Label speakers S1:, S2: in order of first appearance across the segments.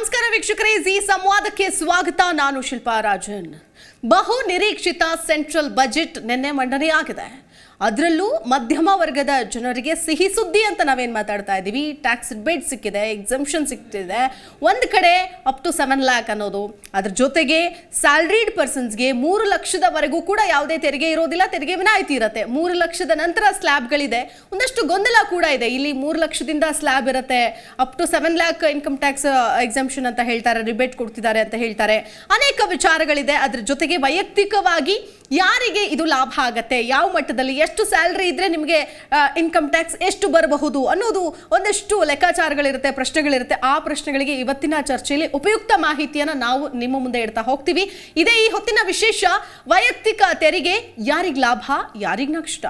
S1: ನಮಸ್ಕಾರ ವೀಕ್ಷಕರೇ ಜಿ ಸಂವಾದಕ್ಕೆ ಸ್ವಾಗತ. ನಾನು ಶಿಲ್ಪಾ ರಾಜನ್. ಬಹು ನಿರೀಕ್ಷಿತ ಸೆಂಟ್ರಲ್ ಬಜೆಟ್ ನಿನ್ನೆ ಮಂಡನೆಯಾಗಿದೆ ಅದರಲ್ಲೂ ಮಧ್ಯಮ ವರ್ಗದ ಜನರಿಗೆ ಸಿಹಿ ಸುದ್ದಿ ಅಂತ ನಾವೇನು ಮಾತಾಡ್ತಾ ಇದ್ದೀವಿ. ಟ್ಯಾಕ್ಸ್ ರಿಬೇಟ್ ಸಿಕ್ಕಿದೆ ಎಕ್ಸಮ್ಷನ್ ಸಿಕ್ತಿದೆ. ಒಂದು ಕಡೆ ಅಪ್ ಟು ಸೆವೆನ್ ಲ್ಯಾಕ್ ಅನ್ನೋದು. ಅದ್ರ ಜೊತೆಗೆ ಸ್ಯಾಲ್ರಿಡ್ ಪರ್ಸನ್ಸ್ಗೆ ಮೂರು ಲಕ್ಷದವರೆಗೂ ಕೂಡ ಯಾವುದೇ ತೆರಿಗೆ ಇರೋದಿಲ್ಲ, ತೆರಿಗೆ ವಿನಾಯಿತಿ ಇರುತ್ತೆ. ಮೂರು ಲಕ್ಷದ ನಂತರ ಸ್ಲ್ಯಾಬ್ಗಳಿದೆ ಒಂದಷ್ಟು ಗೊಂದಲ ಕೂಡ ಇದೆ. ಇಲ್ಲಿ ಮೂರು ಲಕ್ಷದಿಂದ ಸ್ಲ್ಯಾಬ್ ಇರುತ್ತೆ. Up to seven lakh income tax exemption ಅಂತ ಹೇಳ್ತಾರೆ ರಿಬೇಟ್ ಕೊಡ್ತಿದ್ದಾರೆ ಅಂತ ಹೇಳ್ತಾರೆ. ಅನೇಕ ವಿಚಾರಗಳಿದೆ. ಅದ್ರ ಜೊತೆಗೆ ವೈಯಕ್ತಿಕವಾಗಿ ಯಾರಿಗೆ ಇದು ಲಾಭ ಆಗತ್ತೆ? ಯಾವ ಮಟ್ಟದಲ್ಲಿ ಎಷ್ಟು ಸ್ಯಾಲ್ರಿ ಇದ್ರೆ ನಿಮಗೆ ಇನ್ಕಮ್ ಟ್ಯಾಕ್ಸ್ ಎಷ್ಟು ಬರಬಹುದು ಅನ್ನೋದು ಒಂದಷ್ಟು ಲೆಕ್ಕಾಚಾರಗಳಿರುತ್ತೆ, ಪ್ರಶ್ನೆಗಳಿರುತ್ತೆ. ಆ ಪ್ರಶ್ನೆಗಳಿಗೆ ಇವತ್ತಿನ ಚರ್ಚೆಯಲ್ಲಿ ಉಪಯುಕ್ತ ಮಾಹಿತಿಯನ್ನು ನಾವು ನಿಮ್ಮ ಮುಂದೆ ಇಡ್ತಾ ಹೋಗ್ತೀವಿ. ಇದೇ ಈ ಹೊತ್ತಿನ ವಿಶೇಷ ವೈಯಕ್ತಿಕ ತೆರಿಗೆ, ಯಾರಿಗೆ ಲಾಭ, ಯಾರಿಗೆ ನಷ್ಟ?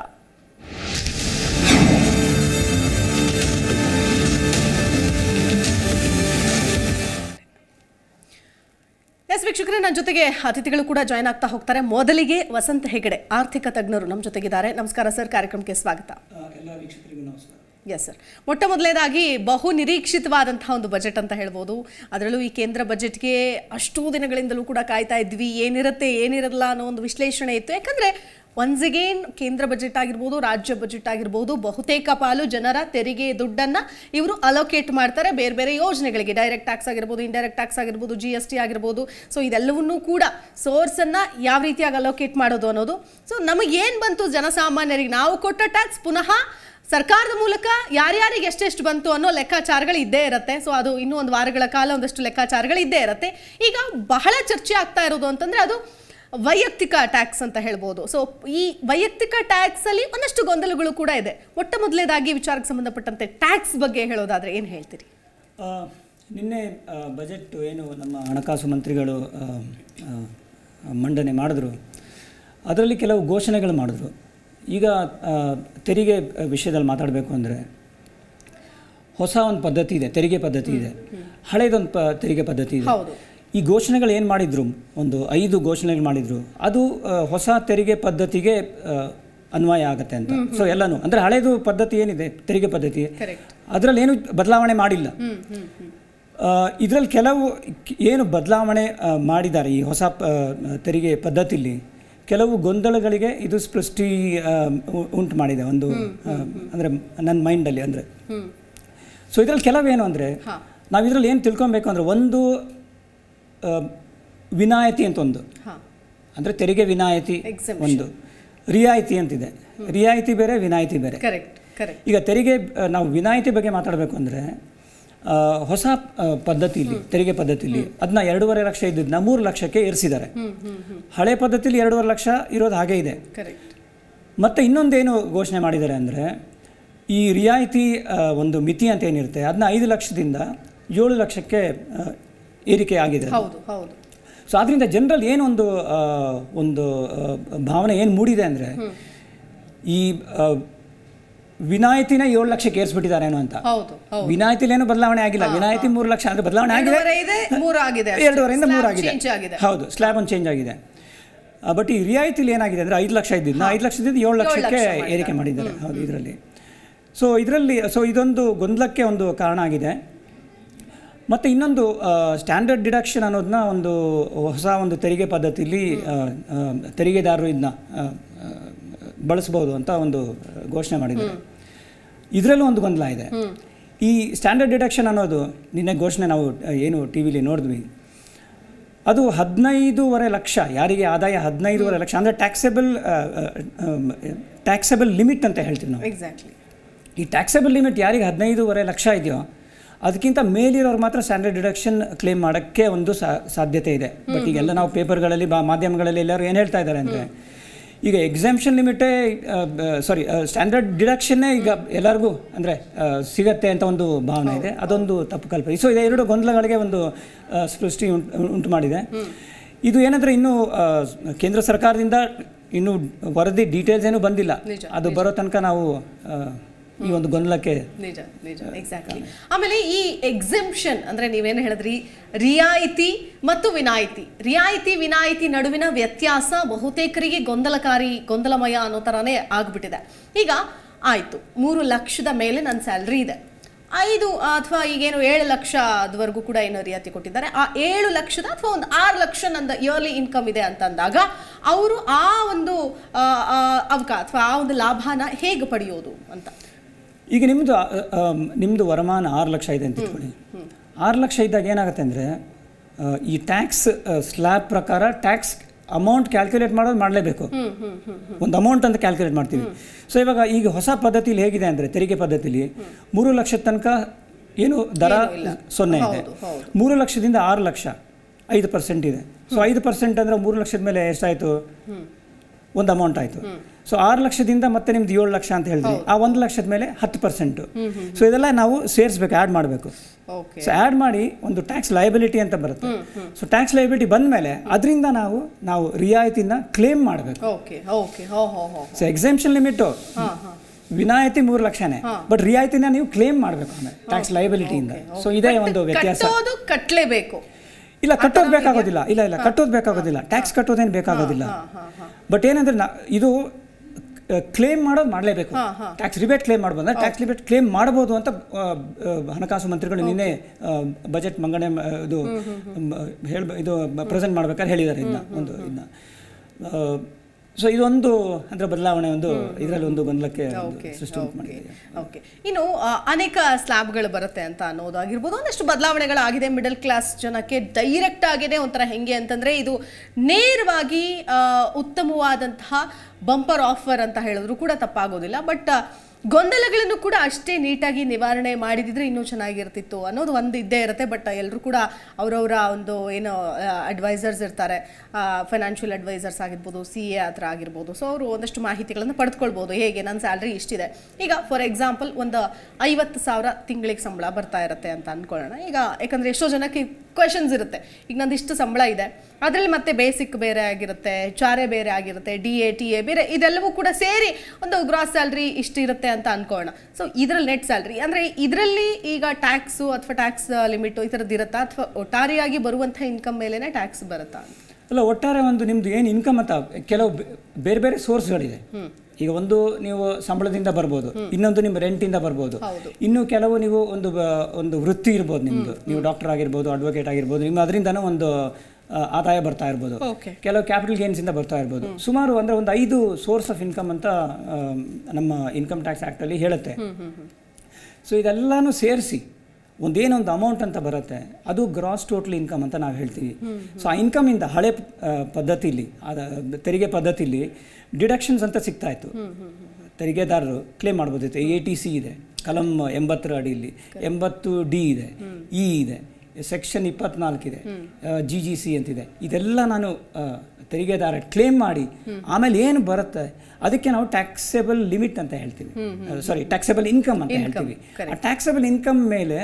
S1: ಎಸ್ ವೀಕ್ಷಕರೆ ನನ್ನ ಜೊತೆಗೆ ಅತಿಥಿಗಳು ಕೂಡ ಜಾಯ್ನ್ ಆಗ್ತಾ ಹೋಗ್ತಾರೆ. ಮೊದಲಿಗೆ ವಸಂತ ಹೆಗಡೆ ಆರ್ಥಿಕ ತಜ್ಞರು ನಮ್ಮ ಜೊತೆಗಿದ್ದಾರೆ. ನಮಸ್ಕಾರ ಸರ್ ಕಾರ್ಯಕ್ರಮಕ್ಕೆ ಸ್ವಾಗತ.
S2: ಎಲ್ಲ ವೀಕ್ಷಕರಿಗೂ ನಮಸ್ಕಾರ.
S1: Yes sir. ಮೊಟ್ಟ ಮೊದಲನೇದಾಗಿ ಬಹು ನಿರೀಕ್ಷಿತವಾದಂತಹ ಒಂದು ಬಜೆಟ್ ಅಂತ ಹೇಳ್ಬೋದು. ಅದರಲ್ಲೂ ಈ ಕೇಂದ್ರ ಬಜೆಟ್ಗೆ ಅಷ್ಟೂ ದಿನಗಳಿಂದಲೂ ಕೂಡ ಕಾಯ್ತಾ ಇದ್ವಿ. ಏನಿರುತ್ತೆ ಏನಿರಲ್ಲ ಅನ್ನೋ ಒಂದು ವಿಶ್ಲೇಷಣೆ ಇತ್ತು. ಯಾಕಂದರೆ ಒನ್ಸ್ ಅಗೇನ್ ಕೇಂದ್ರ ಬಜೆಟ್ ಆಗಿರ್ಬೋದು, ರಾಜ್ಯ ಬಜೆಟ್ ಆಗಿರ್ಬೋದು, ಬಹುತೇಕ ಪಾಲು ಜನರ ತೆರಿಗೆ ದುಡ್ಡನ್ನು ಇವರು ಅಲೋಕೇಟ್ ಮಾಡ್ತಾರೆ. ಬೇರೆ ಬೇರೆ ಯೋಜನೆಗಳಿಗೆ ಡೈರೆಕ್ಟ್ ಟ್ಯಾಕ್ಸ್ ಆಗಿರ್ಬೋದು ಇಂಡೈರೆಕ್ಟ್ ಟ್ಯಾಕ್ಸ್ ಆಗಿರ್ಬೋದು ಜಿ ಎಸ್ ಟಿ ಆಗಿರ್ಬೋದು. ಸೊ ಇದೆಲ್ಲವನ್ನೂ ಕೂಡ ಸೋರ್ಸನ್ನು ಯಾವ ರೀತಿಯಾಗಿ ಅಲೋಕೇಟ್ ಮಾಡೋದು ಅನ್ನೋದು. ಸೊ ನಮಗೇನು ಬಂತು ಜನಸಾಮಾನ್ಯರಿಗೆ? ನಾವು ಕೊಟ್ಟ ಟ್ಯಾಕ್ಸ್ ಪುನಃ ಸರ್ಕಾರದ ಮೂಲಕ ಯಾರ್ಯಾರಿಗೆ ಎಷ್ಟೆಷ್ಟು ಬಂತು ಅನ್ನೋ ಲೆಕ್ಕಾಚಾರಗಳು ಇದ್ದೇ ಇರುತ್ತೆ. ಸೊ ಅದು ಇನ್ನೂ ಒಂದು ವಾರಗಳ ಕಾಲ ಒಂದಷ್ಟು ಲೆಕ್ಕಾಚಾರಗಳು ಇದ್ದೇ ಇರುತ್ತೆ. ಈಗ ಬಹಳ ಚರ್ಚೆ ಆಗ್ತಾ ಇರೋದು ಅಂತಂದರೆ ಅದು ವೈಯಕ್ತಿಕ ಟ್ಯಾಕ್ಸ್ ಅಂತ ಹೇಳ್ಬೋದು. ಸೊ ಈ ವೈಯಕ್ತಿಕ ಟ್ಯಾಕ್ಸ್ ಅಲ್ಲಿ ಒಂದಷ್ಟು ಗೊಂದಲಗಳು ಕೂಡ ಇದೆ. ಮೊಟ್ಟ ಮೊದಲೇದಾಗಿ ವಿಚಾರಕ್ಕೆ ಸಂಬಂಧಪಟ್ಟಂತೆ ಟ್ಯಾಕ್ಸ್ ಬಗ್ಗೆ ಹೇಳೋದಾದ್ರೆ ಏನು ಹೇಳ್ತೀರಿ?
S2: ನಿನ್ನೆ ಬಜೆಟ್ ಏನು ನಮ್ಮ ಹಣಕಾಸು ಮಂತ್ರಿಗಳು ಮಂಡನೆ ಮಾಡಿದ್ರು. ಅದರಲ್ಲಿ ಕೆಲವು ಘೋಷಣೆಗಳು ಮಾಡಿದ್ರು. ಈಗ ತೆರಿಗೆ ವಿಷಯದಲ್ಲಿ ಮಾತಾಡಬೇಕು ಅಂದರೆ ಹೊಸ ಒಂದು ಪದ್ಧತಿ ಇದೆ ತೆರಿಗೆ ಪದ್ಧತಿ ಇದೆ. ಹಳೇದೊಂದು ಪ ತೆರಿಗೆ ಪದ್ಧತಿ ಇದೆ.
S1: ಹೌದು.
S2: ಈ ಘೋಷಣೆಗಳು ಏನು ಮಾಡಿದ್ರು? ಒಂದು ಐದು ಘೋಷಣೆಗಳು ಮಾಡಿದ್ರು. ಅದು ಹೊಸ ತೆರಿಗೆ ಪದ್ಧತಿಗೆ ಅನ್ವಯ ಆಗುತ್ತೆ ಅಂತ. ಸೊ ಎಲ್ಲಾನು. ಅಂದರೆ ಹಳೇದು ಪದ್ಧತಿ ಏನಿದೆ? ತೆರಿಗೆ ಪದ್ಧತಿ. ಅದರಲ್ಲಿ ಏನು ಬದಲಾವಣೆ ಮಾಡಿಲ್ಲ. ಇದರಲ್ಲಿ ಕೆಲವು ಏನು ಬದಲಾವಣೆ ಮಾಡಿದ್ದಾರೆ ಈ ಹೊಸ ತೆರಿಗೆ ಪದ್ಧತಿಲಿ. ಕೆಲವು ಗೊಂದಲಗಳಿಗೆ ಇದು ಸ್ಪೃಷ್ಟಿ ಉಂಟು ಮಾಡಿದೆ. ಒಂದು ಅಂದರೆ ನನ್ನ ಮೈಂಡಲ್ಲಿ ಅಂದರೆ. ಸೊ ಇದರಲ್ಲಿ ಕೆಲವೇನು ಅಂದರೆ ನಾವು ಇದರಲ್ಲಿ ಏನು ತಿಳ್ಕೊಬೇಕು ಅಂದರೆ ಒಂದು ವಿನಾಯಿತಿ ಅಂತ ಒಂದು ಅಂದರೆ ತೆರಿಗೆ ವಿನಾಯಿತಿ ಒಂದು. ರಿಯಾಯಿತಿ ಅಂತಿದೆ. ರಿಯಾಯಿತಿ ಬೇರೆ ವಿನಾಯಿತಿ ಬೇರೆ. ಈಗ ತೆರಿಗೆ ನಾವು ವಿನಾಯಿತಿ ಬಗ್ಗೆ ಮಾತಾಡಬೇಕು ಅಂದರೆ ಹೊಸ ಪದ್ಧತಿಲಿ ತೆರಿಗೆ ಪದ್ಧತಿಲಿ ಅದನ್ನ ಎರಡೂವರೆ ಲಕ್ಷ ಇದ್ದದನ್ನ ಮೂರು ಲಕ್ಷಕ್ಕೆ ಏರಿಸಿದ್ದಾರೆ. ಹಳೆ ಪದ್ಧತಿಲಿ ಎರಡೂವರೆ ಲಕ್ಷ ಇರೋದು ಹಾಗೆ ಇದೆ. ಮತ್ತು ಇನ್ನೊಂದೇನು ಘೋಷಣೆ ಮಾಡಿದ್ದಾರೆ ಅಂದರೆ ಈ ರಿಯಾಯಿತಿ ಒಂದು ಮಿತಿ ಅಂತ ಏನಿರುತ್ತೆ ಅದನ್ನ ಐದು ಲಕ್ಷದಿಂದ ಏಳು ಲಕ್ಷಕ್ಕೆ ಏರಿಕೆ ಆಗಿದೆ
S1: ಹೌದು ಹೌದು.
S2: ಸೊ ಅದರಿಂದ ಜನರಲ್ಲಿ ಏನೊಂದು ಒಂದು ಭಾವನೆ ಏನು ಮೂಡಿದೆ ಅಂದರೆ ಈ ವಿನಾಯಿತಿನ ಏಳು ಲಕ್ಷಕ್ಕೆ ಏರಿಸ್ಬಿಟ್ಟಿದ್ದಾರೆ ಏನೋ ಅಂತ.
S1: ಹೌದು ಹೌದು.
S2: ವಿನಾಯಿತಿಲಿ ಏನು ಬದಲಾವಣೆ ಆಗಿಲ್ಲ. ವಿನಾಯಿತಿ ಮೂರು ಲಕ್ಷ ಅಂದ್ರೆ ಬದಲಾವಣೆ ಆಗಿದೆ. ಎರಡೂವರೆಯಿಂದ ಆಗಿದೆ. ಹೌದು ಸ್ಲ್ಯಾಬ್ ಒಂದು ಚೇಂಜ್ ಆಗಿದೆ. ಬಟ್ ಈ ರಿಯಾಯಿತಿಲಿ ಏನಾಗಿದೆ ಅಂದ್ರೆ ಐದು ಲಕ್ಷ ಇದ್ದಿದ್ದು ಐದು ಲಕ್ಷದಿಂದ ಏಳು ಲಕ್ಷಕ್ಕೆ ಏರಿಕೆ ಮಾಡಿದ್ದಾರೆ. ಹೌದು ಇದರಲ್ಲಿ. ಸೊ ಇದರಲ್ಲಿ ಸೊ ಇದೊಂದು ಗೊಂದಲಕ್ಕೆ ಒಂದು ಕಾರಣ ಆಗಿದೆ. ಮತ್ತು ಇನ್ನೊಂದು ಸ್ಟ್ಯಾಂಡರ್ಡ್ ಡಿಡಕ್ಷನ್ ಅನ್ನೋದನ್ನ ಒಂದು ಹೊಸ ಒಂದು ತೆರಿಗೆ ಆ, ತೆರಿಗೆದಾರರು ಇದನ್ನ ಬಳಸ್ಬೋದು ಅಂತ ಒಂದು ಘೋಷಣೆ ಮಾಡಿದ್ದಾರೆ. ಇದರಲ್ಲೂ ಒಂದು ಗೊಂದಲ ಇದೆ. ಈ ಸ್ಟ್ಯಾಂಡರ್ಡ್ ಡಿಡಕ್ಷನ್ ಅನ್ನೋದು ನಿನ್ನೆ ಘೋಷಣೆ ನಾವು ಏನು ಟಿ ವಿಲಿ ನೋಡಿದ್ವಿ. ಅದು ಹದಿನೈದೂವರೆ ಲಕ್ಷ ಯಾರಿಗೆ ಆದಾಯ ಹದಿನೈದೂವರೆ ಲಕ್ಷ ಅಂದರೆ ಟ್ಯಾಕ್ಸೆಬಲ್ ಟ್ಯಾಕ್ಸೆಬಲ್ ಲಿಮಿಟ್ ಅಂತ ಹೇಳ್ತೀವಿ ನಾವು.
S1: ಎಕ್ಸಾಕ್ಟ್ಲಿ
S2: ಈ ಟ್ಯಾಕ್ಸೆಬಲ್ ಲಿಮಿಟ್ ಯಾರಿಗೆ ಹದಿನೈದೂವರೆ ಲಕ್ಷ ಇದೆಯೋ ಅದಕ್ಕಿಂತ ಮೇಲಿರೋರು ಮಾತ್ರ ಸ್ಟ್ಯಾಂಡರ್ಡ್ ಡಿಡಕ್ಷನ್ ಕ್ಲೇಮ್ ಮಾಡೋಕ್ಕೆ ಒಂದು ಸಾ- ಸಾಧ್ಯತೆ ಇದೆ. ಬಟ್ ಈಗೆಲ್ಲ ನಾವು ಪೇಪರ್ಗಳಲ್ಲಿ ಬಾ ಮಾಧ್ಯಮಗಳಲ್ಲಿ ಎಲ್ಲರೂ ಏನು ಹೇಳ್ತಾ ಇದ್ದಾರೆ ಅಂದರೆ ಈಗ ಎಕ್ಸಾಮ್ಷನ್ ಲಿಮಿಟೇ ಸಾರಿ ಸ್ಟ್ಯಾಂಡರ್ಡ್ ಡಿಡಕ್ಷನ್ನೇ ಈಗ ಎಲ್ಲರಿಗೂ ಅಂದರೆ ಸಿಗತ್ತೆ ಅಂತ ಒಂದು ಭಾವನೆ ಇದೆ. ಅದೊಂದು ತಪ್ಪು ಕಲ್ಪನೆ. ಸೊ ಇದು ಎರಡು ಗೊಂದಲಗಳಿಗೆ ಒಂದು ಸೃಷ್ಟಿ ಉಂಟು ಉಂಟು ಮಾಡಿದೆ. ಇದು ಏನಂದರೆ ಇನ್ನೂ ಕೇಂದ್ರ ಸರ್ಕಾರದಿಂದ ಇನ್ನೂ ವರದಿ ಡೀಟೇಲ್ಸ್ ಏನೂ ಬಂದಿಲ್ಲ. ಅದು ಬರೋ ತನಕ ನಾವು ಈ ಒಂದು ಗೊಂದಲಕ್ಕೆ
S1: ನಿಜ ನಿಜ ಎಕ್ಸಾಕ್ಟ್ಲಿ ಆಮೇಲೆ ಈ ಎಕ್ಸಿಮ್ಷನ್ ಅಂದ್ರೆ ನೀವೇನು ಹೇಳಿದ್ರಿ? ರಿಯಾಯಿತಿ ಮತ್ತು ವಿನಾಯಿತಿ. ರಿಯಾಯಿತಿ ವಿನಾಯಿತಿ ನಡುವಿನ ವ್ಯತ್ಯಾಸ ಬಹುತೇಕರಿಗೆ ಗೊಂದಲಕಾರಿ ಗೊಂದಲಮಯ ಅನ್ನೋ ಥರನೇ ಆಗ್ಬಿಟ್ಟಿದೆ. ಈಗ ಆಯ್ತು. ಮೂರು ಲಕ್ಷದ ಮೇಲೆ ನನ್ನ ಸ್ಯಾಲ್ರಿ ಇದೆ. ಐದು ಅಥವಾ ಈಗೇನು ಏಳು ಲಕ್ಷದವರೆಗೂ ಕೂಡ ಏನೋ ರಿಯಾಯಿತಿ ಕೊಟ್ಟಿದ್ದಾರೆ. ಆ ಏಳು ಲಕ್ಷದ ಅಥವಾ ಒಂದು ಆರು ಲಕ್ಷ ನಂದು ಇಯರ್ಲಿ ಇನ್ಕಮ್ ಇದೆ ಅಂತ ಅಂದಾಗ ಅವರು ಆ ಒಂದು ಅವಕಾಶ ಅವಕ ಅಥವಾ ಆ ಒಂದು ಲಾಭನ ಹೇಗೆ ಪಡೆಯೋದು ಅಂತ.
S2: ಈಗ ನಿಮ್ಮದು ನಿಮ್ಮದು ವರಮಾನ ಆರು ಲಕ್ಷ ಇದೆ ಅಂತ ಇಟ್ಕೊಳ್ಳಿ. ಆರು ಲಕ್ಷ ಇದ್ದಾಗ ಏನಾಗುತ್ತೆ ಅಂದರೆ ಈ ಟ್ಯಾಕ್ಸ್ ಸ್ಲ್ಯಾಬ್ ಪ್ರಕಾರ ಟ್ಯಾಕ್ಸ್ ಅಮೌಂಟ್ ಕ್ಯಾಲ್ಕುಲೇಟ್ ಮಾಡೋದು ಮಾಡಲೇಬೇಕು. ಒಂದು ಅಮೌಂಟ್ ಅಂತ ಕ್ಯಾಲ್ಕುಲೇಟ್ ಮಾಡ್ತೀವಿ. ಸೊ ಇವಾಗ ಈಗ ಹೊಸ ಪದ್ಧತಿಲಿ ಹೇಗಿದೆ ಅಂದರೆ ತೆರಿಗೆ ಪದ್ಧತಿಲಿ ಮೂರು ಲಕ್ಷದ ತನಕ ಏನು ದರ ಸೊನ್ನೆ ಇದೆ. ಮೂರು ಲಕ್ಷದಿಂದ ಆರು ಲಕ್ಷ ಐದು ಪರ್ಸೆಂಟ್ ಇದೆ. ಸೊ ಐದು ಪರ್ಸೆಂಟ್ ಅಂದರೆ ಮೂರು ಲಕ್ಷದ ಮೇಲೆ ಎಷ್ಟಾಯಿತು ಒಂದು ಅಮೌಂಟ್ ಆಯಿತು. ಸೊ ಆರು ಲಕ್ಷದಿಂದ ಮತ್ತೆ ನಿಮ್ದು ಏಳು ಲಕ್ಷ ಅಂತ ಹೇಳಿದ್ರಿ. ಆ ಒಂದು ಲಕ್ಷದ ಮೇಲೆ ಹತ್ತು ಪರ್ಸೆಂಟು ಸೊ ಇದೆಲ್ಲ ನಾವು ಸೇರಿಸ್ಬೇಕು ಆ್ಯಡ್ ಮಾಡಬೇಕು. ಸೊ ಆ್ಯಡ್ ಮಾಡಿ ಒಂದು ಟ್ಯಾಕ್ಸ್ ಲಯಬಿಲಿಟಿ ಅಂತ ಬರುತ್ತೆ. ಸೊ ಟ್ಯಾಕ್ಸ್ ಲಯಬಿಲಿಟಿ ಬಂದ ಮೇಲೆ ಅದರಿಂದ ನಾವು ನಾವು ರಿಯಾಯಿತಿನ ಕ್ಲೇಮ್ ಮಾಡಬೇಕು. ಸೊ ಎಕ್ಸಾಮ್ಷನ್ ಲಿಮಿಟು ವಿನಾಯಿತಿ ಮೂರು ಲಕ್ಷನೇ. ಬಟ್ ರಿಯಾಯಿತಿನ ನೀವು ಕ್ಲೇಮ್ ಮಾಡಬೇಕು ಆಮೇಲೆ ಟ್ಯಾಕ್ಸ್ ಲಯಬಿಲಿಟಿಯಿಂದ ಸೊ ಇದೇ. ಒಂದು ವ್ಯತ್ಯಾಸ.
S1: ಕಟ್ಟಲೇಬೇಕು
S2: ಇಲ್ಲ ಕಟ್ಟೋದು ಬೇಕಾಗೋದಿಲ್ಲ. ಇಲ್ಲ ಇಲ್ಲ ಕಟ್ಟೋದು ಬೇಕಾಗೋದಿಲ್ಲ. ಟ್ಯಾಕ್ಸ್ ಕಟ್ಟೋದೇನು ಬೇಕಾಗೋದಿಲ್ಲ. ಬಟ್ ಏನಂದ್ರೆ ಇದು ಕ್ಲೇಮ್ ಮಾಡೋದು ಮಾಡಲೇಬೇಕು. ಟ್ಯಾಕ್ಸ್ ರಿಬೇಟ್ ಕ್ಲೇಮ್ ಮಾಡ್ಬೋದು. ಟ್ಯಾಕ್ಸ್ ರಿಬೇಟ್ ಕ್ಲೇಮ್ ಮಾಡ್ಬೋದು ಅಂತ ಹಣಕಾಸು ಮಂತ್ರಿಗಳು ನಿನ್ನೆ ಬಜೆಟ್ ಮಂಗಣೆ ಇದು ಹೇಳ ಇದು ಪ್ರೆಸೆಂಟ್ ಮಾಡ್ಬೇಕಾದ್ರೆ ಹೇಳಿದ್ದಾರೆ ಇದನ್ನ ಒಂದು ಇದನ್ನ ಸೊ ಇದೊಂದು ಅಂದ್ರೆ ಬದಲಾವಣೆ ಒಂದು ಇದರಲ್ಲಿ ಒಂದು ಗೊಂದಲಕ್ಕೆ ಸೃಷ್ಟಿ
S1: ಓಕೆ ಇನ್ನು ಅನೇಕ ಸ್ಲ್ಯಾಬ್ಗಳು ಬರುತ್ತೆ ಅಂತ ಅನ್ನೋದಾಗಿರ್ಬೋದು ಒಂದಷ್ಟು ಬದಲಾವಣೆಗಳಾಗಿದೆ. ಮಿಡಲ್ ಕ್ಲಾಸ್ ಜನಕ್ಕೆ ಡೈರೆಕ್ಟ್ ಆಗಿದೆ ಒಂಥರ ಹೆಂಗೆ ಅಂತಂದ್ರೆ ಇದು ನೇರವಾಗಿ ಉತ್ತಮವಾದಂತಹ ಬಂಪರ್ ಆಫರ್ ಅಂತ ಹೇಳಿದ್ರು ಕೂಡ ತಪ್ಪಾಗೋದಿಲ್ಲ. ಬಟ್ ಗೊಂದಲಗಳನ್ನು ಕೂಡ ಅಷ್ಟೇ ನೀಟಾಗಿ ನಿವಾರಣೆ ಮಾಡಿದಿದ್ರೆ ಇನ್ನೂ ಚೆನ್ನಾಗಿರ್ತಿತ್ತು ಅನ್ನೋದು ಒಂದು ಇದ್ದೇ ಇರುತ್ತೆ ಬಟ್ ಎಲ್ಲರೂ ಕೂಡ ಅವರವರ ಒಂದು ಏನು ಅಡ್ವೈಸರ್ಸ್ ಇರ್ತಾರೆ. ಫೈನಾನ್ಷಿಯಲ್ ಅಡ್ವೈಸರ್ಸ್ ಆಗಿರ್ಬೋದು ಸಿ ಎ ಹತ್ರ ಆಗಿರ್ಬೋದು. ಸೊ ಅವರು ಒಂದಷ್ಟು ಮಾಹಿತಿಗಳನ್ನು ಪಡೆದುಕೊಳ್ಬೋದು ಹೇಗೆ ನನ್ನ ಸ್ಯಾಲ್ರಿ ಇಷ್ಟಿದೆ. ಈಗ ಫಾರ್ ಎಕ್ಸಾಂಪಲ್ ಒಂದು ಐವತ್ತು ಸಾವಿರ ತಿಂಗಳಿಗೆ ಸಂಬಳ ಬರ್ತಾ ಇರುತ್ತೆ ಅಂತ ಅಂದ್ಕೊಳ್ಳೋಣ ಈಗ ಯಾಕಂದರೆ ಎಷ್ಟೋ ಜನಕ್ಕೆ ಕ್ವೆಶನ್ಸ್ ಇರುತ್ತೆ. ಈಗ ನಂದು ಇಷ್ಟು ಸಂಬಳ ಇದೆ. ಅದರಲ್ಲಿ ಮತ್ತೆ ಬೇಸಿಕ್ ಬೇರೆ ಆಗಿರುತ್ತೆ ಚಾರೆ ಬೇರೆ ಆಗಿರುತ್ತೆ ಡಿ ಎ ಟಿ ಎ ಬೇರೆ ಇದೆಲ್ಲವೂ ಕೂಡ ಸೇರಿ ಒಂದು ಗ್ರಾಸ್ ಸ್ಯಾಲ್ರಿ ಇಷ್ಟು ಇರುತ್ತೆ ಅಂತ ಅನ್ಕೋಣ. ಸೊ ಇದರಲ್ಲಿ ನೆಟ್ ಸ್ಯಾಲ್ರಿ ಅಂದರೆ ಇದರಲ್ಲಿ ಈಗ ಟ್ಯಾಕ್ಸು ಅಥವಾ ಟ್ಯಾಕ್ಸ್ ಲಿಮಿಟು ಈ ಥರದ್ದು ಇರುತ್ತಾ? ಅಥವಾ ಒಟ್ಟಾರೆಯಾಗಿ ಬರುವಂಥ ಇನ್ಕಮ್ ಮೇಲೇ ಟ್ಯಾಕ್ಸ್ ಬರುತ್ತಾ?
S2: ಅಲ್ಲ ಒಟ್ಟಾರೆ ಒಂದು ನಿಮ್ಮದು ಏನು ಇನ್ಕಮ್ ಅಂತ ಕೆಲವು ಬೇರೆ ಬೇರೆ ಸೋರ್ಸ್ಗಳಿದೆ ಈಗ ಒಂದು ನೀವು ಸಂಬಳದಿಂದ ಬರ್ಬೋದು ಇನ್ನೊಂದು ನಿಮ್ಮ ರೆಂಟಿಂದ ಬರ್ಬೋದು. ಇನ್ನು ಕೆಲವು ನೀವು ಒಂದು ಒಂದು ವೃತ್ತಿ ಇರ್ಬೋದು ನಿಮ್ದು. ನೀವು ಡಾಕ್ಟರ್ ಆಗಿರ್ಬೋದು ಅಡ್ವೊಕೇಟ್ ಆಗಿರ್ಬೋದು ನಿಮ್ಮ ಅದರಿಂದನೂ ಒಂದು ಆದಾಯ ಬರ್ತಾ ಇರ್ಬೋದು. ಕೆಲವು ಕ್ಯಾಪಿಟಲ್ ಗೇನ್ಸಿಂದ ಬರ್ತಾ ಇರ್ಬೋದು. ಸುಮಾರು ಅಂದ್ರೆ ಒಂದು ಐದು ಸೋರ್ಸ್ ಆಫ್ ಇನ್ಕಮ್ ಅಂತ ನಮ್ಮ ಇನ್ಕಮ್ ಟ್ಯಾಕ್ಸ್ ಆ್ಯಕ್ಟಲ್ಲಿ ಹೇಳುತ್ತೆ. ಸೊ ಇದೆಲ್ಲಾನು ಸೇರಿಸಿ ಒಂದೇನೊಂದು ಅಮೌಂಟ್ ಅಂತ ಬರುತ್ತೆ ಅದು ಗ್ರಾಸ್ ಟೋಟಲ್ ಇನ್ಕಮ್ ಅಂತ ನಾವು ಹೇಳ್ತೀವಿ. ಸೊ ಆ ಇನ್ಕಮಿಂದ ಹಳೆ ಆ, ಪದ್ಧತಿಲಿ ತೆರಿಗೆ ಪದ್ಧತಿಲಿ ಡಿಡಕ್ಷನ್ಸ್ ಅಂತ ಸಿಗ್ತಾ ಇತ್ತು. ತೆರಿಗೆದಾರರು ಕ್ಲೇಮ್ ಮಾಡ್ಬೋದಿತ್ತು. ಎ ಟಿ ಸಿ ಇದೆ ಕಲಂ ಎಂಬತ್ತರ ಅಡಿಯಲ್ಲಿ ಎಂಬತ್ತು ಡಿ ಇದೆ ಇ ಇದೆ ಸೆಕ್ಷನ್ ಇಪ್ಪತ್ನಾಲ್ಕಿದೆ ಜಿ ಜಿ ಸಿ ಅಂತಿದೆ. ಇದೆಲ್ಲ ನಾನು ತೆರಿಗೆದಾರ ಕ್ಲೇಮ್ ಮಾಡಿ ಆಮೇಲೆ ಏನು ಬರುತ್ತೆ ಅದಕ್ಕೆ ನಾವು ಟ್ಯಾಕ್ಸೆಬಲ್ ಲಿಮಿಟ್ ಅಂತ ಹೇಳ್ತೀವಿ. ಸಾರಿ ಟ್ಯಾಕ್ಸೆಬಲ್ ಇನ್ಕಮ್ ಅಂತ ಹೇಳ್ತೀವಿ. ಆ ಟ್ಯಾಕ್ಸೆಬಲ್ ಇನ್ಕಮ್ ಮೇಲೆ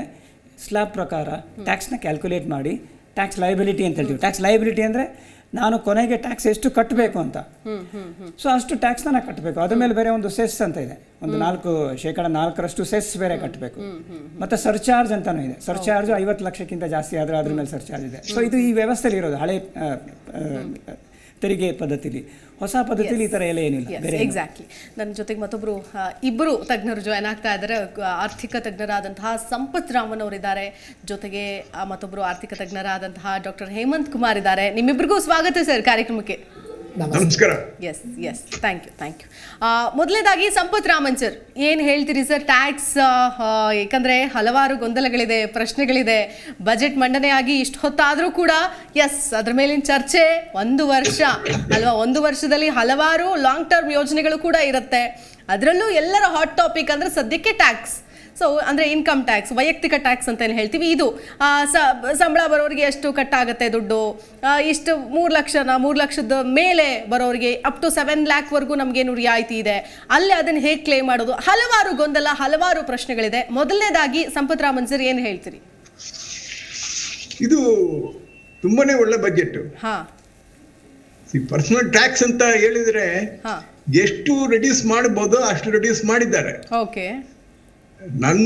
S2: ಸ್ಲ್ಯಾಬ್ ಪ್ರಕಾರ ಟ್ಯಾಕ್ಸ್ನ ಕ್ಯಾಲ್ಕುಲೇಟ್ ಮಾಡಿ ಟ್ಯಾಕ್ಸ್ ಲಯಬಿಲಿಟಿ ಅಂತ ಹೇಳ್ತೀವಿ. ಟ್ಯಾಕ್ಸ್ ಲಯಬಿಲಿಟಿ ಅಂದರೆ ನಾನು ಕೊನೆಗೆ ಟ್ಯಾಕ್ಸ್ ಎಷ್ಟು ಕಟ್ಟಬೇಕು ಅಂತ. ಸೊ ಅಷ್ಟು ಟ್ಯಾಕ್ಸ್ನ ನಾನು ಕಟ್ಟಬೇಕು ಅದ್ರ ಮೇಲೆ ಬೇರೆ ಒಂದು ಸೆಸ್ ಅಂತ ಇದೆ. ಒಂದು ನಾಲ್ಕು ಶೇಕಡ ನಾಲ್ಕರಷ್ಟು ಸೆಸ್ ಬೇರೆ ಕಟ್ಟಬೇಕು ಮತ್ತು ಸರ್ಚಾರ್ಜ್ ಅಂತಲೂ ಇದೆ. ಸರ್ಚಾರ್ಜ್ ಐವತ್ತು ಲಕ್ಷಕ್ಕಿಂತ ಜಾಸ್ತಿ ಆದರೆ ಅದ್ರ ಮೇಲೆ ಸರ್ಚಾರ್ಜ್ ಇದೆ. ಸೊ ಇದು ಈ ವ್ಯವಸ್ಥೆಯಲ್ಲಿ ಇರೋದು. ಹಳೆ ತೆರಿಗೆ ಪದ್ಧತಿಲಿ. ಹೊಸ ಪದ್ಧತಿಲಿ ಈ ಥರ ಎಲ್ಲ ಏನಿಲ್ಲ
S1: ಎಕ್ಸಾಕ್ಟ್ಲಿ ನನ್ನ ಜೊತೆಗೆ ಮತ್ತೊಬ್ರು ಆ, ಇಬ್ಬರು ತಜ್ಞರು ಜಾಯ್ನ್ ಆಗ್ತಾ ಇದ್ದಾರೆ ಆರ್ಥಿಕ ತಜ್ಞರಾದಂತಹ ಸಂಪತ್ ರಾಮನ್ ಅವರಿದ್ದಾರೆ. ಜೊತೆಗೆ ಮತ್ತೊಬ್ಬರು ಮತ್ತೊಬ್ರು ಆರ್ಥಿಕ ತಜ್ಞರಾದಂತಹ ಡಾಕ್ಟರ್ ಹೇಮಂತ್ ಕುಮಾರ್ ಇದ್ದಾರೆ. ನಿಮ್ಮಿಬ್ಬರಿಗೂ ಸ್ವಾಗತ ಸರ್ ಕಾರ್ಯಕ್ರಮಕ್ಕೆ.
S3: ನಮಸ್ಕಾರ.
S1: Yes yes thank you thank you ಮೊದಲನೇದಾಗಿ ಸಂಪತ್ ರಾಮನ್ ಸರ್ ಏನು ಹೇಳ್ತೀರಿ ಸರ್? ಟ್ಯಾಕ್ಸ್ ಏಕೆಂದರೆ ಹಲವಾರು ಗೊಂದಲಗಳಿದೆ ಪ್ರಶ್ನೆಗಳಿದೆ. ಬಜೆಟ್ ಮಂಡನೆಯಾಗಿ ಇಷ್ಟು ಹೊತ್ತಾದರೂ ಕೂಡ ಎಸ್ ಅದ್ರ ಮೇಲಿನ ಚರ್ಚೆ ಒಂದು ವರ್ಷ ಅಲ್ವಾ? ಒಂದು ವರ್ಷದಲ್ಲಿ ಹಲವಾರು ಲಾಂಗ್ ಟರ್ಮ್ ಯೋಜನೆಗಳು ಕೂಡ ಇರುತ್ತೆ. ಅದರಲ್ಲೂ ಎಲ್ಲರ ಹಾಟ್ ಟಾಪಿಕ್ ಅಂದರೆ ಸದ್ಯಕ್ಕೆ ಟ್ಯಾಕ್ಸ್ ಸೊ ಅಂದರೆ ಇನ್ಕಮ್ ಟ್ಯಾಕ್ಸ್ ವೈಯಕ್ತಿಕ ಟ್ಯಾಕ್ಸ್ ಅಂತ ಏನು ಹೇಳ್ತೀವಿ. ಇದು ಸಂಬಳ ಬರೋರಿಗೆ ಎಷ್ಟು ಕಟ್ಟಾಗುತ್ತೆ ದುಡ್ಡು? ಇಷ್ಟು ಮೂರು ಲಕ್ಷನ ಮೂರು ಲಕ್ಷದ ಮೇಲೆ ಬರೋರಿಗೆ ಅಪ್ ಟು ಸೆವೆನ್ ಲ್ಯಾಕ್ವರೆಗೂ ನಮಗೇನು ರಿಯಾಯಿತಿ ಇದೆ? ಅಲ್ಲಿ ಅದನ್ನು ಹೇಗೆ ಕ್ಲೇಮ್ ಮಾಡೋದು? ಹಲವಾರು ಗೊಂದಲ ಹಲವಾರು ಪ್ರಶ್ನೆಗಳಿದೆ. ಮೊದಲನೇದಾಗಿ ಸಂಪತ್ ರಾಮನ್ ಸರ್ ಏನು ಹೇಳ್ತೀರಿ?
S3: ಇದು ತುಂಬಾನೇ ಒಳ್ಳೆ ಬಜೆಟ್
S1: ಹಾಂ.
S3: ಪರ್ಸನಲ್ ಟ್ಯಾಕ್ಸ್ ಅಂತ ಹೇಳಿದ್ರೆ
S1: ಹಾಂ.
S3: ಎಷ್ಟು ರೆಡ್ಯೂಸ್ ಮಾಡಬಹುದು ಅಷ್ಟು ರೆಡ್ಯೂಸ್ ಮಾಡಿದ್ದಾರೆ.
S1: ಓಕೆ
S3: ನನ್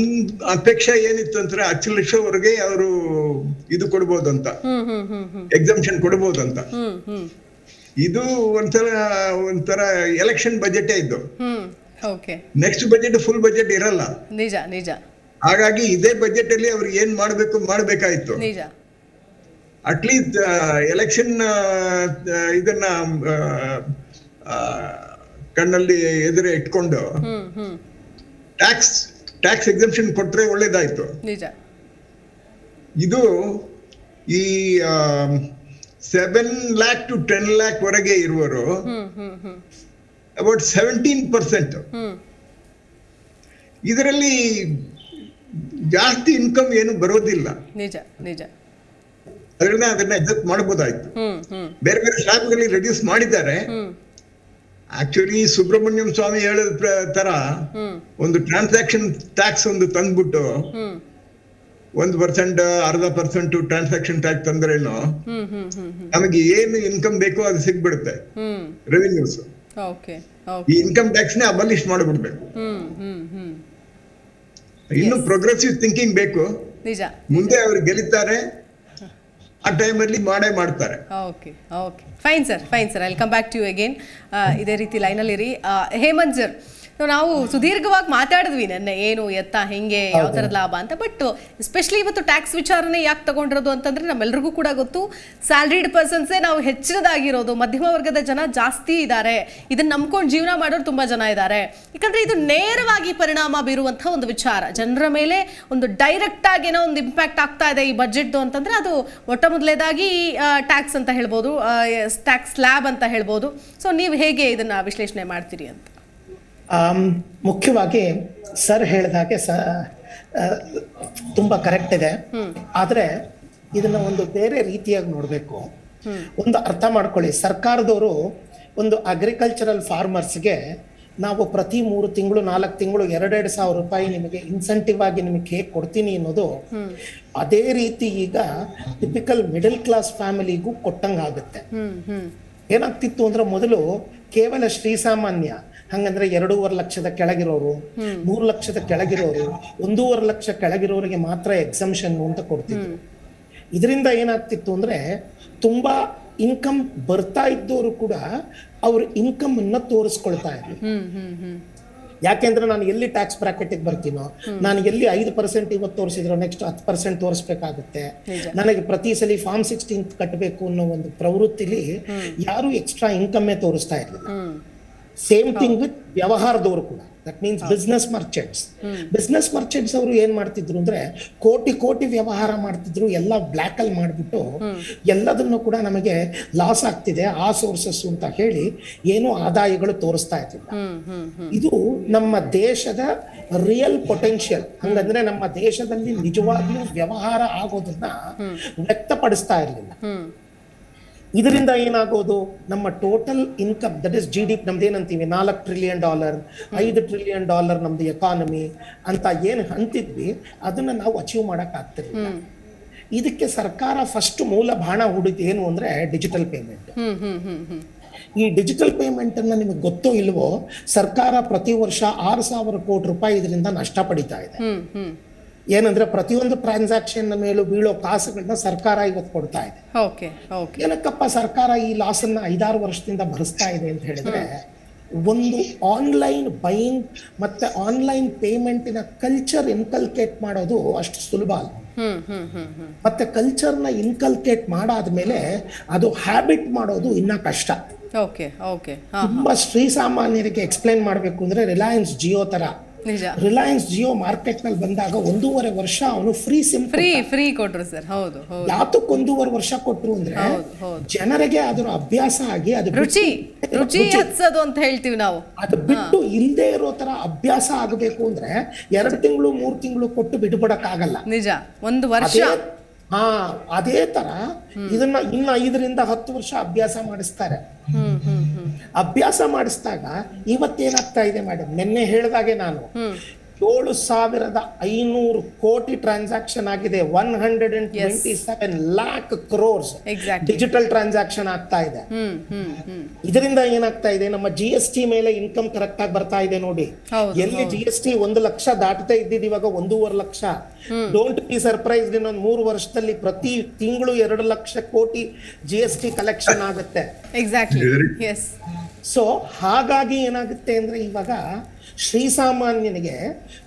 S3: ಅಪೇಕ್ಷೆ ಏನಿತ್ತು ಅಂದ್ರೆ ಹತ್ತು ಲಕ್ಷವರೆಗೆ ಅವರು ಇದು ಕೊಡ್ಬೋದು ಅಂತ
S1: ಹ್ಞೂ ಹ್ಞೂ ಹ್ಞೂ ಹ್ಞೂ
S3: ಎಕ್ಸಾಮ್ಷನ್
S1: ಕೊಡ್ಬೋದಂತ
S3: ಇದು ಒಂಥರ ಒಂಥರ ಎಲೆಕ್ಷನ್ ಬಜೆಟೇ ಇದ್ದು ನೆಕ್ಸ್ಟ್ ಬಜೆಟ್ ಫುಲ್ ಬಜೆಟ್ ಇರಲ್ಲ.
S1: ನಿಜ ನಿಜ.
S3: ಹಾಗಾಗಿ ಇದೇ ಬಜೆಟ್ ಅಲ್ಲಿ ಅವ್ರಿಗೆ ಏನ್ ಮಾಡ್ಬೇಕು ಮಾಡ್ಬೇಕಾಯ್ತು. ಅಟ್ಲೀಸ್ಟ್ ಎಲೆಕ್ಷನ್ ಇದನ್ನ ಕಣ್ಣಲ್ಲಿ ಎದುರು ಇಟ್ಕೊಂಡು ಟ್ಯಾಕ್ಸ್ ಟ್ಯಾಕ್ಸ್ ಎಕ್ಸಿಬಿಷನ್ ಕೊಟ್ಟರೆ ಒಳ್ಳೇದಾಯ್ತು.
S1: ನಿಜ.
S3: ಇದು ಈ seven lakh to ten lakh ವರೆಗೆ ಇರುವರು ಅಬೌಟ್ ಸೆವೆಂಟೀನ್ ಪರ್ಸೆಂಟ್ ಇದರಲ್ಲಿ ಜಾಸ್ತಿ ಇನ್ಕಮ್ ಏನು ಬರೋದಿಲ್ಲ.
S1: ನಿಜ ನಿಜ.
S3: ಅದರಿಂದ ಅದನ್ನ ಎಕ್ಸೆಪ್ಟ್ ಮಾಡಬಹುದಾಯ್ತು. ಬೇರೆ ಬೇರೆ ಶಾಪ್ಗಳಲ್ಲಿ ರೆಡ್ಯೂಸ್ ಮಾಡಿದ್ದಾರೆ. ಆಕ್ಚುಲಿ ಸುಬ್ರಹ್ಮಣ್ಯಂ ಸ್ವಾಮಿ ಹೇಳಿದ ತರ ಒಂದು ಟ್ರಾನ್ಸಾಕ್ಷನ್ ಟ್ಯಾಕ್ಸ್ ಒಂದು ತಂದ್ಬಿಟ್ಟು ಒಂದು ಪರ್ಸೆಂಟ್ ಅರ್ಧ ಪರ್ಸೆಂಟ್ ಟ್ರಾನ್ಸಾಕ್ಷನ್ ಟ್ಯಾಕ್ಸ್ ತಂದ್ರೇನು ನಮಗೆ ಏನು ಇನ್ಕಮ್ ಬೇಕೋ ಅದು ಸಿಗ್ಬಿಡುತ್ತೆ. ರೆವಿನ್ಯೂಸ್ ಈ ಇನ್ಕಮ್ ಟ್ಯಾಕ್ಸ್ ನೇ ಅಬಲಿಷ್ ಮಾಡಿಬಿಡ್ಬೇಕು. ಇನ್ನು ಪ್ರೋಗ್ರೆಸಿವ್ ಥಿಂಕಿಂಗ್ ಬೇಕು. ಮುಂದೆ ಅವ್ರು ಗೆಲ್ಲಿತಾರೆ. ಆ ಟೈಮಲ್ಲಿ ಮಾಡೇ ಮಾಡ್ತಾರೆ.
S1: Okay okay fine sir fine sir I'll come back to you again ಇದೇ ರೀತಿ ಲೈನಲ್ಲಿರಿ ಹೇಮಂತ್ ಸರ್ ನಾವು ಸುದೀರ್ಘವಾಗಿ ಮಾತಾಡಿದ್ವಿ ನೆನ್ನೆ ಏನು ಎತ್ತ ಹೆಂಗೆ ಯಾವ ಥರದ ಲಾಭ ಅಂತ. ಬಟ್ ಎಸ್ಪೆಷಲಿ ಇವತ್ತು ಟ್ಯಾಕ್ಸ್ ವಿಚಾರನೆ ಯಾಕೆ ತಗೊಂಡಿರೋದು ಅಂತಂದ್ರೆ ನಮ್ಮೆಲ್ರಿಗೂ ಕೂಡ ಗೊತ್ತು. ಸ್ಯಾಲ್ರಿಡ್ ಪರ್ಸನ್ಸೇ ನಾವು ಹೆಚ್ಚಿನದಾಗಿರೋದು. ಮಧ್ಯಮ ವರ್ಗದ ಜನ ಜಾಸ್ತಿ ಇದ್ದಾರೆ ಇದನ್ನ ನಂಬ್ಕೊಂಡು ಜೀವನ ಮಾಡೋರು ತುಂಬಾ ಜನ ಇದ್ದಾರೆ ಯಾಕಂದ್ರೆ ಇದು ನೇರವಾಗಿ ಪರಿಣಾಮ ಬೀರುವಂತಹ ಒಂದು ವಿಚಾರ. ಜನರ ಮೇಲೆ ಒಂದು ಡೈರೆಕ್ಟ್ ಆಗಿ ಏನೋ ಒಂದು ಇಂಪ್ಯಾಕ್ಟ್ ಆಗ್ತಾ ಇದೆ ಈ ಬಜೆಟ್ ಅಂತಂದ್ರೆ ಅದು ಮೊಟ್ಟ ಮೊದಲೇದಾಗಿ ಟ್ಯಾಕ್ಸ್ ಅಂತ ಹೇಳ್ಬೋದು ಟ್ಯಾಕ್ಸ್ ಸ್ಲ್ಯಾಬ್ ಅಂತ ಹೇಳ್ಬೋದು. ಸೊ ನೀವು ಹೇಗೆ ಇದನ್ನ ವಿಶ್ಲೇಷಣೆ ಮಾಡ್ತೀರಿ ಅಂತ?
S4: ಮುಖ್ಯವಾಗಿ ಸರ್ ಹೇಳಿದ ಹಾಗೆ ಸ ತುಂಬ ಕರೆಕ್ಟ್ ಇದೆ. ಆದ್ರೆ ಇದನ್ನ ಒಂದು ಬೇರೆ ರೀತಿಯಾಗಿ ನೋಡಬೇಕು. ಒಂದು ಅರ್ಥ ಮಾಡ್ಕೊಳ್ಳಿ. ಸರ್ಕಾರದವರು ಒಂದು ಅಗ್ರಿಕಲ್ಚರಲ್ ಫಾರ್ಮರ್ಸ್ಗೆ ನಾವು ಪ್ರತಿ ಮೂರು ತಿಂಗಳು ನಾಲ್ಕು ತಿಂಗಳು ಎರಡೆರಡು ಸಾವಿರ ರೂಪಾಯಿ ನಿಮಗೆ ಇನ್ಸೆಂಟಿವ್ ಆಗಿ ನಿಮಗೆ ಹೇಗೆ ಕೊಡ್ತೀನಿ ಅನ್ನೋದು ಅದೇ ರೀತಿ ಈಗ ಟಿಪಿಕಲ್ ಮಿಡಲ್ ಕ್ಲಾಸ್ ಫ್ಯಾಮಿಲಿಗೂ ಕೊಟ್ಟಂಗಾಗುತ್ತೆ. ಏನಾಗ್ತಿತ್ತು ಅಂದ್ರೆ ಮೊದಲು ಕೇವಲ ಶ್ರೀಸಾಮಾನ್ಯ ಹಂಗಂದ್ರೆ ಎರಡೂವರೆ ಲಕ್ಷದ ಕೆಳಗಿರೋರು ಮೂರು ಲಕ್ಷದ ಕೆಳಗಿರೋರು ಒಂದೂವರೆ ಲಕ್ಷ ಕೆಳಗಿರೋರಿಗೆ ಮಾತ್ರ ಎಕ್ಸಾಮಿಷನ್ ಅಂತ ಕೊಡ್ತಿದ್ರು. ಇದರಿಂದ ಏನಾಗ್ತಿತ್ತು ಅಂದ್ರೆ ತುಂಬಾ ಇನ್ಕಮ್ ಬರ್ತಾ ಇದ್ದವರು ಕೂಡ ಅವ್ರ ಇನ್ಕಮ್ ಅನ್ನ ತೋರಿಸ್ಕೊಳ್ತಾ ಇದ್ರು. ಯಾಕೆಂದ್ರೆ ನಾನು ಎಲ್ಲಿ ಟ್ಯಾಕ್ಸ್ ಬ್ರಾಕೆಟಿಗೆ ಬರ್ತೀನೋ ನಾನು ಎಲ್ಲಿ ಐದು ಪರ್ಸೆಂಟ್ ಇವತ್ತು ತೋರಿಸಿದ್ರು ನೆಕ್ಸ್ಟ್ ಹತ್ತು ಪರ್ಸೆಂಟ್ ತೋರಿಸ್ಬೇಕಾಗುತ್ತೆ. ನನಗೆ ಪ್ರತಿ ಸಲ ಫಾರ್ಮ್ ಸಿಕ್ಸ್ಟೀನ್ ಕಟ್ಟಬೇಕು ಅನ್ನೋ ಒಂದು ಪ್ರವೃತ್ತಿಲಿ ಯಾರು ಎಕ್ಸ್ಟ್ರಾ ಇನ್ಕಮ್ಮೇ ತೋರಿಸ್ತಾ ಇರಲಿಲ್ಲ. ಸೇಮ್ ಥಿಂಗ್ ವಿತ್ ವ್ಯವಹಾರದವರು ಕೂಡ. That means business merchants business merchants ಅವರು ಏನ್ ಮಾಡ್ತಿದ್ರು ಅಂದ್ರೆ ಕೋಟಿ ಕೋಟಿ ವ್ಯವಹಾರ ಮಾಡ್ತಿದ್ರು ಎಲ್ಲ ಬ್ಲ್ಯಾಕ್ ಅಲ್ಲಿ ಮಾಡ್ಬಿಟ್ಟು ಎಲ್ಲದನ್ನು ಕೂಡ ನಮಗೆ ಲಾಸ್ ಆಗ್ತಿದೆ ಆ ಸೋರ್ಸಸ್ ಅಂತ ಹೇಳಿ ಏನು ಆದಾಯಗಳು ತೋರಿಸ್ತಾ
S1: ಇರ್ತಿಲ್ಲ
S4: ಇದು ನಮ್ಮ ದೇಶದ ರಿಯಲ್ ಪೊಟೆನ್ಷಿಯಲ್ ಹಂಗಂದ್ರೆ ನಮ್ಮ ದೇಶದಲ್ಲಿ ನಿಜವಾಗ್ಲೂ ವ್ಯವಹಾರ ಆಗೋದನ್ನ ವ್ಯಕ್ತಪಡಿಸ್ತಾ ಇರಲಿಲ್ಲ. ಇದರಿಂದ ಏನಾಗೋದು? ನಮ್ಮ total income that is G D ನಮ್ದು ಏನಂತೀವಿ? ನಾಲ್ಕು ಟ್ರಿಲಿಯನ್ ಡಾಲರ್ ಐದು ಟ್ರಿಲಿಯನ್ ಡಾಲರ್ ನಮ್ದು ಎಕಾನಮಿ ಅಂತ ಏನು ಅಂತಿದ್ವಿ ಅದನ್ನ ನಾವು ಅಚೀವ್ ಮಾಡಕ್ ಆಗ್ತಿರ್ಲಿಲ್ಲ ಇದಕ್ಕೆ ಸರ್ಕಾರ ಫಸ್ಟ್ ಮೂಲ ಬಾಣ ಹೂಡಿದ್ದು ಏನು ಅಂದ್ರೆ ಡಿಜಿಟಲ್ ಪೇಮೆಂಟ್ ಈ ಡಿಜಿಟಲ್ ಪೇಮೆಂಟ್ ಅನ್ನ ನಿಮಗೆ ಗೊತ್ತೋ ಇಲ್ವೋ ಸರ್ಕಾರ ಪ್ರತಿ ವರ್ಷ ಆರು ಸಾವಿರ ಕೋಟಿ ರೂಪಾಯಿ ಇದರಿಂದ ನಷ್ಟ ಪಡಿತಾ ಇದೆ. ಏನಂದ್ರೆ ಪ್ರತಿಯೊಂದು ಟ್ರಾನ್ಸಾಕ್ಷನ್ ಮೇಲೂ ಬೀಳೋ ಕಾಸುಗಳನ್ನ ಸರ್ಕಾರ ಇವತ್ತು ಕೊಡ್ತಾ ಇದೆ. ಏನಕ್ಕಪ್ಪ ಸರ್ಕಾರ ಈ ಲಾಸನ್ನ ಐದಾರು ವರ್ಷದಿಂದ ಭರಿಸ್ತಾ ಇದೆ ಅಂತ ಹೇಳಿದ್ರೆ ಒಂದು ಆನ್ಲೈನ್ ಬೈಯಿಂಗ್ ಮತ್ತೆ ಆನ್ಲೈನ್ ಪೇಮೆಂಟಿನ ಕಲ್ಚರ್ ಇನ್ಕಲ್ಕೇಟ್ ಮಾಡೋದು ಅಷ್ಟು ಸುಲಭ ಅಲ್ಲ. ಮತ್ತೆ ಕಲ್ಚರ್ನ ಇನ್ಕಲ್ಕೇಟ್ ಮಾಡಾದ್ಮೇಲೆ ಅದು ಹ್ಯಾಬಿಟ್ ಮಾಡೋದು ಇನ್ನ ಕಷ್ಟ.
S1: Okay okay. ಹಾ
S4: ತುಂಬಾ ಶ್ರೀಸಾಮಾನ್ಯರಿಗೆ ಎಕ್ಸ್ಪ್ಲೈನ್ ಮಾಡಬೇಕು ಅಂದ್ರೆ ರಿಲಯನ್ಸ್ ಜಿಯೋ ತರ. ರಿಲಯನ್ಸ್ ಜಿಯೋ ಮಾರ್ಕೆಟ್ನಲ್ಲಿ ಬಂದಾಗ ಒಂದೂವರೆ ವರ್ಷ ಅವನು ಫ್ರೀ ಸಿಮ್
S1: ಫ್ರೀ ಫ್ರೀ ಕೊಟ್ರು ಸರ್ ಹೌದು ಯಾತಕ್ಕೆ
S4: ಯಾತಕ್ ಒಂದೂವರೆ ವರ್ಷ ಕೊಟ್ರು ಅಂದ್ರೆ. ಜನರಿಗೆ ಅದರ ಅಭ್ಯಾಸ ಆಗಿ ಅದು
S1: ರುಚಿ ರುಚಿ ಹತ್ಸೋದು ಅಂತ ಹೇಳ್ತೀವಿ ನಾವು.
S4: ಅದು ಬಿಟ್ಟು ಇಲ್ಲದೆ ಇರೋ ತರ ಅಭ್ಯಾಸ ಆಗಬೇಕು ಅಂದ್ರೆ ಎರಡು ತಿಂಗಳು ಮೂರು ತಿಂಗಳು ಕೊಟ್ಟು ಬಿಡ್ಬಿಡಕ್ ಆಗಲ್ಲ
S1: ನಿಜ ಒಂದು ವರ್ಷ.
S4: ಹಾ ಅದೇ ತರ ಇದನ್ನ ಇನ್ನ ಐದರಿಂದ ಹತ್ತು ವರ್ಷ ಅಭ್ಯಾಸ ಮಾಡಿಸ್ತಾರೆ. ಅಭ್ಯಾಸ ಮಾಡಿಸಿದಾಗ ಇವತ್ತೇನಾಗ್ತಾ ಇದೆ ಮೇಡಮ್ ನಿನ್ನೆ ಹೇಳಿದಾಗೆ ನಾನು. ಏಳು ಸಾವಿರದ ಐನೂರು ಕೋಟಿ ಟ್ರಾನ್ಸಾಕ್ಷನ್ ಆಗಿದೆ. One hundred and twenty seven lakh crores digital transaction ಆಗ್ತಾ ಇದೆ. ಇದರಿಂದ ಏನಾಗ್ತಾ ಇದೆ ನಮ್ಮ ಜಿ ಎಸ್ ಟಿ ಮೇಲೆ ಇನ್ಕಮ್ ಕರೆಕ್ಟ್ ಆಗಿ ಬರ್ತಾ ಇದೆ ನೋಡಿ. ಎಲ್ಲಿ ಜಿ ಎಸ್ ಟಿ ಒಂದು ಲಕ್ಷ ದಾಟದೇ ಇದ್ದಿದ್ ಇವಾಗ ಒಂದೂವರೆ ಲಕ್ಷ. ಡೋಂಟ್ ಬಿ ಸರ್ಪ್ರೈಸ್ ಇನ್ನೊಂದು ಮೂರು ವರ್ಷದಲ್ಲಿ ಪ್ರತಿ ತಿಂಗಳು ಎರಡು ಲಕ್ಷ ಕೋಟಿ ಜಿ ಎಸ್ ಟಿ ಕಲೆಕ್ಷನ್ ಆಗುತ್ತೆ.
S1: ಎಕ್ಸಾಕ್ಟ್ಲಿ ಎಸ್
S4: ಸೊ ಹಾಗಾಗಿ ಏನಾಗುತ್ತೆ ಅಂದ್ರೆ ಇವಾಗ ಶ್ರೀಸಾಮಾನ್ಯನಿಗೆ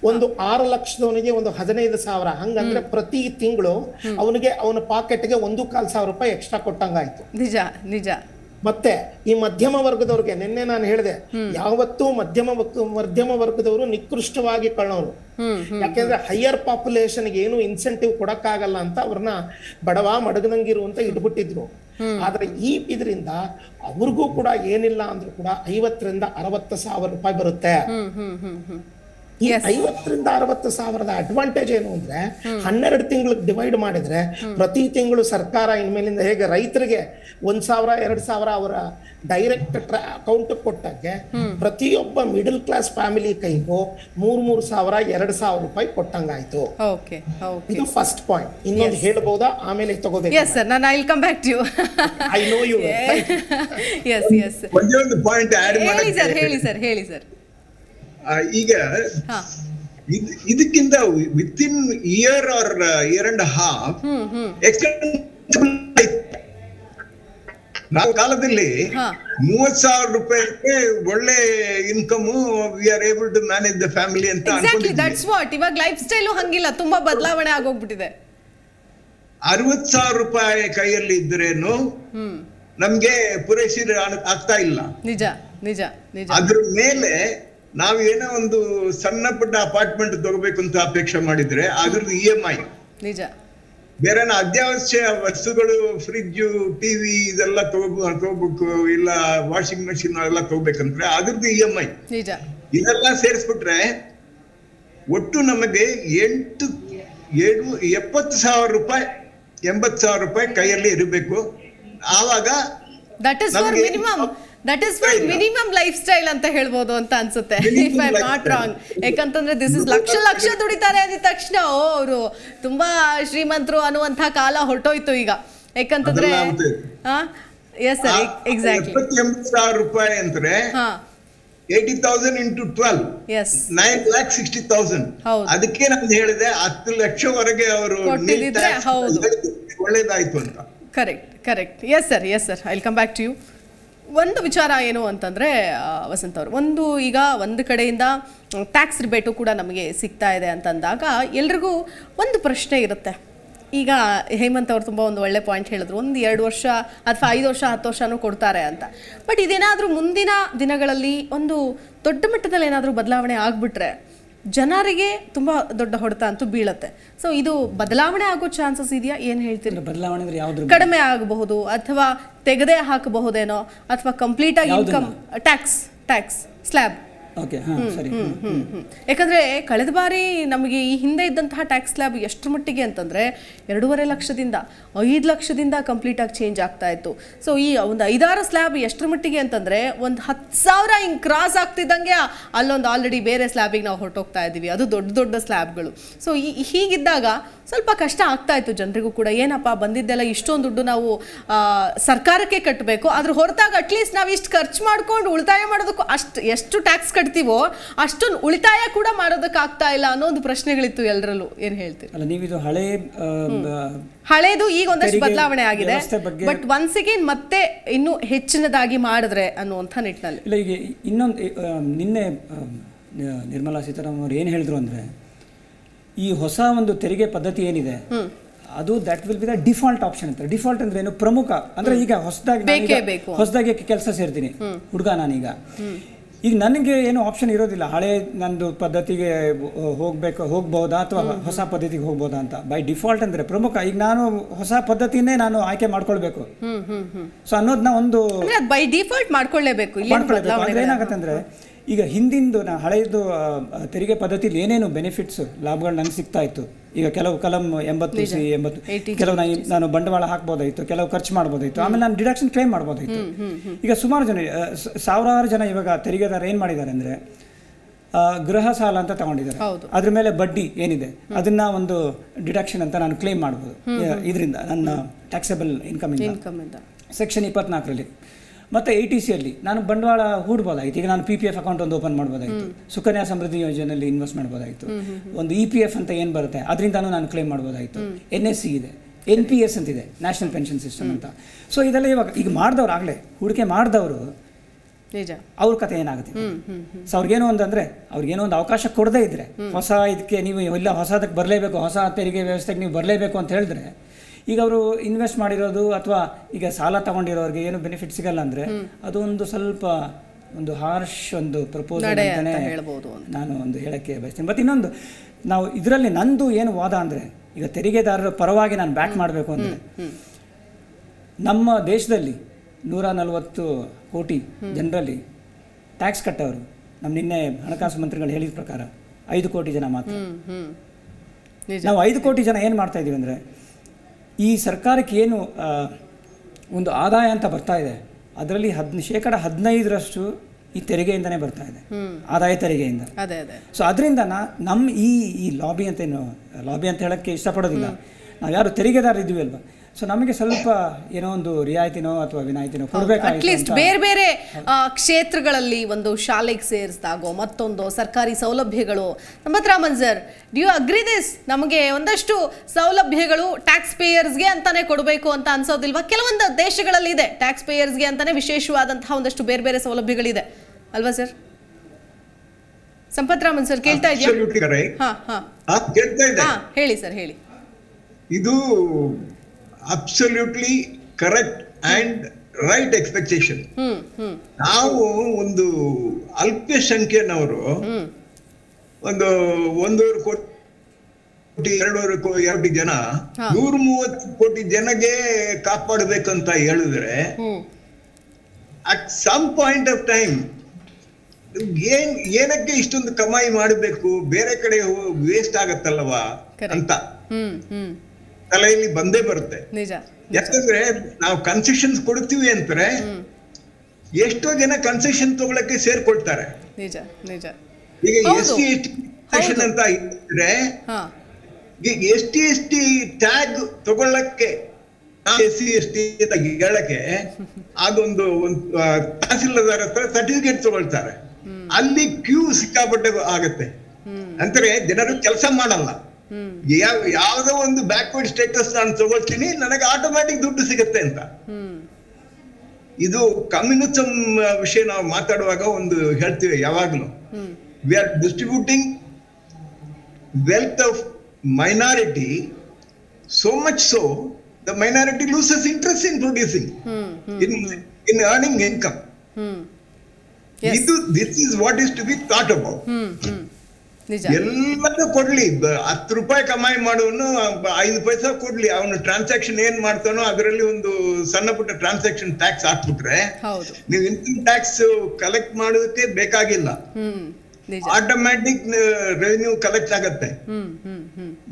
S4: ಒಂದು ಆರು ಲಕ್ಷದವನಿಗೆ ಒಂದು ಹದಿನೈದು ಸಾವಿರ. ಹಂಗಂದ್ರೆ ಪ್ರತಿ ತಿಂಗಳು ಅವನಿಗೆ ಅವನ ಪಾಕೆಟ್ಗೆ ಒಂದು ಕಾಲ್ ಸಾವಿರ ರೂಪಾಯಿ ಎಕ್ಸ್ಟ್ರಾ ಕೊಟ್ಟಂಗಾಯ್ತು.
S1: ನಿಜ ನಿಜ.
S4: ಮತ್ತೆ ಈ ಮಧ್ಯಮ ವರ್ಗದವ್ರಿಗೆ ನಿನ್ನೆ ನಾನು ಹೇಳಿದೆ ಯಾವತ್ತೂ ಮಧ್ಯಮ ಮಧ್ಯಮ ವರ್ಗದವರು ನಿಕೃಷ್ಟವಾಗಿ ಕಳ್ಳೋರು ಯಾಕೆಂದ್ರೆ ಹೈಯರ್ ಪಾಪ್ಯುಲೇಷನ್ಗೆ ಏನು ಇನ್ಸೆಂಟಿವ್ ಕೊಡಕ್ಕಾಗಲ್ಲ ಅಂತ ಅವ್ರನ್ನ ಬಡವ ಮಡಗದಂಗಿರು ಅಂತ ಇಟ್ಬಿಟ್ಟಿದ್ರು. ಆದ್ರೆ ಈ ಇದರಿಂದ ಅವ್ರಿಗೂ ಕೂಡ ಏನಿಲ್ಲ ಅಂದ್ರೂ ಕೂಡ ಐವತ್ತರಿಂದ ಅರವತ್ತು ಸಾವಿರ ರೂಪಾಯಿ ಬರುತ್ತೆ. ಈ ಐವತ್ತರಿಂದ ಅರವತ್ತು ಸಾವಿರದ ಅಡ್ವಾಂಟೇಜ್ ಏನು ಅಂದ್ರೆ ಹನ್ನೆರಡು ತಿಂಗಳು ಡಿವೈಡ್ ಮಾಡಿದ್ರೆ ಪ್ರತಿ ತಿಂಗಳು ಸರ್ಕಾರ ಇನ್ಮೇಲಿಂದ ಹೇಗೆ ರೈತರಿಗೆ ಒಂದ್ ಸಾವಿರ ಎರಡ್ ಸಾವಿರ ಅವರ ಡೈರೆಕ್ಟ್ ಅಕೌಂಟ್ ಕೊಟ್ಟಾಗೆ ಪ್ರತಿಯೊಬ್ಬ ಮಿಡಲ್ ಕ್ಲಾಸ್ ಫ್ಯಾಮಿಲಿ ಕೈಗೂ ಮೂರ್ ಮೂರ್ ಸಾವಿರ ಎರಡ್ ಸಾವಿರ ರೂಪಾಯಿ ಕೊಟ್ಟಂಗಾಯ್ತು.
S1: ಓಕೆ ಓಕೆ
S4: ಇದು ಫಸ್ಟ್ ಪಾಯಿಂಟ್ ಇನ್ನೊಂದು ಹೇಳ್ಬೋದಾ? ಆಮೇಲೆ ತಗೋಬೇಕು
S1: ಎಸ್ ಸರ್ ನಾನು I come back to you
S4: I know you
S1: yes yes ಹೇಳಿ ಸರ್ ಹೇಳಿ ಸರ್ ಹೇಳಿ ಸರ್
S3: ಈಗ ಇದಕ್ಕಿಂತ within year or year and half ನಾವು ಕಾಲದಲ್ಲಿ. ಮೂವತ್ ಸಾವಿರ ರೂಪಾಯಿ ಒಳ್ಳೆ income we are able to manage the family ಅಂತ
S1: ದಟ್ಸ್ ವಾಟ್ ಇವಾಗ ಲೈಫ್ ಸ್ಟೈಲು ಹಂಗಿಲ್ಲ ತುಂಬಾ ಬದಲಾವಣೆ ಆಗೋಗ್ಬಿಟ್ಟಿದೆ.
S3: ಅರವತ್ ಸಾವಿರ ರೂಪಾಯಿ ಕೈಯಲ್ಲಿ ಇದ್ರೇನು ನಮ್ಗೆ ಪೂರೈಸಿ ಆಗ್ತಾ ಇಲ್ಲ.
S1: ನಿಜ ನಿಜ ನಿಜ.
S3: ಅದ್ರ ಮೇಲೆ ನಾವ್ ಏನೋ ಒಂದು ಸಣ್ಣ ಪುಟ್ಟ ಅಪಾರ್ಟ್ಮೆಂಟ್ ತಗೋಬೇಕು ಅಂತ ಅಪೇಕ್ಷೆ ಮಾಡಿದ್ರೆ ಅದ್ರದ್ದು ಇ ಎಂ ಐ
S1: ನಿಜ.
S3: ಬೇರೆ ಅತ್ಯಾವಶ್ಯ ವಸ್ತುಗಳು ಫ್ರಿಡ್ಜ್ ಟಿವಿ ಇದೆಲ್ಲ ತಗೋ ತಗೋಬೇಕು ಇಲ್ಲ ವಾಷಿಂಗ್ ಮೆಷಿನ್ ಎಲ್ಲ ತಗೋಬೇಕಂದ್ರೆ ಅದ್ರದ್ದು ಇ ಎಂ ಐ
S1: ನಿಜ.
S3: ಇದೆಲ್ಲ ಸೇರಿಸ್ಬಿಟ್ರೆ ಒಟ್ಟು ನಮಗೆ ಎಂಟು ಏಳು ಎಪ್ಪತ್ತು ಸಾವಿರ ರೂಪಾಯಿ ಎಂಬತ್ತು ಸಾವಿರ ರೂಪಾಯಿ ಕೈಯಲ್ಲಿ ಇರಬೇಕು. ಆವಾಗ
S1: that is for minimum that is
S3: ಇಲ್ಲ.
S1: ಮಿನಿಮಮ್ ಲೈಫ್ ಸ್ಟೈಲ್ ಅಂತ ಹೇಳ್ಬೋದು ಅಂತ ಅನ್ಸುತ್ತೆ ಇಫ್ ಐ ನಾಟ್. ರಾಂಗ್ ಯಾಕಂತಂದ್ರೆ ದಿಸ್ ಇಸ್ ಲಕ್ಷ ಲಕ್ಷ ದುಡಿತಾರೆ ಅಂದಿದ ತಕ್ಷಣ ಓ ಅವರು ತುಂಬಾ ಶ್ರೀಮಂತರು ಅನ್ನುವಂಥ ಕಾಲ ಹೊರಟೋಯ್ತು ಈಗ. ಯಾಕಂತಂದ್ರೆ ಎಸ್ ಸರ್ ಎಕ್ಸಾಕ್ಟ್ಲಿ
S3: ಎಪ್ಪತ್ತು ಎಂಬತ್ತು ಸಾವಿರ ರೂಪಾಯಿ ಅಂದ್ರೆ
S1: ಹಾ.
S3: Eighty thousand into twelve
S1: is
S3: nine lakh sixty thousand
S1: ಹೌದು.
S3: ಅದಕ್ಕೆ ನಾನು ಹೇಳಿದೆ ಹತ್ತು ಲಕ್ಷವರೆಗೆ ಅವರು. ಒಳ್ಳೇದಾಯ್ತು ಅಂತ.
S1: Correct correct yes sir yes sir I'll come back to you ಒಂದು ವಿಚಾರ ಏನು ಅಂತಂದರೆ ವಸಂತ ಅವರು, ಒಂದು ಈಗ ಒಂದು ಕಡೆಯಿಂದ ಟ್ಯಾಕ್ಸ್ ರಿಬೇಟು ಕೂಡ ನಮಗೆ ಸಿಗ್ತಾ ಇದೆ ಅಂತಂದಾಗ ಎಲ್ರಿಗೂ ಒಂದು ಪ್ರಶ್ನೆ ಇರುತ್ತೆ. ಈಗ ಹೇಮಂತ್ ಅವರು ತುಂಬ ಒಂದು ಒಳ್ಳೆ ಪಾಯಿಂಟ್ ಹೇಳಿದ್ರು. ಒಂದು ಎರಡು ವರ್ಷ ಅಥವಾ ಐದು ವರ್ಷ, ಹತ್ತು ವರ್ಷನೂ ಕೊಡ್ತಾರೆ ಅಂತ. ಬಟ್ ಇದೇನಾದರೂ ಮುಂದಿನ ದಿನಗಳಲ್ಲಿ ಒಂದು ದೊಡ್ಡ ಮಟ್ಟದಲ್ಲಿ ಏನಾದರೂ ಬದಲಾವಣೆ ಆಗಿಬಿಟ್ರೆ ಜನರಿಗೆ ತುಂಬ ದೊಡ್ಡ ಹೊಡೆತ ಅಂತೂ ಬೀಳತ್ತೆ. ಸೊ ಇದು ಬದಲಾವಣೆ ಆಗೋ ಚಾನ್ಸಸ್ ಇದೆಯಾ? ಏನು ಹೇಳ್ತೀರಿ?
S2: ಬದಲಾವಣೆ
S1: ಕಡಿಮೆ ಆಗಬಹುದು ಅಥವಾ ತೆಗೆದೇ ಹಾಕಬಹುದೇನೋ ಅಥವಾ ಕಂಪ್ಲೀಟ್ ಆಗಿ ಇನ್ಕಮ್ ಟ್ಯಾಕ್ಸ್ ಟ್ಯಾಕ್ಸ್ ಸ್ಲ್ಯಾಬ್ ಯಾಕಂದ್ರೆ ಕಳೆದ ಬಾರಿ ನಮಗೆ ಈ ಹಿಂದೆ ಇದ್ದಂತಹ ಟ್ಯಾಕ್ಸ್ ಸ್ಲ್ಯಾಬ್ ಎಷ್ಟು ಮಟ್ಟಿಗೆ ಅಂತಂದ್ರೆ ಎರಡೂವರೆ ಲಕ್ಷದಿಂದ ಐದು ಲಕ್ಷದಿಂದ ಕಂಪ್ಲೀಟ್ ಆಗಿ ಚೇಂಜ್ ಆಗ್ತಾ ಇತ್ತು. ಸೊ ಈ ಒಂದು ಐದಾರು ಸ್ಲ್ಯಾಬ್ ಎಷ್ಟರ ಮಟ್ಟಿಗೆ ಅಂತಂದ್ರೆ ಒಂದು ಹತ್ತು ಸಾವಿರ ಹಿಂಗೆ ಕ್ರಾಸ್ ಆಗ್ತಿದ್ದಂಗೆ ಅಲ್ಲೊಂದು ಆಲ್ರೆಡಿ ಬೇರೆ ಸ್ಲ್ಯಾಬಿಗೆ ನಾವು ಹೊರಟೋಗ್ತಾ ಇದ್ದೀವಿ ಅದು ದೊಡ್ಡ ದೊಡ್ಡ ಸ್ಲ್ಯಾಬ್ಗಳು ಸೊ ಈ ಹೀಗಿದ್ದಾಗ ಸ್ವಲ್ಪ ಕಷ್ಟ ಆಗ್ತಾ ಇತ್ತು ಜನರಿಗೂ ಕೂಡ. ಏನಪ್ಪ ಬಂದಿದ್ದೆಲ್ಲ ಇಷ್ಟೊಂದು ದುಡ್ಡು ನಾವು ಆ, ಸರ್ಕಾರಕ್ಕೆ ಕಟ್ಟಬೇಕು ಅದ್ರ ಹೊರತಾಗ ಅಟ್ಲೀಸ್ಟ್ ನಾವು ಇಷ್ಟು ಖರ್ಚು ಮಾಡ್ಕೊಂಡು ಉಳಿತಾಯ ಮಾಡೋದಕ್ಕೂ ಅಷ್ಟು ಎಷ್ಟು ಟ್ಯಾಕ್ಸ್ ಕಟ್ತೀವೋ ಅಷ್ಟೊಂದು ಉಳಿತಾಯ ಕೂಡ ಮಾಡೋದಕ್ಕೆ ಆಗ್ತಾ ಇಲ್ಲ ಅನ್ನೋ ಒಂದು ಪ್ರಶ್ನೆಗಳಿತ್ತು ಎಲ್ಲರಲ್ಲೂ ಏನು ಹೇಳ್ತೀರಿ?
S2: ಅಲ್ಲ ನೀವಿದು ಹಳೆ ಆ,
S1: ಹಳೇದು ಈಗ ಒಂದಷ್ಟು ಬದಲಾವಣೆ ಆಗಿದೆ. ಬಟ್ ಒನ್ಸ್ ಅಗೇನ್ ಮತ್ತೆ ಇನ್ನೂ ಹೆಚ್ಚಿನದಾಗಿ ಮಾಡಿದ್ರೆ ಅನ್ನುವಂಥ ನಿಟ್ಟಿನಲ್ಲಿ.
S2: ಇಲ್ಲ ಈಗ ಇನ್ನೊಂದು ನಿನ್ನೆ ನಿರ್ಮಲಾ ಸೀತಾರಾಮನ್ ಅವ್ರು ಏನು ಹೇಳಿದ್ರು ಅಂದರೆ ಈ ಹೊಸ ಒಂದು ತೆರಿಗೆ ಪದ್ಧತಿ ಏನಿದೆ ಅದು that will be the default option ಅಂತ. ಡಿಫಾಲ್ಟ್ ಅಂದ್ರೆ ಏನು? ಪ್ರಮುಖ. ಅಂದ್ರೆ ಈಗ ಹೊಸದಾಗಿ. ಹೊಸದಾಗಿ ಕೆಲಸ ಸೇರ್ತೀನಿ. ಹುಡುಗ ನಾನೀಗ. ಈಗ ನನಗೆ ಏನು ಆಪ್ಷನ್ ಇರೋದಿಲ್ಲ. ಹಳೆ ನಂದು ಪದ್ಧತಿಗೆ ಹೋಗ್ಬೇಕು ಹೋಗ್ಬೋದಾ ಅಥವಾ ಹೊಸ ಪದ್ಧತಿಗೆ ಹೋಗ್ಬೋದಾ ಅಂತ. ಬೈ ಡಿಫಾಲ್ಟ್ ಅಂದ್ರೆ ಪ್ರಮುಖ. ಈಗ ನಾನು ಹೊಸ ಪದ್ಧತಿನೇ ನಾನು ಆಯ್ಕೆ ಮಾಡ್ಕೊಳ್ಬೇಕು. ಸೊ ಅನ್ನೋದನ್ನ ಒಂದು
S1: ಬೈ ಡಿಫಾಲ್ಟ್ ಮಾಡ್ಕೊಳ್ಳೇಬೇಕು.
S2: ಏನಾಗುತ್ತೆ ಅಂದ್ರೆ ಈಗ ಹಿಂದಿಂದು ನಾ ಹಳೆಯದು ತೆರಿಗೆ ಪದ್ಧತಿಲಿ ಏನೇನು ಬೆನಿಫಿಟ್ಸ್ ಲಾಭಗಳು ನಂಗೆ ಸಿಗ್ತಾ ಇತ್ತು? ಈಗ ಕೆಲವು ಕಲಂ ಎಂಬತ್ತು ಸಿ ಎಂಬತ್ತು
S1: 80
S2: ಕೆಲವು ನಾನು ಬಂಡವಾಳ ಹಾಕ್ಬೋದಾಯಿತು ಕೆಲವು ಖರ್ಚು ಮಾಡ್ಬೋದಾಯಿತು ಆಮೇಲೆ ನಾನು ಡಿಡಕ್ಷನ್ ಕ್ಲೇಮ್ ಮಾಡ್ಬೋದಾಯಿತು. ಈಗ ಸುಮಾರು ಜನ ಸಾವಿರಾರು ಜನ ಇವಾಗ ತೆರಿಗೆದಾರ ಏನು ಮಾಡಿದ್ದಾರೆ ಅಂದರೆ ಗೃಹ ಸಾಲ ಅಂತ ತಗೊಂಡಿದ್ದಾರೆ ಅದ್ರ ಮೇಲೆ ಬಡ್ಡಿ ಏನಿದೆ ಅದನ್ನ ಒಂದು ಡಿಡಕ್ಷನ್ ಅಂತ ನಾನು ಕ್ಲೇಮ್ ಮಾಡ್ಬೋದು. ಇದರಿಂದ ನನ್ನ ಟ್ಯಾಕ್ಸೆಬಲ್ ಇನ್ಕಮ್ ಸೆಕ್ಷನ್ ಇಪ್ಪತ್ನಾಲ್ಕರಲ್ಲಿ. ಮತ್ತು ಎ ಟಿ ಸಿಯಲ್ಲಿ ನಾನು ಬಂಡವಾಳ ಹೂಡ್ಬೋದಾಗಿತ್ತು ಈಗ ನಾನು ಪಿ ಪಿ ಎಫ್ ಅಕೌಂಟ್ ಒಂದು ಓಪನ್ ಮಾಡ್ಬೋದಾಗಿತ್ತು ಸುಕನ್ಯಾ ಸಮೃದ್ಧಿ ಯೋಜನೆಯಲ್ಲಿ ಇನ್ವೆಸ್ಟ್ ಮಾಡ್ಬೋದಾಗಿತ್ತು ಒಂದು ಇ ಪಿ ಎಫ್ ಅಂತ ಏನು ಬರುತ್ತೆ ಅದರಿಂದನೂ ನಾನು ಕ್ಲೇಮ್ ಮಾಡ್ಬೋದಾಗಿತ್ತು ಎನ್ ಎಸ್ ಸಿ ಇದೆ ಎನ್ ಪಿ ಎಸ್ ಅಂತಿದೆ ನ್ಯಾಷನಲ್ ಪೆನ್ಷನ್ ಸಿಸ್ಟಮ್ ಅಂತ. ಸೊ ಇದೆಲ್ಲ ಇವಾಗ ಈಗ ಮಾಡಿದವ್ರು ಆಗಲೇ ಹೂಡಿಕೆ ಮಾಡಿದವರು
S1: ನಿಜ.
S2: ಅವ್ರ ಕತೆ ಏನಾಗುತ್ತೆ? ಸೊ ಅವ್ರಿಗೇನೋ ಒಂದು ಅಂದರೆ ಅವ್ರಿಗೇನೋ ಒಂದು ಅವಕಾಶ ಕೊಡದೇ ಇದ್ರೆ ಹೊಸ ಇದಕ್ಕೆ ನೀವು ಎಲ್ಲ ಹೊಸದಕ್ಕೆ ಬರಲೇಬೇಕು ಹೊಸ ತೆರಿಗೆ ವ್ಯವಸ್ಥೆಗೆ ನೀವು ಬರಲೇಬೇಕು ಅಂತ ಹೇಳಿದ್ರೆ ಈಗ ಅವರು ಇನ್ವೆಸ್ಟ್ ಮಾಡಿರೋದು ಅಥವಾ ಈಗ ಸಾಲ ತಗೊಂಡಿರೋರಿಗೆ ಏನು ಬೆನಿಫಿಟ್ ಸಿಗಲ್ಲ ಅಂದರೆ ಅದು ಒಂದು ಸ್ವಲ್ಪ ಒಂದು ಹಾರ್ಶ್ ಒಂದು ಪ್ರಪೋಸಲ್
S1: ಅಂತ ಹೇಳ್ಬೋದು.
S2: ನಾನು ಒಂದು ಹೇಳಕ್ಕೆ ಬಯಸ್ತೀನಿ. ಮತ್ತು ಇನ್ನೊಂದು ನಾವು ಇದರಲ್ಲಿ ನಂದು ಏನು ವಾದ ಅಂದರೆ ಈಗ ತೆರಿಗೆದಾರರ ಪರವಾಗಿ ನಾನು ಬ್ಯಾಟ್ ಮಾಡಬೇಕು ಅಂದರೆ ನಮ್ಮ ದೇಶದಲ್ಲಿ ನೂರ ನಲವತ್ತು ಕೋಟಿ ಜನರಲ್ಲಿ ಟ್ಯಾಕ್ಸ್ ಕಟ್ಟೋರು ನಮ್ಮ ನಿನ್ನೆ ಹಣಕಾಸು ಮಂತ್ರಿಗಳು ಹೇಳಿದ ಪ್ರಕಾರ ಐದು ಕೋಟಿ ಜನ ಮಾತ್ರ. ನಾವು ಐದು ಕೋಟಿ ಜನ ಏನು ಮಾಡ್ತಾ ಇದ್ದೀವಿ ಅಂದರೆ ಈ ಸರ್ಕಾರಕ್ಕೆ ಏನು ಒಂದು ಆದಾಯ ಅಂತ ಬರ್ತಾ ಇದೆ ಅದರಲ್ಲಿ ಹದ್ ಶೇಕಡ ಹದಿನೈದರಷ್ಟು ಈ ತೆರಿಗೆಯಿಂದನೇ ಬರ್ತಾ ಇದೆ. ಆದಾಯ ತೆರಿಗೆಯಿಂದ. ಸೊ ಅದರಿಂದ ನಮ್ಮ ಈ ಈ ಲಾಬಿ ಅಂತ ಏನು ಲಾಬಿ ಅಂತ ಹೇಳೋಕ್ಕೆ ಇಷ್ಟಪಡೋದಿಲ್ಲ. ನಾವು ಯಾರು ತೆರಿಗೆದಾರ ಇದ್ದೀವಿ ಅಲ್ವಾ? ಸೊ ನಮಗೆ ಸ್ವಲ್ಪ ಏನೋ ಒಂದು ರಿಯಾಯಿತಿನೋ ಅಥವಾ ವಿನಾಯಿತಿನೋ
S1: ಅಟ್ಲೀಸ್ಟ್ ಬೇರೆ ಬೇರೆ ಆ, ಕ್ಷೇತ್ರಗಳಲ್ಲಿ ಒಂದು ಶಾಲೆಗೆ ಸೇರಿಸಿದಾಗೋ ಮತ್ತೊಂದು ಸರ್ಕಾರಿ ಸೌಲಭ್ಯಗಳು. ನಮ್ಮತ್ರ ಮಂಜರ್ ಡ್ಯೂ ಯು ಅಗ್ರಿ ದಿಸ್ ನಮಗೆ ಒಂದಷ್ಟು ಸೌಲಭ್ಯಗಳು ಟ್ಯಾಕ್ಸ್ ಪೇಯರ್ಸ್ಗೆ ಅಂತಾನೆ ಕೊಡಬೇಕು ಅಂತ ಅನ್ಸೋದಿಲ್ವಾ? ಕೆಲವೊಂದು ದೇಶಗಳಲ್ಲಿ ಇದೆ ಟ್ಯಾಕ್ಸ್ ಪೇಯರ್ಸ್ಗೆ ಅಂತಾನೆ ವಿಶೇಷವಾದಂತಹ ಒಂದಷ್ಟು ಬೇರೆ ಬೇರೆ ಸೌಲಭ್ಯಗಳಿದೆ. ಅಲ್ವಾ ಸರ್? ಸಂಪತ್ ರಾಮನ್ ಸರ್ ಕೇಳ್ತಾ ಇದೆಯಾ. ಹಾ ಹಾ.
S3: ಆ, ಕೇಳ್ತಾ ಇದೆ
S1: ಹಾ ಹೇಳಿ ಸರ್ ಹೇಳಿ.
S3: ಇದು absolutely correct and right expectation ನಾವು ಒಂದು ಅಲ್ಪಸಂಖ್ಯೆನವರು ಒಂದು ಒಂದೂವರೆ ಕೋಟಿ ಎರಡೂವರೆ ಎರಡು ಜನ. ನೂರ ಮೂವತ್ತು ಕೋಟಿ ಜನಗೆ ಕಾಪಾಡಬೇಕಂತ ಹೇಳಿದ್ರೆ at some point of time ಏನ್ ಏನಕ್ಕೆ ಇಷ್ಟೊಂದು ಕಮಾಯಿ ಮಾಡಬೇಕು ಬೇರೆ ಕಡೆ ವೇಸ್ಟ್ ಆಗತ್ತಲ್ವಾ. ಅಂತ. ತಲೆಯಲ್ಲಿ ಬಂದೇ ಬರುತ್ತೆ. ಯಾಕಂದ್ರೆ ನಾವು ಕನ್ಸೆಷನ್ಸ್ ಕೊಡ್ತೀವಿ ಅಂತಾರೆ ಎಷ್ಟೋ ಜನ ಕನ್ಸೆಷನ್ ತಗೊಳಕ್ಕೆ ಸೇರ್ಕೊಳ್ತಾರೆ. ಈಗ. ಎಸ್ ಟಿ ಎಸ್ ಟಿ ಅಂತ ಇದ್ರೆ ಈಗ S T S T tag ತಗೊಳ್ಳಕ್ಕೆ S C S T ಅಂತ ಹೇಳಕ್ಕೆ ಅದೊಂದು ಒಂದು ತಹಸೀಲ್ದಾರ್ ಹತ್ರ ಸರ್ಟಿಫಿಕೇಟ್ ತಗೊಳ್ತಾರೆ. ಅಲ್ಲಿ ಕ್ಯೂ ಸಿಕ್ಕಾಪಟ್ಟೆ ಆಗತ್ತೆ. ಅಂದ್ರೆ ಜನರು ಕೆಲಸ ಮಾಡಲ್ಲ. ಯಾವ್ದೋ ಒಂದು ಬ್ಯಾಕ್ವರ್ಡ್ ಸ್ಟೇಟಸ್ ನಾನು ತಗೊಳ್ತೀನಿ ನನಗೆ ಆಟೋಮ್ಯಾಟಿಕ್ ದುಡ್ಡು ಸಿಗುತ್ತೆ ಅಂತ. ಇದು ಕಮ್ಯುನಿಸಂ ವಿಷಯ ನಾವು ಮಾತಾಡುವಾಗ ಒಂದು ಹೇಳ್ತೀವಿ ಯಾವಾಗ್ಲೂ. We are distributing wealth of minority so much so the minority loses interest in producing in in earning income ಇದು this is what is to be thought about ಎಲ್ಲದೂ ಕೊಡ್ಲಿ. ಹತ್ತು ರೂಪಾಯಿ ಕಮಾಯಿ ಮಾಡೋನು ಐದು ಪೈಸಾ ಕೊಡ್ಲಿ. ಅವನು ಟ್ರಾನ್ಸಾಕ್ಷನ್ ಏನ್ ಮಾಡ್ತಾನೋ ಅದರಲ್ಲಿ ಒಂದು ಸಣ್ಣ ಪುಟ್ಟ ಟ್ರಾನ್ಸಾಕ್ಷನ್ ಟ್ಯಾಕ್ಸ್ ಹಾಕ್ಬಿಟ್ರೆ ನೀವು ಇನ್ಕಮ್ ಟ್ಯಾಕ್ಸ್ ಕಲೆಕ್ಟ್ ಮಾಡೋದಕ್ಕೆ ಬೇಕಾಗಿಲ್ಲ. ಆಟೋಮ್ಯಾಟಿಕ್ ರೆವಿನ್ಯೂ ಕಲೆಕ್ಟ್ ಆಗತ್ತೆ.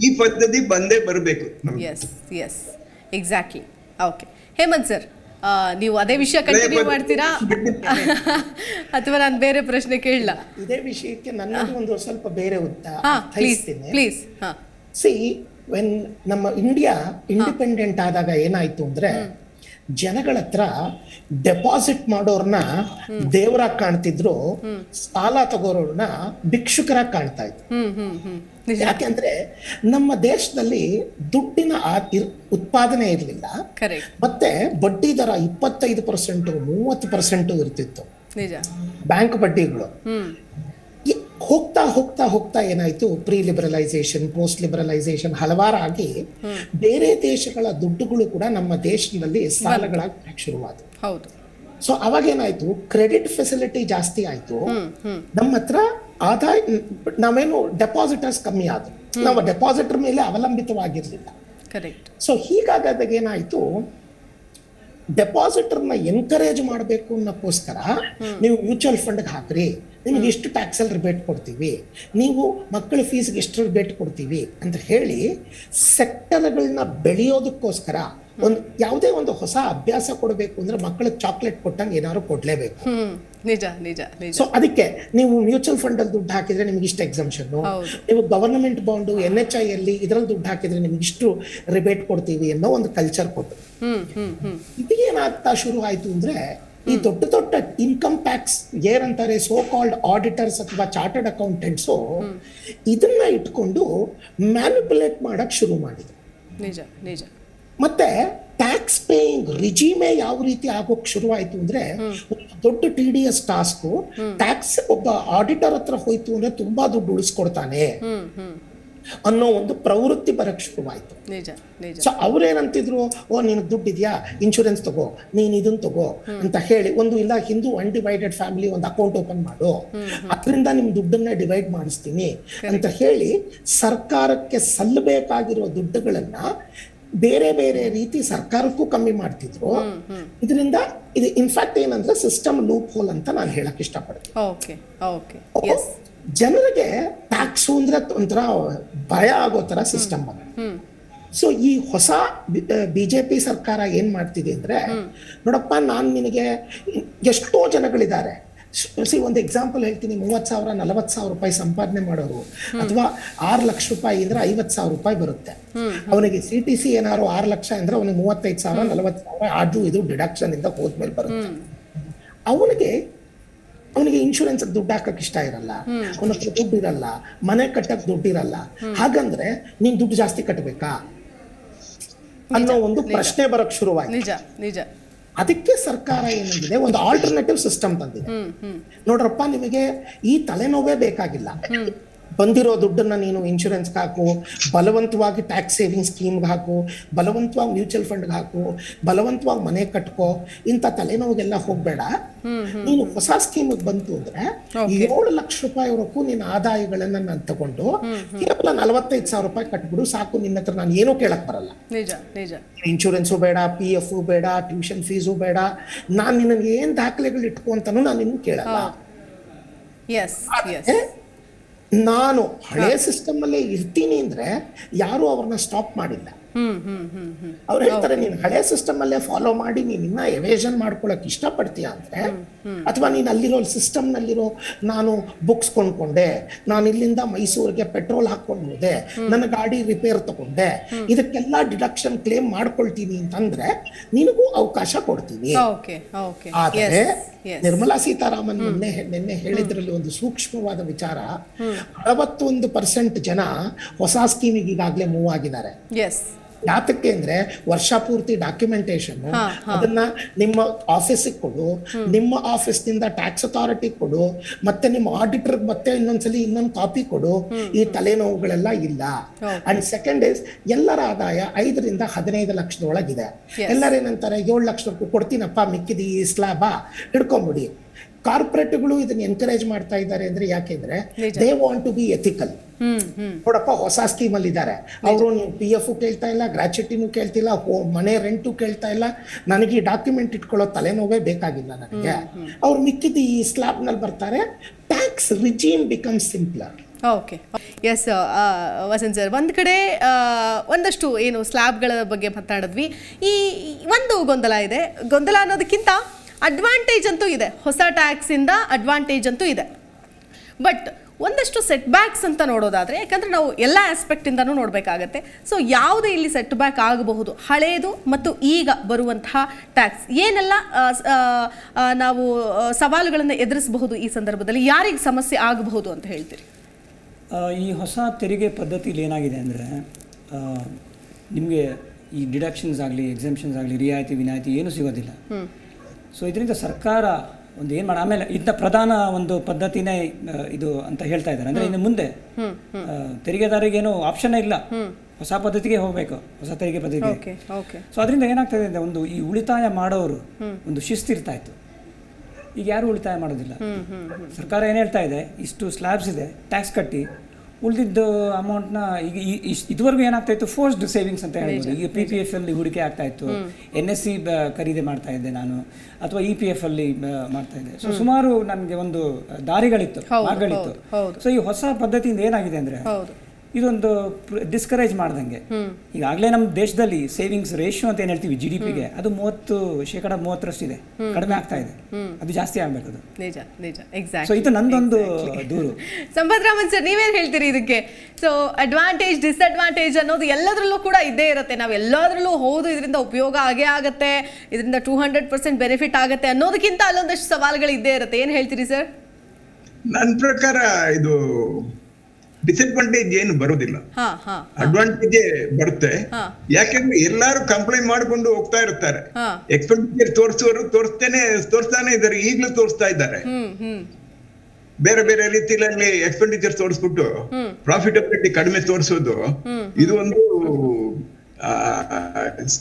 S3: ಈ ಪದ್ಧತಿ ಬಂದೇ ಬರಬೇಕು
S1: yes yes exactly okay Hemant sir ನೀವು ಅದೇ ವಿಷಯ ಕಂಟಿನ್ಯೂ ಮಾಡ್ತೀರಾ? ಅಥವಾ ನಾನು ಬೇರೆ ಪ್ರಶ್ನೆ ಕೇಳಲ್ಲ
S4: ಇದೇ ವಿಷಯಕ್ಕೆ ನನ್ನ ಒಂದು ಸ್ವಲ್ಪ ಬೇರೆ ಉತ್ತರ
S1: ಪ್ಲೀಸ್
S4: ಸಿ ವೆನ್ ನಮ್ಮ ಇಂಡಿಯಾ ಇಂಡಿಪೆಂಡೆಂಟ್ ಆದಾಗ ಏನಾಯ್ತು ಅಂದ್ರೆ ಜನಗಳ ಹತ್ರ ಡೆಪಾಸಿಟ್ ಮಾಡೋರ್ನ ದೇವರಾಗಿ ಕಾಣ್ತಿದ್ರು ಸಾಲ ತಗೋರೋರ್ನ ಭಿಕ್ಷುಕರಾಗಿ ಕಾಣ್ತಾ ಇದ್ರು. ಯಾಕೆಂದ್ರೆ ನಮ್ಮ ದೇಶದಲ್ಲಿ ದುಡ್ಡಿನ ಉತ್ಪಾದನೆ ಇರಲಿಲ್ಲ. ಮತ್ತೆ ಬಡ್ಡಿ ದರ ಇಪ್ಪತ್ತೈದು ಪರ್ಸೆಂಟ್ ಮೂವತ್ತು ಪರ್ಸೆಂಟ್ ಇರ್ತಿತ್ತು. ಬ್ಯಾಂಕ್ ಬಡ್ಡಿಗಳು. ಹೋಗ್ತಾ ಹೋಗ್ತಾ ಹೋಗ್ತಾ ಏನಾಯ್ತು? ಪ್ರೀ ಲಿಬರಲೈಸೇಷನ್ ಪೋಸ್ಟ್ ಲಿಬರಲೈಸೇಷನ್ ಹಲವಾರಾಗಿ ಬೇರೆ ದೇಶಗಳ ದುಡ್ಡುಗಳು ಕೂಡ ನಮ್ಮ ದೇಶದಲ್ಲಿ ಸಾಲಗಳಾಗಿ ಶುರುವಾದವು
S1: ಹೌದು.
S4: ಸೊ ಅವಾಗ ಏನಾಯ್ತು ಕ್ರೆಡಿಟ್ ಫೆಸಿಲಿಟಿ ಜಾಸ್ತಿ ಆಯ್ತು. ನಮ್ಮ ಹತ್ರ ಆದಾಯ ನಾವೇನು ಡೆಪಾಸಿಟರ್ಸ್ ಕಮ್ಮಿ ಆದ್ರು ನಾವು ಡೆಪಾಸಿಟರ್ ಮೇಲೆ ಅವಲಂಬಿತವಾಗಿರ್ಲಿಲ್ಲ.
S1: ಕರೆಕ್ಟ್
S4: ಸೊ ಹೀಗಾದಾಗ ಏನಾಯ್ತು? ಡೆಪಾಸಿಟರ್ನ ಎನ್ಕರೇಜ್ ಮಾಡಬೇಕು ಅನ್ನೋಕ್ಕೋಸ್ಕರ ನೀವು ಮ್ಯೂಚುವಲ್ ಫಂಡ್ಗೆ ಹಾಕ್ರಿ. ನಿಮ್ಗೆ ಇಷ್ಟು ಟ್ಯಾಕ್ಸಲ್ಲಿ ರಿಬೇಟ್ ಕೊಡ್ತೀವಿ. ನೀವು ಮಕ್ಕಳ ಫೀಸ್ಗೆ ಇಷ್ಟು ರಿಬೇಟ್ ಕೊಡ್ತೀವಿ ಅಂತ ಹೇಳಿ ಸೆಕ್ಟರ್ಗಳನ್ನ ಬೆಳೆಯೋದಕ್ಕೋಸ್ಕರ ಒಂದು ಯಾವುದೇ ಒಂದು ಹೊಸ ಅಭ್ಯಾಸ ಕೊಡಬೇಕು ಅಂದ್ರೆ ಮಕ್ಕಳಿಗೆ ಚಾಕ್ಲೇಟ್ ಕೊಟ್ಟಂಗೆ ಏನಾದ್ರು ಕೊಡ್ಲೇಬೇಕು.
S1: ನಿಜ ನಿಜ
S4: ಸೊ ಅದಕ್ಕೆ ನೀವು ಮ್ಯೂಚುವಲ್ ಫಂಡ್ ಅಲ್ಲಿ ದುಡ್ಡು ಹಾಕಿದ್ರೆ ನಿಮ್ಗೆ ಇಷ್ಟು
S1: ಎಕ್ಸಾಮ್ಷನ್.
S4: ನೀವು government bond N H I ಅಲ್ಲಿ ಇದ್ರಲ್ಲಿ ದುಡ್ಡು ಹಾಕಿದ್ರೆ ನಿಮ್ಗೆ ಇಷ್ಟು ರಿಬೇಟ್ ಕೊಡ್ತೀವಿ ಅನ್ನೋ ಒಂದು ಕಲ್ಚರ್ ಕೊಟ್ಟು. ಇದೇನಾಗ್ತಾ ಶುರು ಆಯ್ತು ಅಂದ್ರೆ ಈ ದೊಡ್ಡ ದೊಡ್ಡ ಇನ್ಕಮ್ ಟ್ಯಾಕ್ಸ್ ಏನಂತಾರೆ ಸೋ ಕಾಲ್ಡ್ ಆಡಿಟರ್ಸ್ ಅಥವಾ ಚಾರ್ಟರ್ಡ್ ಅಕೌಂಟೆಂಟ್ಸು ಇದನ್ನ ಇಟ್ಕೊಂಡು ಮ್ಯಾನಿಪುಲೇಟ್ ಮಾಡಕ್ ಶುರು ಮಾಡಿದ್ರು.
S1: ನಿಜ ನಿಜ.
S4: ಮತ್ತೆ ಟ್ಯಾಕ್ಸ್ ಪೇಯಿಂಗ್ ರಿಜಿಮೆ ಯಾವ ರೀತಿ ಆಗೋಕ್ ಶುರುವಾಯ್ತು ಅಂದ್ರೆ ದೊಡ್ಡ T D S task tax ಒಬ್ಬ ಆಡಿಟರ್ ಹತ್ರ ಹೋಯ್ತು ಅಂದ್ರೆ ತುಂಬಾ ದುಡ್ಡು ಉಳಿಸ್ಕೊಡ್ತಾನೆ ಅನ್ನೋ ಒಂದು ಪ್ರವೃತ್ತಿ ಬರಕ್ ಶುರುವಾಯ್ತು. ಸೊ ಅವ್ರೇನಂತಿದ್ರು? ಓ ನಿನಗೆ ದುಡ್ಡು ಇದೆಯಾ ಇನ್ಶೂರೆನ್ಸ್ ತಗೋ ನೀನ್ ಇದನ್ನ ತಗೋ ಅಂತ ಹೇಳಿ ಒಂದು ಇಲ್ಲ ಹಿಂದೂ ಅನ್ಡಿವೈಡೆಡ್ ಫ್ಯಾಮಿಲಿ ಒಂದು ಅಕೌಂಟ್ ಓಪನ್ ಮಾಡು. ಅದರಿಂದ ನಿಮ್ ದುಡ್ಡನ್ನ ಡಿವೈಡ್ ಮಾಡಿಸ್ತೀನಿ ಅಂತ ಹೇಳಿ ಸರ್ಕಾರಕ್ಕೆ ಸಲ್ಲಬೇಕಾಗಿರೋ ದುಡ್ಡುಗಳನ್ನ ಬೇರೆ ಬೇರೆ ರೀತಿ ಸರ್ಕಾರಕ್ಕೂ ಕಮ್ಮಿ ಮಾಡ್ತಿದ್ರು. ಇದರಿಂದ ಇದು ಇನ್ಫ್ಯಾಕ್ಟ್ ಏನಂದ್ರೆ ಸಿಸ್ಟಮ್ ಲೂಪ್ ಹೋಲ್ ಅಂತ ನಾನು ಹೇಳಕ್ ಇಷ್ಟಪಡ್ತೀನಿ. ಜನರಿಗೆ ಟ್ಯಾಕ್ಸ್ ಅಂದ್ರೆ ಒಂಥರ ಭಯ ಆಗೋ ತರ ಸಿಸ್ಟಮ್ ಸೊ ಈ ಹೊಸ ಬಿಜೆಪಿ ಸರ್ಕಾರ ಏನ್ ಮಾಡ್ತಿದೆ ಅಂದ್ರೆ ನೋಡಪ್ಪ ನಾನು ನಿನಗೆ ಎಷ್ಟೋ ಜನಗಳಿದ್ದಾರೆ. ಸಿ ಒಂದು ಎಕ್ಸಾಂಪಲ್ ಹೇಳ್ತೀನಿ ಮೂವತ್ತು ಸಾವಿರ ನಲವತ್ತು ಸಾವಿರ ರೂಪಾಯಿ ಸಂಪಾದನೆ ಮಾಡೋರು ಅಥವಾ ಆರು ಲಕ್ಷ ರೂಪಾಯಿ ಅಂದ್ರೆ ಐವತ್ತು ಸಾವಿರ ರೂಪಾಯಿ ಬರುತ್ತೆ. ಅವನಿಗೆ ಸಿ ಟಿ ಸಿ ಏನಾದ್ರು ಆರು ಲಕ್ಷ ಅಂದ್ರೆ ಅವನಿಗೆ ಮೂವತ್ತೈದು ಸಾವಿರ ನಲವತ್ತು ಸಾವಿರ ಅದು ಇದು ಡಿಡಕ್ಷನ್ ಇಂದ ಹೋದ್ಮೇಲೆ ಬರುತ್ತೆ. ಅವನಿಗೆ ಅವನಿಗೆ ಇನ್ಶೂರೆನ್ಸ್ ದುಡ್ಡು ಹಾಕಕ್ ಇಷ್ಟ ಇರಲ್ಲ. ಅವನಷ್ಟು ಹತ್ರ ದುಡ್ಡು ಇರಲ್ಲ. ಮನೆ ಕಟ್ಟಕ್ ದುಡ್ಡು ಇರಲ್ಲ. ಹಾಗಂದ್ರೆ ನೀನ್ ದುಡ್ಡು ಜಾಸ್ತಿ ಕಟ್ಟಬೇಕಾ ಅನ್ನೋ ಒಂದು ಪ್ರಶ್ನೆ ಬರಕ್ ಶುರುವಾಯ್ತು.
S1: ನಿಜ. ನಿಜ.
S4: ಅದಕ್ಕೆ ಸರ್ಕಾರ ಏನಂದಿದೆ ಒಂದು ಆಲ್ಟರ್ನೇಟಿವ್ ಸಿಸ್ಟಮ್ ತಂದಿದೆ. ನೋಡ್ರಪ್ಪ ನಿಮಗೆ ಈ ತಲೆನೋವೇ ಬೇಕಾಗಿಲ್ಲ. ಬಂದಿರೋ ದುಡ್ಡನ್ನ ನೀನು ಇನ್ಶೂರೆನ್ಸ್ಗೆ ಹಾಕು ಬಲವಂತವಾಗಿ ಟ್ಯಾಕ್ಸ್ ಸೇವಿಂಗ್ ಸ್ಕೀಮ್ಗೆ ಹಾಕು ಬಲವಂತವಾಗಿ ಮ್ಯೂಚುವಲ್ ಫಂಡ್ಗೆ ಹಾಕು ಬಲವಂತವಾಗಿ ಮನೆ ಕಟ್ಕೋ ಇಂಥ ತಲೆನೋವಿಗೆಲ್ಲ ಹೋಗ್ಬೇಡ. ನೀನು ಹೊಸ ಸ್ಕೀಮಿಗೆ ಬಂತು ಅಂದ್ರೆ ಏಳು ಲಕ್ಷ ರೂಪಾಯಿ ರೂಪಾಯಿವರೆಗೂ ನಿನ್ನ ಆದಾಯಗಳನ್ನ ನಾನು ತಗೊಂಡು ಕೇವಲ ನಲವತ್ತೈದು ಸಾವಿರ ರೂಪಾಯಿ ಕಟ್ಬಿಡು ಸಾಕು ನಿನ್ನ ಹತ್ರ ನಾನು ಏನೂ ಕೇಳಕ್ ಬರಲ್ಲ. ಇನ್ಶೂರೆನ್ಸು ಬೇಡ ಪಿ ಎಫ್ ಬೇಡ ಟ್ಯೂಷನ್ ಫೀಸು ಬೇಡ ನಾನು ನಿನ್ನ ಏನ್ ದಾಖಲೆಗಳು ಇಟ್ಕೋ ಅಂತಾನು ನಾನು ನಿನ್ನ ಕೇಳಲ್ಲ.
S1: ಎಸ್
S4: ನಾನು ಹಳೆಯ ಸಿಸ್ಟಮ್ ಅಲ್ಲೇ ಇರ್ತೀನಿ ಅಂದ್ರೆ ಯಾರು ಅವ್ರನ್ನ ಸ್ಟಾಪ್ ಮಾಡಿಲ್ಲ. ಅವ್ರು ಹೇಳ್ತಾರೆ ನೀನು ಹಳೆ ಸಿಸ್ಟಮ್ ಅಲ್ಲೇ ಫಾಲೋ ಮಾಡಿ ನೀನು ಇನ್ನ ಎವೇಷನ್ ಮಾಡ್ಕೊಳಕ್ ಇಷ್ಟಪಡ್ತೀಯ ಅಂದ್ರೆ? ಅಥವಾ ನೀನು ಅಲ್ಲಿರೋ ಸಿಸ್ಟಮ್ ನಲ್ಲಿರೋ ನಾನು ಬುಕ್ಸ್ ಕೊಂಡ್ಕೊಂಡೆ ನಾನು ಇಲ್ಲಿಂದ ಮೈಸೂರಿಗೆ ಪೆಟ್ರೋಲ್ ಹಾಕೊಂಡು ಹೋದೆ ನನ್ನ ಗಾಡಿ ರಿಪೇರ್ ತಗೊಂಡೆ ಇದಕ್ಕೆಲ್ಲ ಡಿಡಕ್ಷನ್ ಕ್ಲೇಮ್ ಮಾಡ್ಕೊಳ್ತೀನಿ ಅಂತಂದ್ರೆ ನಿನಗೂ ಅವಕಾಶ ಕೊಡ್ತೀನಿ. ಆದರೆ ನಿರ್ಮಲಾ ಸೀತಾರಾಮನ್ ನಿನ್ನೆ ನಿನ್ನೆ ಹೇಳಿದ್ರಲ್ಲಿ ಒಂದು ಸೂಕ್ಷ್ಮವಾದ ವಿಚಾರ. ಅರವತ್ತೊಂದು ಪರ್ಸೆಂಟ್ ಜನ ಹೊಸ ಸ್ಕೀಮಿಗೆ ಈಗಾಗಲೇ ಮೂವ್ ಆಗಿದ್ದಾರೆ. ಯಾತಕ್ಕೆ ಅಂದ್ರೆ ವರ್ಷ ಪೂರ್ತಿ ಡಾಕ್ಯುಮೆಂಟೇಶನ್ ಅದನ್ನ ನಿಮ್ಮ ಆಫೀಸಿಗೆ ಕೊಡು ನಿಮ್ಮ ಆಫೀಸ್ನಿಂದ ಟ್ಯಾಕ್ಸ್ ಅಥಾರಿಟಿ ಕೊಡು ಮತ್ತೆ ನಿಮ್ಮ ಆಡಿಟರ್ ಮತ್ತೆ ಇನ್ನೊಂದ್ಸಲಿ ಇನ್ನೊಂದು ಕಾಪಿ ಕೊಡು. ಈ ತಲೆನೋವುಗಳೆಲ್ಲ ಇಲ್ಲ. ಅಂಡ್ ಸೆಕೆಂಡ್ ಇಸ್ ಎಲ್ಲರ ಆದಾಯ ಐದರಿಂದ ಹದಿನೈದು ಲಕ್ಷದೊಳಗಿದೆ. ಎಲ್ಲರೇನಂತಾರೆ? ಏಳು ಲಕ್ಷ ಕೊಡ್ತೀನಪ್ಪ ಮಿಕ್ಕಿದ ಈ ಸ್ಲಾಬ? ಹಿಡ್ಕೊಂಬಿಡಿ. ಕಾರ್ಪೊರೇಟ್ಗಳು ಇದನ್ನ ಎನ್ಕರೇಜ್ ಮಾಡ್ತಾ ಇದ್ದಾರೆ ಅಂದ್ರೆ ಯಾಕೆಂದ್ರೆ they want to be ethical ನೋಡಪ್ಪ ಹೊಸ ಸ್ಕೀಮ್ ಅಲ್ಲಿ ಇದ್ದಾರೆ. ಅವರು ಪಿ ಎಫ್ ಕೇಳ್ತಾ ಇಲ್ಲ ಗ್ರಾಚ್ಯುಟಿನೂ ಕೇಳ್ತಿಲ್ಲ ಮನೆ ರೆಂಟು ಕೇಳ್ತಾ ಇಲ್ಲ. ನನಗೆ ಈ ಡಾಕ್ಯುಮೆಂಟ್ ಇಟ್ಕೊಳ್ಳೋ ತಲೆನೋವೇ ಬೇಕಾಗಿಲ್ಲ ನನಗೆ. ಅವ್ರು ಮಿಕ್ಕಿದ ಈ ಸ್ಲಾಬ್ನಲ್ಲಿ ಬರ್ತಾರೆ. Tax regime become simpler
S1: okay yes Vasant sir ಒಂದು ಕಡೆ ಒಂದಷ್ಟು ಏನು ಸ್ಲ್ಯಾಬ್ಗಳ ಬಗ್ಗೆ ಮಾತಾಡಿದ್ವಿ. ಈ ಒಂದು ಗೊಂದಲ ಇದೆ. ಗೊಂದಲ ಅನ್ನೋದಕ್ಕಿಂತ ಅಡ್ವಾಂಟೇಜ್ ಅಂತೂ ಇದೆ. ಹೊಸ ಟ್ಯಾಕ್ಸಿಂದ ಅಡ್ವಾಂಟೇಜ್ ಅಂತೂ ಇದೆ. ಬಟ್ ಒಂದಷ್ಟು ಸೆಟ್ ಬ್ಯಾಕ್ಸ್ ಅಂತ ನೋಡೋದಾದರೆ ಯಾಕಂದರೆ ನಾವು ಎಲ್ಲ ಆಸ್ಪೆಕ್ಟಿಂದನೂ ನೋಡಬೇಕಾಗತ್ತೆ. ಸೊ ಯಾವುದೇ ಇಲ್ಲಿ ಸೆಟ್ ಬ್ಯಾಕ್ ಆಗಬಹುದು ಹಳೆಯದು ಮತ್ತು ಈಗ ಬರುವಂತಹ ಟ್ಯಾಕ್ಸ್ ಏನೆಲ್ಲ ನಾವು ಸವಾಲುಗಳನ್ನು ಎದುರಿಸಬಹುದು ಈ ಸಂದರ್ಭದಲ್ಲಿ? ಯಾರಿಗೆ ಸಮಸ್ಯೆ ಆಗಬಹುದು ಅಂತ ಹೇಳ್ತೀರಿ?
S2: ಈ ಹೊಸ ತೆರಿಗೆ ಪದ್ಧತಿಲಿ ಏನಾಗಿದೆ ಅಂದರೆ ನಿಮಗೆ ಈ ಡಿಡಕ್ಷನ್ಸ್ ಆಗಲಿ ಎಕ್ಸೆಂಪ್ಷನ್ಸ್ ಆಗಲಿ ರಿಯಾಯಿತಿ ವಿನಾಯಿತಿ ಏನೂ ಸಿಗೋದಿಲ್ಲ. ಸೊ ಇದರಿಂದ ಸರ್ಕಾರ ಒಂದು ಏನು ಮಾಡಿ ಆಮೇಲೆ ಇಂಥ ಪ್ರಧಾನ ಒಂದು ಪದ್ಧತಿನೇ ಇದು ಅಂತ ಹೇಳ್ತಾ ಇದ್ದಾರೆ. ಅಂದರೆ ಇನ್ನು ಮುಂದೆ ತೆರಿಗೆದಾರಿಗೆ ಏನು ಆಪ್ಷನ್ ಇಲ್ಲ. ಹೊಸ ಪದ್ಧತಿಗೆ ಹೋಗಬೇಕು ಹೊಸ ತೆರಿಗೆ ಪದ್ಧತಿಗೆ. ಸೊ ಅದರಿಂದ ಏನಾಗ್ತದೆ ಅಂದರೆ ಒಂದು ಈ ಉಳಿತಾಯ ಮಾಡೋರು ಒಂದು ಶಿಸ್ತಿರ್ತಾ ಇತ್ತು. ಈಗ ಯಾರು ಉಳಿತಾಯ ಮಾಡೋದಿಲ್ಲ? ಸರ್ಕಾರ ಏನು ಹೇಳ್ತಾ ಇದೆ? ಇಷ್ಟು ಸ್ಲ್ಯಾಬ್ಸ್ ಇದೆ ಟ್ಯಾಕ್ಸ್ ಕಟ್ಟಿ ಉಳಿದಿದ್ದು ಅಮೌಂಟ್ನ ಈಗ ಇದುವರೆಗೂ ಏನಾಗ್ತಾ ಇತ್ತು ಫೋರ್ಸ್ಡ್ ಸೇವಿಂಗ್ಸ್ ಅಂತ ಹೇಳ್ಬೋದು. ಈಗ ಪಿ ಪಿ ಎಫ್ ಅಲ್ಲಿ ಹೂಡಿಕೆ ಆಗ್ತಾ ಇತ್ತು ಎನ್ ಎಸ್ ಸಿ ಖರೀದಿ ಮಾಡ್ತಾ ಇದ್ದೆ ನಾನು. ಅಥವಾ ಇ ಪಿ ಎಫ್ ಅಲ್ಲಿ ಮಾಡ್ತಾ ಇದ್ದೆ. ಸೊ ಸುಮಾರು ನನಗೆ ಒಂದು ದಾರಿಗಳಿತ್ತು ಮಾರ್ಗಗಳಿತ್ತು. ಸೊ ಈ ಹೊಸ ಪದ್ಧತಿಯಿಂದ ಏನಾಗಿದೆ ಅಂದರೆ ಇದೊಂದು ಡಿಸ್ಕರೇಜ್ ಮಾಡ್ದಂಗೆ. ಈಗಾಗಲೇ ನಮ್ಮ ದೇಶದಲ್ಲಿ ಸೇವಿಂಗ್ಸ್ ರೇಷಿಯೋ ಅಂತ ಏನು ಹೇಳ್ತೀವಿ ಜಿ ಡಿ ಪಿಗೆ ಅದು ಮೂವತ್ತು ಶೇಕಡ ಮೂವತ್ತರಷ್ಟಿದೆ ಕಡಿಮೆ ಆಗ್ತಾ ಇದೆ. ಅದು ಜಾಸ್ತಿ ಆಗ್ಬೇಕು ಅದು.
S1: ನಿಜ ನಿಜ.
S2: ಸೊ
S1: ಎಕ್ಸಾಕ್ಟ್
S2: ಇದು ನಂದೊಂದು ದೂರು.
S1: ಸಂಪತ್ ರಾಮನ್ ಸರ್ ನೀವೇನು ಹೇಳ್ತೀರಿ ಇದಕ್ಕೆ? ಸೊ ಅಡ್ವಾಂಟೇಜ್ ಡಿಸ್ಅಡ್ವಾಂಟೇಜ್ ಅನ್ನೋದು ಎಲ್ಲದರಲ್ಲೂ ಕೂಡ ಇದ್ದೇ ಇರುತ್ತೆ. ನಾವು ಎಲ್ಲದರಲ್ಲೂ ಹೌದು ಇದರಿಂದ ಉಪಯೋಗ ಆಗೇ ಆಗುತ್ತೆ ಇದರಿಂದ ಟೂ ಹಂಡ್ರೆಡ್ ಪರ್ಸೆಂಟ್ ಬೆನಿಫಿಟ್ ಆಗುತ್ತೆ ಅನ್ನೋದಕ್ಕಿಂತ ಅಲ್ಲೊಂದಷ್ಟು ಸವಾಲುಗಳು ಇದ್ದೇ ಇರುತ್ತೆ. ಏನು ಹೇಳ್ತೀರಿ ಸರ್?
S3: ನನ್ನ ಪ್ರಕಾರ ಇದು ಡಿಸಡ್ವಾಂಟೇಜ್ ಏನು ಬರೋದಿಲ್ಲ ಅಡ್ವಾಂಟೇಜ್ ಬರುತ್ತೆ. ಯಾಕೆಂದ್ರೆ ಎಲ್ಲಾರು ಕಂಪ್ಲೇಂಟ್ ಮಾಡ್ಕೊಂಡು ಹೋಗ್ತಾ ಇರ್ತಾರೆ. ಎಕ್ಸ್ಪೆಂಡಿಚರ್ ತೋರಿಸೋರು ತೋರಿಸ್ತೇನೆ ತೋರಿಸ್ತಾನೆ ಇದ್ದಾರೆ. ಈಗಲೂ ತೋರಿಸ್ತಾ ಇದ್ದಾರೆ. ಬೇರೆ ಬೇರೆ ರೀತಿಯಲ್ಲಿ ಎಕ್ಸ್ಪೆಂಡಿಚರ್ ತೋರಿಸ್ಬಿಟ್ಟು ಪ್ರಾಫಿಟಬಿಲಿಟಿ ಕಡಿಮೆ ತೋರಿಸೋದು ಇದು ಒಂದು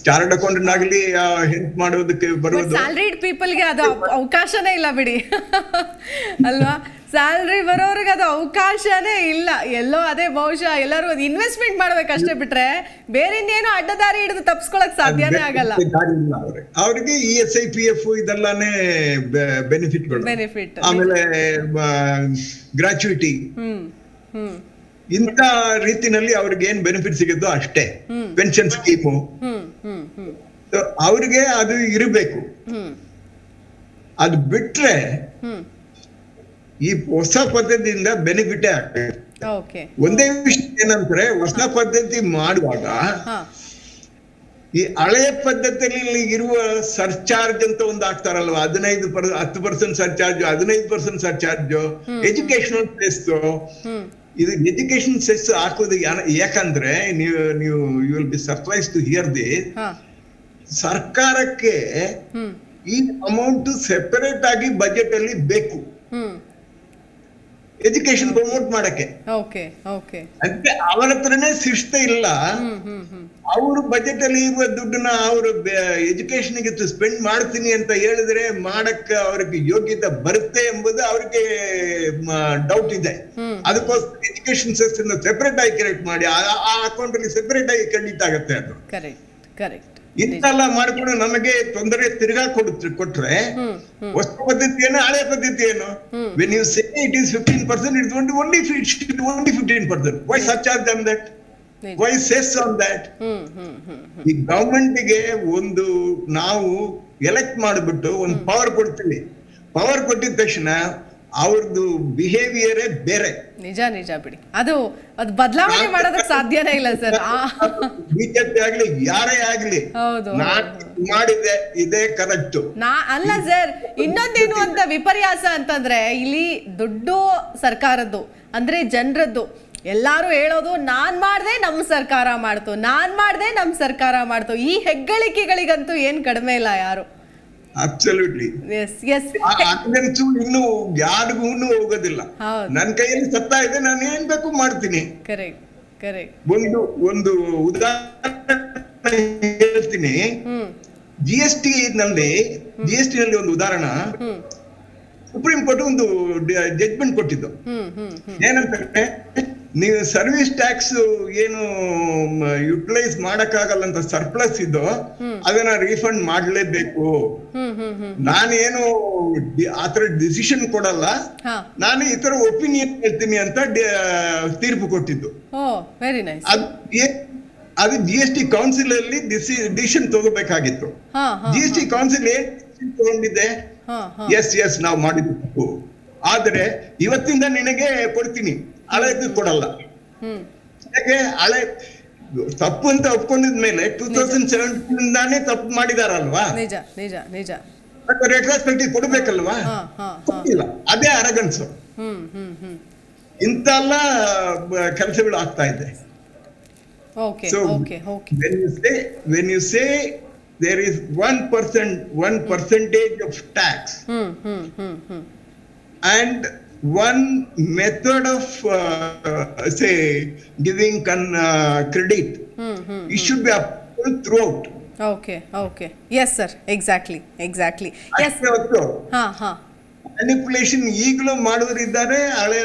S3: ಚಾರ್ಟ್ ಅಕೌಂಟ್ ಆಗಲಿ ಹೆಲ್ಪ್ ಮಾಡೋದಕ್ಕೆ ಬರೋದು
S1: ಸ್ಯಾಲ್ರಿಡ್ ಪೀಪಲ್ಗೆ ಅದು ಅವಕಾಶನೇ ಇಲ್ಲ ಬಿಡಿ. ಅಲ್ವಾ? ಸ್ಯಾಲ್ರಿ ಬರೋರಿಗೆ ಅದು ಅವಕಾಶನೇ ಇಲ್ಲ. ಎಲ್ಲೋ ಅದೇ ಬಹುಶಃ ಎಲ್ಲರೂ ಇನ್ವೆಸ್ಟ್ಮೆಂಟ್ ಮಾಡ್ಬೇಕಷ್ಟೇ ಬಿಟ್ರೆ ಬೇರೆ ಇನ್ನೇನು ಅಡ್ಡದಾರಿ ಹಿಡಿದು ತಪ್ಸ್ಕೊಳಕ್ ಸಾಧ್ಯನೇ ಆಗಲ್ಲ.
S3: ಅವ್ರಿಗೆ. E S I P F ಇದೆಲ್ಲಾನೇ benefit
S1: benefit
S3: ಆಮೇಲೆ ಗ್ರಾಚ್ಯುಟಿ ಇಂಥ ರೀತಿನಲ್ಲಿ ಅವ್ರಿಗೆ ಏನ್ ಬೆನಿಫಿಟ್ ಸಿಗುತ್ತೋ ಅಷ್ಟೇ. ಪೆನ್ಷನ್ ಸ್ಕೀಮು ಅವ್ರಿಗೆ ಅದು ಇರಬೇಕು. ಅದು ಬಿಟ್ರೆ ಈ ಹೊಸ ಪದ್ಧತಿಯಿಂದ ಬೆನಿಫಿಟೇ ಆಗ್ತದೆ. ಒಂದೇ ವಿಷಯ ಏನಂದ್ರೆ ಹೊಸ ಪದ್ಧತಿ ಮಾಡುವಾಗ ಈ ಹಳೆಯ ಪದ್ಧತಿಯಲ್ಲಿ ಇರುವ ಸರ್ಚಾರ್ಜ್ ಅಂತ ಒಂದು ಹಾಕ್ತಾರಲ್ವ ಹದಿನೈದು ಪರ್ ಹತ್ತು ಪರ್ಸೆಂಟ್ ಸರ್ಚಾರ್ಜ್ ಹದಿನೈದು ಪರ್ಸೆಂಟ್ ಸರ್ಚಾರ್ಜ್ ಎಜುಕೇಶನಲ್ ಸೆಸ್ ಇದು ಎಜುಕೇಶನ್ ಸೆಸ್ ಹಾಕೋದು ಯಾಕಂದ್ರೆ ನೀವು ನೀವು you will be surprise to hear the ಸರ್ಕಾರಕ್ಕೆ ಈ ಅಮೌಂಟ್ ಸೆಪರೇಟ್ ಆಗಿ ಬಜೆಟ್ ಅಲ್ಲಿ ಬೇಕು. ಎಜುಕೇಶನ್ ಪ್ರಮೋಟ್ ಮಾಡಕ್ಕೆ. ಅದಕ್ಕೆ ಅವರ ಹತ್ರನೇ ಶಿಸ್ತ ಇಲ್ಲ. ಅವ್ರ ಬಜೆಟ್ ಅಲ್ಲಿ ಇರುವ ದುಡ್ಡನ್ನ ಅವರು ಎಜುಕೇಶನ್ಗೆ ಸ್ಪೆಂಡ್ ಮಾಡ್ತೀನಿ ಅಂತ ಹೇಳಿದ್ರೆ ಮಾಡಕ್ಕೆ ಅವ್ರಿಗೆ ಯೋಗ್ಯತೆ ಬರುತ್ತೆ ಎಂಬುದು ಅವ್ರಿಗೆ ಡೌಟ್ ಇದೆ. ಅದಕ್ಕೋಸ್ಕರ ಎಜುಕೇಶನ್ ಸೆಸ್ ಸೆಪರೇಟ್ ಆಗಿ ಕ್ರಿಯೇಟ್ ಮಾಡಿ ಆ- ಆ ಅಕೌಂಟ್ ಅಲ್ಲಿ ಸೆಪರೇಟ್ ಆಗಿ ಖಂಡಿತ ಆಗುತ್ತೆ ಅದು.
S1: ಕರೆಕ್ಟ್ ಕರೆಕ್ಟ್
S3: ಇಂತೆಲ್ಲ ಮಾಡಿಕೊಂಡು ನಮಗೆ ತೊಂದರೆ ತಿರ್ಗಾ ಕೊಡುತ್ತೆ ಕೊಟ್ರೆ ಹೊಸ ಪದ್ಧತಿ ಏನು ಹಳೆ ಪದ್ಧತಿ ಏನು? When you say it is fifteen percent it only only fifteen percent why such are than that. Why cess on that ಈ ಗವರ್ಮೆಂಟ್ಗೆ ಒಂದು ನಾವು ಎಲೆಕ್ಟ್ ಮಾಡಿಬಿಟ್ಟು ಒಂದು ಪವರ್ ಕೊಡ್ತೀವಿ. ಪವರ್ ಕೊಟ್ಟಿದ ತಕ್ಷಣ ಅವ್ರದ್ದು ಬಿಹೇವಿಯರೇ ಬೇರೆ.
S1: ನಿಜ ನಿಜ ಬಿಡಿ. ಅದು ಅದು ಬದಲಾವಣೆ ಮಾಡೋದಕ್ಕೆ ಸಾಧ್ಯನೇ ಇಲ್ಲ ಸರ್.
S3: ಬಿಜೆಪಿ ಆಗ್ಲಿ ಯಾರೇ ಆಗ್ಲಿ
S1: ಹೌದು,
S3: ಮಾಡಿದೆ ಇದೇ ಕರೆಕ್ಟ್.
S1: ನಾ ಅಲ್ಲ ಸರ್ ಇನ್ನೊಂದೇನು ಅಂತ ವಿಪರ್ಯಾಸ ಅಂತಂದ್ರೆ ಇಲ್ಲಿ ದುಡ್ಡು ಸರ್ಕಾರದ್ದು ಅಂದ್ರೆ ಜನರದ್ದು. ಎಲ್ಲಾರು ಹೇಳೋದು ನಾನ್ ಮಾಡ್ದೆ ನಮ್ ಸರ್ಕಾರ ಮಾಡ್ತು. ನಾನ್ ಮಾಡ್ದೆ ನಮ್ ಸರ್ಕಾರ ಮಾಡ್ತು. ಈ ಹೆಗ್ಗಳಿಕೆಗಳಿಗಂತೂ ಏನ್ ಕಡಿಮೆ ಇಲ್ಲ ಯಾರು.
S3: ಅಬ್ಸಲ್ಯೂಟ್ಲಿ ಇನ್ನು ಯಾರಿಗೂ ಹೋಗೋದಿಲ್ಲ. ನನ್ ಕೈಯಲ್ಲಿ ಸತ್ತಾ ಇದೆ ನಾನು ಏನ್ ಬೇಕು ಮಾಡ್ತೀನಿ. ಒಂದು ಒಂದು ಉದಾಹರಣೆ ಹೇಳ್ತೀನಿ. ಜಿ ಎಸ್ ಟಿ ನಲ್ಲಿ ಜಿ ಎಸ್ ಟಿ ನಲ್ಲಿ ಒಂದು ಉದಾಹರಣ. ಸುಪ್ರೀಂ ಕೋರ್ಟ್ ಒಂದು ಜಡ್ಜ್ಮೆಂಟ್ ಕೊಟ್ಟಿದ್ದು. ಏನಂತಂದ್ರೆ ನೀವು ಸರ್ವಿಸ್ ಟ್ಯಾಕ್ಸ್ ಏನು ಯುಟಿಲೈಸ್ ಮಾಡಕ್ಕಾಗಲ್ಲ ಅಂತ ಸರ್ಪ್ಲಸ್ ಇದ್ದು ಅದನ್ನ ರೀಫಂಡ್ ಮಾಡ್ಲೇಬೇಕು. ನಾನೇನು ಆತರ ಡಿಸಿಷನ್ ಕೊಡಲ್ಲ. ನಾನು ಈ ತರ ಒಪಿನಿಯನ್ ಹೇಳ್ತೀನಿ ಅಂತ ತೀರ್ಪು ಕೊಟ್ಟಿದ್ದು.
S1: ಓ ವೆರಿ ನೈಸ್
S3: ಅದು ಜಿ ಎಸ್ ಟಿ ಕೌನ್ಸಿಲ್ ಅಲ್ಲಿ ಡಿಸಿಷನ್ ತಗೋಬೇಕಾಗಿತ್ತು. ಜಿ ಎಸ್ ಟಿ ಕೌನ್ಸಿಲ್ ಏನ್ ತಗೊಂಡಿದೆ? ಎಸ್ ಎಸ್ ನಾವು ಮಾಡಿದ್ದು ಆದ್ರೆ ಇವತ್ತಿಂದ ನಿನಗೆ ಕೊಡ್ತೀನಿ. ಹಳೆದು ಕೊಡಲ್ಲ. ಯಾಕೆ? ಹಳೆ ತಪ್ಪು ಅಂತ ಒಪ್ಕೊಂಡಿದ್ಮೇಲೆ ಟೂ ತೌಸಂಡ್ ಸೆವೆಂಟೀನ್ ತಪ್ಪು ಮಾಡಿದಾರಲ್ವಾ?
S1: ನಿಜ ನಿಜ ನಿಜ.
S3: ರೆಟ್ರಾಸ್ಪೆಕ್ಟಿವ್ ಕೊಡ್ಬೇಕಲ್ವಾ? ಕೊಟ್ಟಿಲ್ಲ. ಅದೇ ಅರಗನ್ಸ್ ಇಂತೆಲ್ಲ ಕೆಲಸಗಳು ಆಗ್ತಾ ಇದೆ. So,
S1: okay okay
S3: when you say when you say there is one percent one method of uh, uh, say giving con, uh, credit
S1: hmm, hmm, hmm.
S3: it should be approved throughout
S1: okay okay yes sir exactly exactly
S3: yes sir.
S1: Huh? Huh.
S3: Manipulation ಈಗಲೂ ಮಾಡುವರಿದ್ದಾರೆ ಹಳೆ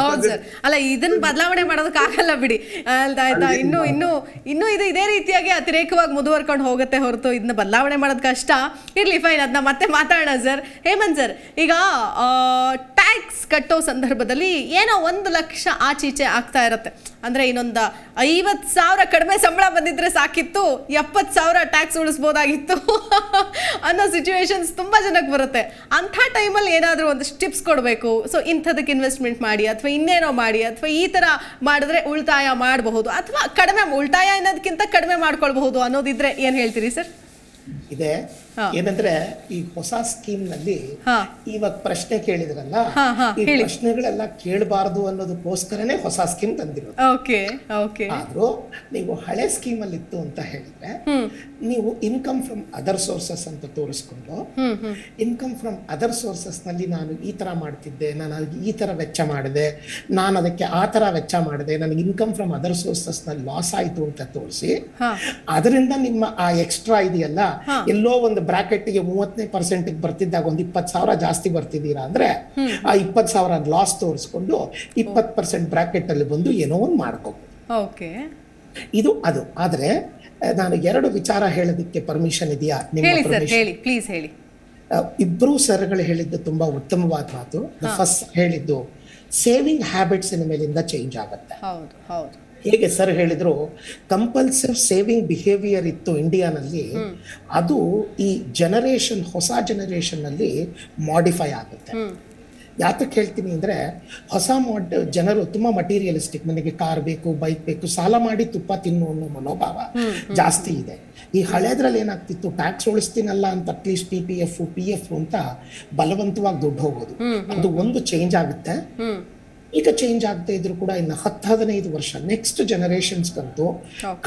S1: ಹೌದು sir. ಅಲ್ಲ ಇದನ್ನ ಬದಲಾವಣೆ ಮಾಡೋದಕ್ಕೆ ಆಗಲ್ಲ ಬಿಡಿ. ಆಯ್ತಾ? ಇನ್ನು ಇನ್ನು ಇನ್ನು ಇದು ಇದೇ ರೀತಿಯಾಗಿ ಅತಿರೇಕವಾಗಿ ಮುಂದುವರ್ಕೊಂಡು ಹೋಗುತ್ತೆ ಹೊರತು ಇದನ್ನ ಬದಲಾವಣೆ ಮಾಡೋದ್ ಕಷ್ಟ. ಇರ್ಲಿ ಫೈನ್ ಅದನ್ನ ಮತ್ತೆ ಮಾತಾಡೋಣ ಸರ್. ಹೇಮಂತ್ ಸರ್ ಈಗ ಟ್ಯಾಕ್ಸ್ ಕಟ್ಟೋ ಸಂದರ್ಭದಲ್ಲಿ ಏನೋ ಒಂದು ಲಕ್ಷ ಆಚೀಚೆ ಆಗ್ತಾ ಇರುತ್ತೆ. ಅಂದ್ರೆ ಇನ್ನೊಂದು ಐವತ್ತು ಸಾವಿರ ಕಡಿಮೆ ಸಂಬಳ ಬಂದಿದ್ರೆ ಸಾಕಿತ್ತು ಎಪ್ಪತ್ತು ಸಾವಿರ ಟ್ಯಾಕ್ಸ್ ಉಳಿಸ್ಬೋದಾಗಿತ್ತು ಅನ್ನೋ ಸಿಚುವೇಶನ್ಸ್ ತುಂಬಾ ಜನಕ್ಕೆ ಬರುತ್ತೆ. ಅಂಥ ಟೈಮಲ್ಲಿ ಏನಾದರೂ ಒಂದು ಟಿಪ್ಸ್ ಕೊಡಬೇಕು ಸೊ ಇಂಥದಕ್ಕೆ ಇನ್ವೆಸ್ಟ್ಮೆಂಟ್ ಮಾಡಿ ಅಥವಾ ಇನ್ನೇನೋ ಮಾಡಿ ಅಥವಾ ಈ ಥರ ಮಾಡಿದ್ರೆ ಉಳಿತಾಯ ಮಾಡಬಹುದು ಅಥವಾ ಕಡಿಮೆ ಉಳಿತಾಯ ಅನ್ನೋದಕ್ಕಿಂತ ಕಡಿಮೆ ಮಾಡ್ಕೊಳ್ಬಹುದು ಅನ್ನೋದಿದ್ರೆ ಏನು ಹೇಳ್ತೀರಿ ಸರ್
S4: ಇದೆ. ಏನಂದ್ರೆ ಈ ಹೊಸ
S1: ಸ್ಕೀಮ್ನಲ್ಲಿ.
S4: ಇವಾಗ ಪ್ರಶ್ನೆ ಕೇಳಿದ್ರಲ್ಲ ಈ ಪ್ರಶ್ನೆಗಳೆಲ್ಲ ಕೇಳಬಾರದು ಅನ್ನೋದಕ್ಕೋಸ್ಕರನೇ ಹೊಸ ಸ್ಕೀಮ್ ತಂದಿರೋದು. ಆದ್ರೂ ನೀವು ಹಳೆ ಸ್ಕೀಮ್ ಅಲ್ಲಿ ಇತ್ತು ಅಂತ ಹೇಳಿದ್ರೆ ನೀವು ಇನ್ಕಮ್ ಫ್ರಮ್ ಅದರ್ ಸೋರ್ಸಸ್ ಅಂತ ತೋರಿಸ್ಕೊಂಡು ಇನ್ಕಮ್ ಫ್ರಮ್ ಅದರ್ ಸೋರ್ಸಸ್ನಲ್ಲಿ ನಾನು ಈ ತರ ಮಾಡ್ತಿದ್ದೆ ನಾನು ಈ ತರ ವೆಚ್ಚ ಮಾಡಿದೆ ನಾನು ಅದಕ್ಕೆ ಆ ತರ ವೆಚ್ಚ ಮಾಡಿದೆ ನನಗೆ ಇನ್ಕಮ್ ಫ್ರಮ್ ಅದರ್ ಸೋರ್ಸಸ್ನಲ್ಲಿ ಲಾಸ್ ಆಯ್ತು ಅಂತ ತೋರಿಸಿ ಅದರಿಂದ ನಿಮ್ಮ ಆ ಎಕ್ಸ್ಟ್ರಾ ಇದೆಯಲ್ಲ ಎಲ್ಲೋ ಒಂದು ಬ್ರಾಕೆಟ್ಗೆ ಮೂವತ್ತನೇ ಪರ್ಸೆಂಟ್ ಬರ್ತಿದ್ದಾಗ ಒಂದು ಇಪ್ಪತ್ತು ಸಾವಿರ ಜಾಸ್ತಿ ಬರ್ತಿದ್ದೀರಾ ಅಂದ್ರೆ ಆ ಇಪ್ಪತ್ತು ಸಾವಿರ ಲಾಸ್ ತೋರಿಸ್ಕೊಂಡು ಇಪ್ಪತ್ತು ಪರ್ಸೆಂಟ್ ಬ್ರಾಕೆಟ್ ಅಲ್ಲಿ ಬಂದು ಏನೋ ಒಂದು ಮಾಡ್ಕೋಬೇಕು
S1: ಓಕೆ.
S4: ಇದು ಅದು. ಆದರೆ ನಾನು ಎರಡು ವಿಚಾರ ಹೇಳೋದಕ್ಕೆ ಪರ್ಮಿಷನ್ ಇದೆಯಾ?
S1: ಪ್ಲೀಸ್ ಹೇಳಿ
S4: ಇಬ್ಬರು ಸರ್ಗಳು ಹೇಳಿದ್ದು ತುಂಬಾ ಉತ್ತಮವಾದ ಮಾತು. ಫಸ್ಟ್ ಹೇಳಿದ್ದು ಸೇವಿಂಗ್ ಹ್ಯಾಬಿಟ್ಸ್ ಮೇಲಿಂದ ಚೇಂಜ್ ಆಗುತ್ತೆ.
S1: ಹೌದು ಹೌದು.
S4: ಹೇಗೆ ಸರ್ ಹೇಳಿದ್ರು ಕಂಪಲ್ಸಿವ್ ಸೇವಿಂಗ್ ಬಿಹೇವಿಯರ್ ಇತ್ತು ಇಂಡಿಯಾನಲ್ಲಿ ಅದು ಈ ಜನರೇಷನ್ ಹೊಸ ಜನರೇಷನ್ ಅಲ್ಲಿ ಮಾಡಿಫೈ ಆಗುತ್ತೆ. ಯಾತಕ್ಕೆ ಹೇಳ್ತೀನಿ ಅಂದ್ರೆ ಹೊಸ ಮಾಡ್ ಜನರು ತುಂಬಾ ಮಟೀರಿಯಲಿಸ್ಟಿಕ್ ನನಗೆ ಕಾರ್ ಬೇಕು ಬೈಕ್ ಬೇಕು ಸಾಲ ಮಾಡಿ ತುಪ್ಪ ತಿನ್ನು ಅನ್ನೋ ಮನೋಭಾವ ಜಾಸ್ತಿ ಇದೆ. ಈ ಹಳೆದ್ರಲ್ಲಿ ಏನಾಗ್ತಿತ್ತು ಟ್ಯಾಕ್ಸ್ ಉಳಿಸ್ತೀನಲ್ಲ ಅಂತ at least P P F P F ಅಂತ ಬಲವಂತವಾಗಿ ದುಡ್ಡು ಹೋಗೋದು. ಅದು ಒಂದು ಚೇಂಜ್ ಆಗುತ್ತೆ. ಈಗ ಚೇಂಜ್ ಆಗ್ತಾ ಇದ್ರು ಕೂಡ ಇನ್ನು ಹತ್ತು ಹದಿನೈದು ವರ್ಷ ನೆಕ್ಸ್ಟ್ ಜನರೇಷನ್ಸ್ ಜನರೇಷನ್ಸ್ಗಂತೂ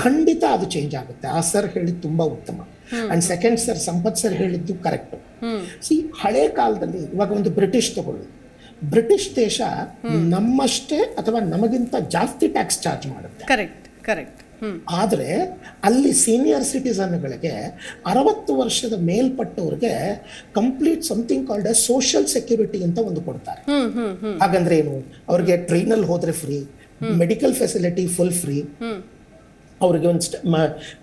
S4: ಖಂಡಿತ ಅದು ಚೇಂಜ್ ಆಗುತ್ತೆ. ಆ ಸರ್ ಹೇಳಿದ್ದು ತುಂಬಾ ಉತ್ತಮ. And second sir Sampath sir ಹೇಳಿದ್ದು ಕರೆಕ್ಟ್ ಸಿ ಹಳೆ ಕಾಲದಲ್ಲಿ ಇವಾಗ ಒಂದು ಬ್ರಿಟಿಷ್ ತಗೊಳ್ಳಿ. ಬ್ರಿಟಿಷ್ ದೇಶ ನಮ್ಮಷ್ಟೇ ಅಥವಾ ನಮಗಿಂತ ಜಾಸ್ತಿ ಟ್ಯಾಕ್ಸ್ ಚಾರ್ಜ್ ಮಾಡುತ್ತೆ.
S1: ಕರೆಕ್ಟ್ ಕರೆಕ್ಟ್
S4: ಆದರೆ ಅಲ್ಲಿ ಸೀನಿಯರ್ ಸಿಟಿಸನ್ಗಳಿಗೆ ಅರವತ್ತು ವರ್ಷದ ಮೇಲ್ಪಟ್ಟವ್ರಿಗೆ complete something called a social security ಅಂತ ಒಂದು ಕೊಡ್ತಾರೆ. ಹಾಗಂದ್ರೆ ಏನು? ಅವ್ರಿಗೆ ಟ್ರೈನಲ್ಲಿ ಹೋದ್ರೆ free medical facility full free ಅವ್ರಿಗೆ ಒಂದು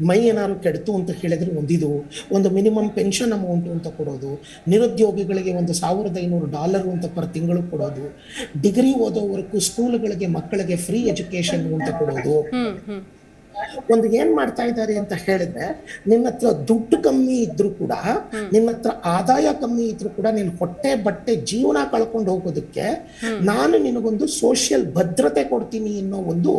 S4: ಮೈ ಏನಾದ್ರು ಕೆಡ್ತು ಅಂತ ಹೇಳಿದ್ರೆ ಒಂದಿದು ಒಂದು ಮಿನಿಮಮ್ ಪೆನ್ಷನ್ ಅಮೌಂಟ್ ಅಂತ ಕೊಡೋದು ನಿರುದ್ಯೋಗಿಗಳಿಗೆ ಒಂದು ಸಾವಿರದ ಐನೂರು ಡಾಲರ್ ಅಂತ ಪರ್ ತಿಂಗಳು ಕೊಡೋದು ಡಿಗ್ರಿ ಓದೋವರೆಗೂ ಸ್ಕೂಲ್ಗಳಿಗೆ ಮಕ್ಕಳಿಗೆ ಫ್ರೀ ಎಜುಕೇಶನ್ ಅಂತ ಕೊಡೋದು. ಒಂದು ಏನ್ ಮಾಡ್ತಾ ಇದ್ದಾರೆ ಅಂತ ಹೇಳಿದ್ರೆ ನಿನ್ನ ಹತ್ರ ದುಡ್ಡು ಕಮ್ಮಿ ಇದ್ರೂ ಕೂಡ ನಿನ್ನ ಹತ್ರ ಆದಾಯ ಕಮ್ಮಿ ಇದ್ರೂ ಕೂಡ ನಿನ್ ಹೊಟ್ಟೆ ಬಟ್ಟೆ ಜೀವನ ಕಳ್ಕೊಂಡು ಹೋಗೋದಕ್ಕೆ ನಾನು ನಿನಗೊಂದು ಸೋಷಿಯಲ್ ಭದ್ರತೆ ಕೊಡ್ತೀನಿ ಅನ್ನೋ ಒಂದು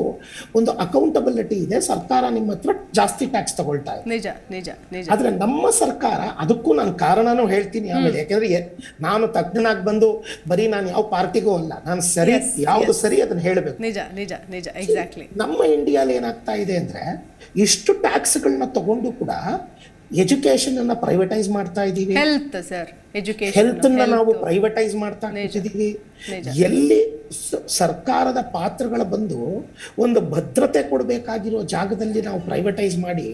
S4: ಒಂದು ಅಕೌಂಟಬಿಲಿಟಿ ಇದೆ. ಸರ್ಕಾರ ನಿಮ್ಮ ಹತ್ರ ಜಾಸ್ತಿ ಟ್ಯಾಕ್ಸ್ ತಗೊಳ್ತಾ ಇದೆ.
S1: ನಿಜ ನಿಜ ನಿಜ.
S4: ಆದ್ರೆ ನಮ್ಮ ಸರ್ಕಾರ ಅದಕ್ಕೂ ನಾನು ಕಾರಣನೂ ಹೇಳ್ತೀನಿ ಆಮೇಲೆ. ಯಾಕಂದ್ರೆ ನಾನು ತಜ್ಞನಾಗಿ ಬಂದು ಬರೀ ನಾನು ಯಾವ ಪಾರ್ಟಿಗೂ ಅಲ್ಲ ನಾನು ಸರಿ ಯಾವ್ದು ಸರಿ ಅದನ್ನ ಹೇಳ್ಬೇಕು.
S1: ನಿಜ ನಿಜ ನಿಜ ಎಕ್ಸಾಕ್ಟ್ಲಿ
S4: ನಮ್ಮ ಇಂಡಿಯಾಲಿ ಏನಾಗ್ತಾ ಇದೆ ಅಂದ್ರೆ ಇಷ್ಟು ಟ್ಯಾಕ್ಸ್ಗಳನ್ನ ತಗೊಂಡು ಕೂಡ ಎಜುಕೇಶನ್ ಅನ್ನ ಪ್ರೈವೇಟೈಸ್ ಮಾಡ್ತಾ ಇದ್ದೀವಿ
S1: ಹೆಲ್ತ್ ಸರ್ ಎಜುಕೇಶನ್
S4: ಹೆಲ್ತ್ ಅನ್ನ ನಾವು ಪ್ರೈವೇಟೈಸ್ ಮಾಡ್ತಾ ಇದ್ದೀವಿ ಎಲ್ಲಿ ಸರ್ಕಾರದ ಪಾತ್ರಗಳ ಬಂದು ಒಂದು ಭದ್ರತೆ ಕೊಡಬೇಕಾಗಿರೋ ಜಾಗದಲ್ಲಿ ನಾವು ಪ್ರೈವೇಟೈಸ್ ಮಾಡಿ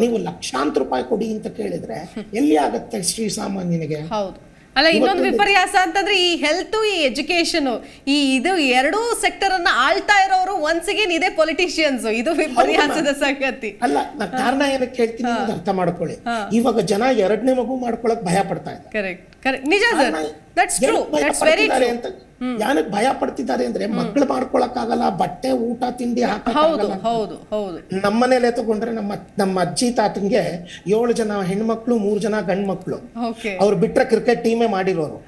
S4: ನೀವು ಲಕ್ಷಾಂತರ ರೂಪಾಯಿ ಕೊಡಿ ಅಂತ ಕೇಳಿದ್ರೆ ಎಲ್ಲಿ ಆಗತ್ತೆ ಶ್ರೀ ಸಾಮಾನ್ಯನಿಗೆ?
S1: ಹೌದು. ಅಲ್ಲ ಇನ್ನೊಂದು ವಿಪರ್ಯಾಸ ಅಂತಂದ್ರೆ ಈ ಹೆಲ್ತ್ ಈ ಎಜುಕೇಶನ್ ಈ ಇದು ಎರಡೂ ಸೆಕ್ಟರ್ ಅನ್ನ ಆಳ್ತಾ ಇರೋರು ಒನ್ಸ್ ಅಗೇನ್ ಇದೇ ಪೊಲಿಟಿಷಿಯನ್ಸ್ ಇದು ವಿಪರ್ಯಾಸದ ಸಂಗತಿ.
S4: ಅಲ್ಲ ನಾ ಕಾರಣ ಏನಕ್ಕೆ ಹೇಳ್ತೀನಿ ಅರ್ಥ ಮಾಡ್ಕೊಳ್ಳಿ. ಇವಾಗ ಜನ ಎರಡನೇ ಮಗು ಮಾಡ್ಕೊಳಕ್ ಭಯ ಪಡ್ತಾ ಇದ್ದಾರೆ.
S1: ಕರೆಕ್ಟ್ ಕರೆಕ್ಟ್ ನಿಜ ಸರ್ ದಟ್ಸ್ ಟ್ರೂ
S4: ಏನಕ್ಕೆ ಭಯ
S1: ದಟ್ಸ್ ವೆರಿ
S4: ಪಡ್ತಿದ್ದಾರೆ
S1: ಟ್ರೂ
S4: ಅಂತ? ಯಾನಕ್ ಭಯ ಪಡ್ತಿದ್ದಾರೆ ಅಂದ್ರೆ ಮಕ್ಳು ಮಾಡ್ಕೊಳಕ್ ಆಗಲ್ಲ ಬಟ್ಟೆ ಊಟ ತಿಂಡಿ
S1: ಹೌದು ಹೌದು ಹೌದು.
S4: ನಮ್ಮನೇಲೆ ತಗೊಂಡ್ರೆ ನಮ್ಮ ನಮ್ಮ ಅಜ್ಜಿ ತಾತನ್ಗೆ ಏಳು ಜನ ಹೆಣ್ಮಕ್ಳು ಮೂರ್ ಜನ ಗಂಡ್ ಮಕ್ಳು ಅವ್ರು ಬಿಟ್ರೆ ಕ್ರಿಕೆಟ್ ಟೀಮೇ ಮಾಡಿರೋರು.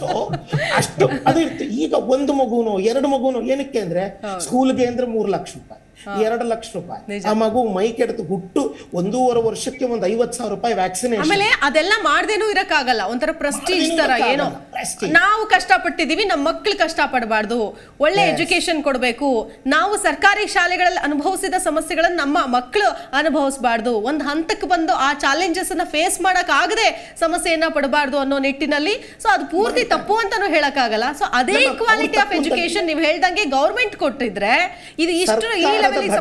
S4: ಸೊ ಅಷ್ಟು ಅದು ಇರ್ತಿ. ಈಗ ಒಂದು ಮಗುನು ಎರಡು ಮಗುನು ಏನಕ್ಕೆ ಅಂದ್ರೆ ಸ್ಕೂಲ್ಗೆ ಅಂದ್ರೆ ಮೂರ್ ಲಕ್ಷ ರೂಪಾಯಿ. ಎರಡು ಲಕ್ಷ ರೂಪಾಯಿ. ಆ ಮಗು ಮೈ ಕೆಡ್ತು ಹುಟ್ಟು ಒಂದೂವರೆ ವರ್ಷಕ್ಕೆ ಒಂದ್ ಐವತ್ ಸಾವಿರ ರೂಪಾಯಿ ವ್ಯಾಕ್ಸಿನೇಷನ್
S1: ಆಮೇಲೆ ಅದೆಲ್ಲ ಮಾಡ್ದೇನೂ ಇರಕ್ಕಾಗಲ್ಲ. ಒಂಥರ ಪ್ರೆಸ್ಟೀಜ್ ತರ ಏನೋ. ನಾವು ಕಷ್ಟಪಟ್ಟಿದೀವಿ ನಮ್ಮ ಮಕ್ಳು ಕಷ್ಟಪಡಬಾರ್ದು. ಒಳ್ಳೆ ಎಜುಕೇಶನ್ ಕೊಡಬೇಕು. ನಾವು ಸರ್ಕಾರಿ ಶಾಲೆಗಳಲ್ಲಿ ಅನುಭವಿಸಿದ ಸಮಸ್ಯೆಗಳನ್ನ ನಮ್ಮ ಮಕ್ಕಳು ಅನುಭವಿಸಬಾರ್ದು. ಒಂದ್ ಹಂತಕ್ಕೆ ಬಂದು ಆ ಚಾಲೆಂಜಸ್ ಅನ್ನ ಫೇಸ್ ಮಾಡಕ್ ಆಗದೆ ಸಮಸ್ಯೆಯನ್ನ ಪಡಬಾರ್ದು ಅನ್ನೋ ನಿಟ್ಟಿನಲ್ಲಿ. ಸೊ ಅದು ಪೂರ್ತಿ ತಪ್ಪು ಅಂತಾನು ಹೇಳಕ್ಕಾಗಲ್ಲ. ಸೊ ಅದೇ ಕ್ವಾಲಿಟಿ ಆಫ್ ಎಜುಕೇಶನ್ ನೀವು ಹೇಳ್ದಂಗೆ ಗೌರ್ಮೆಂಟ್ ಕೊಟ್ಟಿದ್ರೆ ಇದು ಇಷ್ಟು ಈ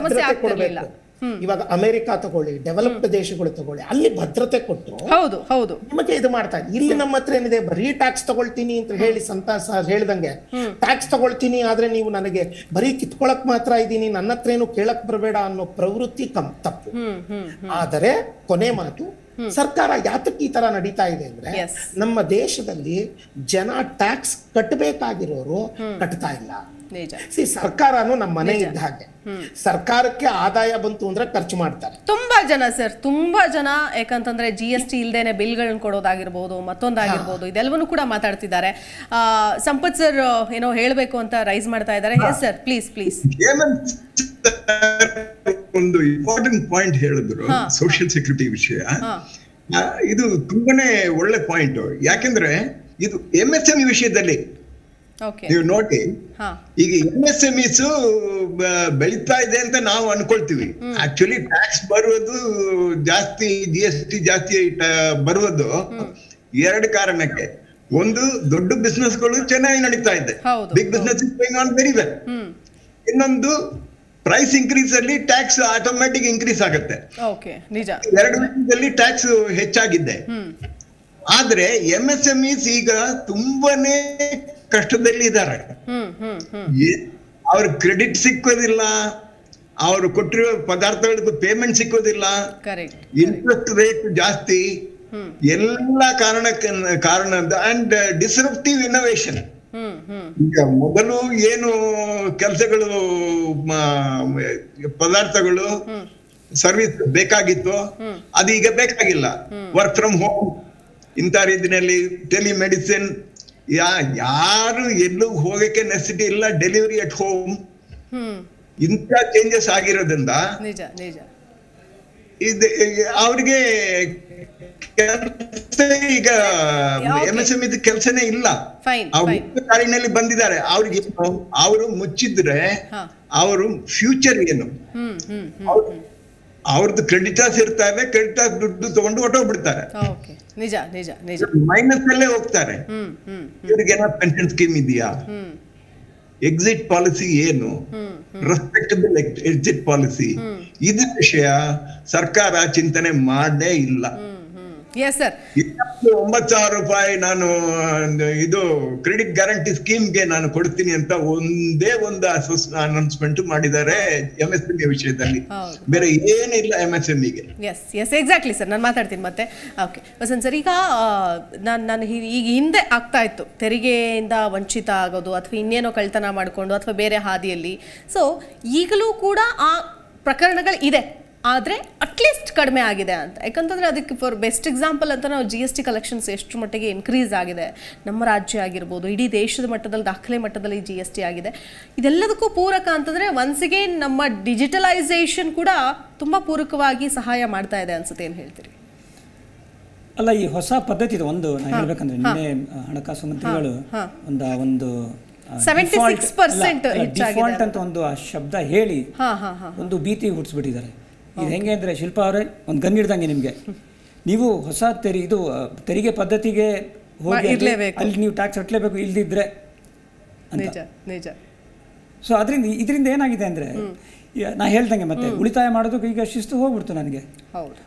S4: ಭದ್ರತೆ ಕೊಡ್ಬೇಕು. ಇವಾಗ ಅಮೆರಿಕ ತಗೊಳ್ಳಿ ಡೆವಲಪ್ಡ್ ದೇಶಗಳು ತಗೊಳ್ಳಿ ಅಲ್ಲಿ ಭದ್ರತೆ ಕೊಟ್ಟರು
S1: ಹೌದು ಹೌದು.
S4: ನಿಮಗೆ ಇದು ಮಾಡ್ತಾ ಇಲ್ಲಿ ನಮ್ಮ ಹತ್ರ ಏನಿದೆ ಬರೀ ಟ್ಯಾಕ್ಸ್ ತಗೊಳ್ತೀನಿ ಅಂತ ಹೇಳಿ ಸಂತಾಸ ಹೇಳ್ದಂಗೆ ಟ್ಯಾಕ್ಸ್ ತಗೊಳ್ತೀನಿ ಆದ್ರೆ ನೀವು ನನಗೆ ಬರೀ ಕಿತ್ಕೊಳಕ್ ಮಾತ್ರ ಇದ್ದೀನಿ ನನ್ನ ಹತ್ರ ಏನು ಕೇಳಕ್ ಬರಬೇಡ ಅನ್ನೋ ಪ್ರವೃತ್ತಿ ಕಮ್ ತಪ್ಪು. ಆದರೆ ಕೊನೆ ಮಾತು ಸರ್ಕಾರ ಯಾತಕ್ಕೆ ಈ ತರ ನಡೀತಾ ಇದೆ ಅಂದ್ರೆ ನಮ್ಮ ದೇಶದಲ್ಲಿ ಜನ ಟ್ಯಾಕ್ಸ್ ಕಟ್ಟಬೇಕಾಗಿರೋರು ಕಟ್ತಾ ಇಲ್ಲ. ಸಿ ಸರ್ಕಾರನು ನಮ್ಮ ಮನೆ ಇದ್ದ ಹಾಗೆ. ಸರ್ಕಾರಕ್ಕೆ ಆದಾಯ ಬಂತು ಅಂದ್ರೆ ಖರ್ಚು ಮಾಡ್ತಾರೆ.
S1: ತುಂಬಾ ಜನ ಸರ್ ತುಂಬಾ ಜನ ಯಾಕಂತಂದ್ರೆ ಜಿ ಎಸ್ ಟಿ ಇಲ್ದೇನೆ ಬಿಲ್ಗಳನ್ನ ಕೊಡೋದಾಗಿರ್ಬೋದು ಮತ್ತೊಂದಾಗಿರ್ಬೋದು ಇದೆಲ್ಲವನ್ನೂ ಕೂಡ ಮಾತಾಡ್ತಿದ್ದಾರೆ. ಆ, ಸಂಪತ್ ಸರ್ ಏನೋ ಹೇಳಬೇಕು ಅಂತ ರೈಸ್ ಮಾಡ್ತಾ ಇದ್ದಾರೆ. ಎಸ್ ಸರ್ ಪ್ಲೀಸ್ ಪ್ಲೀಸ್
S3: ಒಂದು ಇಂಪಾರ್ಟೆಂಟ್ ಪಾಯಿಂಟ್ ಹೇಳಿದ್ರು ಸೋಷಿಯಲ್ ಸೆಕ್ಯೂರಿಟಿ ವಿಷಯ. ಇದು ತುಂಬಾನೇ ಒಳ್ಳೆ ಪಾಯಿಂಟ್ ಯಾಕೆಂದ್ರೆ ಇದು ಎಂ ಎಸ್ ಎಂ ವಿಷಯದಲ್ಲಿ ನೀವು ನೋಡಿ ಈಗ ಎಂ ಎಸ್ ಎಂ ಇಸ್ ಬೆಳೀತಾ ಇದೆ ಅಂತ ನಾವು ಅನ್ಕೊಳ್ತೀವಿ. ಆಕ್ಚುಲಿ ಟ್ಯಾಕ್ಸ್ ಬರುವುದು ಜಾಸ್ತಿ ಜಿ ಎಸ್ ಟಿ ಜಾಸ್ತಿ ಬರುವುದು ಎರಡು ಕಾರಣಕ್ಕೆ. ಒಂದು ದೊಡ್ಡ business ಗಳು ಚೆನ್ನಾಗಿ ನಡೀತಾ ಇದೆ. Big business on very well
S1: hmm.
S3: ಇನ್ನೊಂದು ಪ್ರೈಸ್ ಇನ್ಕ್ರೀಸ್ ಅಲ್ಲಿ ಟ್ಯಾಕ್ಸ್ ಆಟೋಮ್ಯಾಟಿಕ್ ಇನ್ಕ್ರೀಸ್ ಆಗುತ್ತೆ. ಎರಡು ವಿಷಯದಲ್ಲಿ ಟ್ಯಾಕ್ಸ್ ಹೆಚ್ಚಾಗಿದೆ. ಆದ್ರೆ ಎಂ ಎಸ್ ಎಂ ಇಸ್ ಈಗ ತುಂಬಾನೇ ಕಷ್ಟದಲ್ಲಿ ಇದ್ದಾರೆ. ಅವ್ರ ಕ್ರೆಡಿಟ್ ಸಿಕ್ಕೋದಿಲ್ಲ ಅವ್ರು ಕೊಟ್ಟಿರೋ ಪದಾರ್ಥಗಳಿಗೂ ಪೇಮೆಂಟ್ ಸಿಕ್ಕೋದಿಲ್ಲ. ಇಂಟ್ರೆಸ್ಟ್ ರೇಟ್ ಜಾಸ್ತಿ. ಎಲ್ಲ ಕಾರಣ ಕಾರಣ ಅಂಡ್ ಡಿಸ್ರಪ್ಟಿವ್
S1: ಇನ್ನೋವೇಶನ್
S3: ಈಗ ಮೊದಲು ಏನು ಕೆಲಸಗಳು ಪದಾರ್ಥಗಳು ಸರ್ವಿಸ್ ಬೇಕಾಗಿತ್ತು. ಅದು ಈಗ ಬೇಕಾಗಿಲ್ಲ. ವರ್ಕ್ ಫ್ರಮ್ ಹೋಮ್ ಇಂಥ ರೀತಿಯಲ್ಲಿ ಟೆಲಿಮೆಡಿಸಿನ್ ಯಾ ಯಾರು ಎಲ್ಲೂ ಹೋಗಕ್ಕೆ ನೆಸಿಟಿ ಇಲ್ಲ ಡೆಲಿವರಿ ಅಟ್ ಹೋಮ್. ಇಂಥ ಚೇಂಜಸ್ ಆಗಿರೋದ್ರಿಂದ ಇದು ಅವ್ರಿಗೆ ಕೆಲಸ ಈಗ. ಎಂ ಎಸ್ ಎಂ ಇದು ಕೆಲಸನೇ ಇಲ್ಲ. ಕಾರಿನಲ್ಲಿ ಬಂದಿದ್ದಾರೆ. ಅವ್ರಿಗೆ ಅವರು ಮುಚ್ಚಿದ್ರೆ ಅವರು ಫ್ಯೂಚರ್ ಏನು? ಅವ್ರದ್ದು ಕ್ರೆಡಿಟರ್ಸ್ ಇರ್ತಾರೆ ಕ್ರೆಡಿಟರ್ಸ್ ದುಡ್ಡು ತಗೊಂಡು ಹೊಟ್ಟೋಗ್ಬಿಡ್ತಾರೆ
S1: ನಿಜ ನಿಜ ನಿಜ.
S3: ಮೈನಸ್ ಅಲ್ಲೇ ಹೋಗ್ತಾರೆ.
S1: ಹ್ಮ್ ಹ್ಮ್
S3: ಇವ್ರಿಗೆ ಏನೋ ಪೆನ್ಷನ್ ಸ್ಕೀಮ್ ಇದೆಯಾ? ಎಕ್ಸಿಟ್ ಪಾಲಿಸಿ ಏನು? ರೆಸ್ಪೆಕ್ಟಬಲ್ ಎಕ್ಸಿಟ್ ಪಾಲಿಸಿ ಇದು ವಿಷಯ ಸರ್ಕಾರ ಚಿಂತನೆ ಮಾಡೇ ಇಲ್ಲ.
S1: ಎಸ್ ಸರ್
S3: ಇನ್ನೊಂದು ಒಂಬತ್ತು ಸಾವಿರ ರೂಪಾಯಿ ನಾನು ಇದು ಕ್ರೆಡಿಟ್ ಗ್ಯಾರಂಟಿ ಸ್ಕೀಮ್ಗೆ ನಾನು ಕೊಡ್ತೀನಿ ಅಂತ ಒಂದೇ ಒಂದು ಅನೌನ್ಸ್ಮೆಂಟ್ ಮಾಡಿದ್ದಾರೆ ಎಂ ಎಸ್ ಎಂ ವಿಷಯದಲ್ಲಿ. ಬೇರೆ ಏನಿಲ್ಲ ಎಂ ಎಸ್ ಎಂ ಇಗೆ
S1: ಎಸ್ ಎಸ್ ಎಕ್ಸಾಕ್ಟ್ಲಿ ಸರ್ ನಾನು ಮಾತಾಡ್ತೀನಿ ಮತ್ತೆ. ಓಕೆ ವಸಂತ್ ಸರ್ ಈಗ ನಾನು ನಾನು ಈಗ ಹಿಂದೆ ಆಗ್ತಾ ಇತ್ತು. ತೆರಿಗೆಯಿಂದ ವಂಚಿತ ಆಗೋದು ಅಥವಾ ಇನ್ನೇನೋ ಕಳ್ತನ ಮಾಡಿಕೊಂಡು ಅಥವಾ ಬೇರೆ ಹಾದಿಯಲ್ಲಿ. ಸೊ ಈಗಲೂ ಕೂಡ ಆ ಪ್ರಕರಣಗಳು ಇದೆ. ಆದರೆ ಅಟ್ಲೀಸ್ಟ್ ಕಡಿಮೆ ಆಗಿದೆ ಅಂತ. ಯಾಕಂತಂದರೆ ಅದಕ್ಕೆ ಫಾರ್ ಬೆಸ್ಟ್ ಎಕ್ಸಾಂಪಲ್ ಅಂತ ನಾವು ಜಿ ಎಸ್ ಟಿ ಕಲೆಕ್ಷನ್ಸ್ ಎಷ್ಟು ಮಟ್ಟಿಗೆ ಇನ್ಕ್ರೀಸ್ ಆಗಿದೆ. ನಮ್ಮ ರಾಜ್ಯ ಆಗಿರ್ಬೋದು ಇಡೀ ದೇಶದ ಮಟ್ಟದಲ್ಲಿ ದಾಖಲೆ ಮಟ್ಟದಲ್ಲಿ ಜಿ ಎಸ್ ಟಿ ಆಗಿದೆ. ಇದೆಲ್ಲದಕ್ಕೂ ಪೂರಕ ಅಂತಂದರೆ ಒನ್ಸ್ ಅಗೇನ್ ನಮ್ಮ ಡಿಜಿಟಲೈಸೇಷನ್ ಕೂಡ ತುಂಬ ಪೂರಕವಾಗಿ ಸಹಾಯ ಮಾಡ್ತಾ ಇದೆ ಅನ್ಸುತ್ತೆ ಏನು ಹೇಳ್ತೀರಿ?
S2: ಅಲ್ಲ ಈ ಹೊಸ ಪದ್ಧತಿ ಇದೆ. ಒಂದು ನಾನು ಹೇಳ್ಬೇಕಂದ್ರೆ ನಿನ್ನೆ ಹಣಕಾಸು ಮಂತ್ರಿಗಳು. ಒಂದು ಒಂದು
S1: 76%
S2: ಡಿಫಾಲ್ಟ್ ಅಂತ ಒಂದು ಆ ಶಬ್ದ ಹೇಳಿ
S1: ಹಾಂ ಹಾಂ ಹಾಂ.
S2: ಒಂದು ಭೀತಿ ಹುಟ್ಟಿಸ್ಬಿಟ್ಟಿದ್ದಾರೆ ಇದು ಹೆಂಗೆ ಅಂದರೆ ಶಿಲ್ಪ ಅವರೇ ಒಂದು ಗನ್ ಹಿಡ್ದಂಗೆ ನಿಮಗೆ. ನೀವು ಹೊಸ ತೆರಿ ಇದು ತೆರಿಗೆ ಪದ್ಧತಿಗೆ ಹೋಗಿ ಅಲ್ಲಿ- ನೀವು ಟ್ಯಾಕ್ಸ್ ಕಟ್ಟಲೇಬೇಕು ಇಲ್ದಿದ್ರೆ
S1: ನಿಜ ನಿಜ.
S2: ಸೊ ಅದರಿಂದ ಇದರಿಂದ ಏನಾಗಿದೆ ಅಂದರೆ ನಾ ಹೇಳ್ದಂಗೆ ಮತ್ತೆ ಉಳಿತಾಯ ಮಾಡೋದಕ್ಕೆ ಈಗ ಶಿಸ್ತು ಹೋಗ್ಬಿಡ್ತು ನನಗೆ.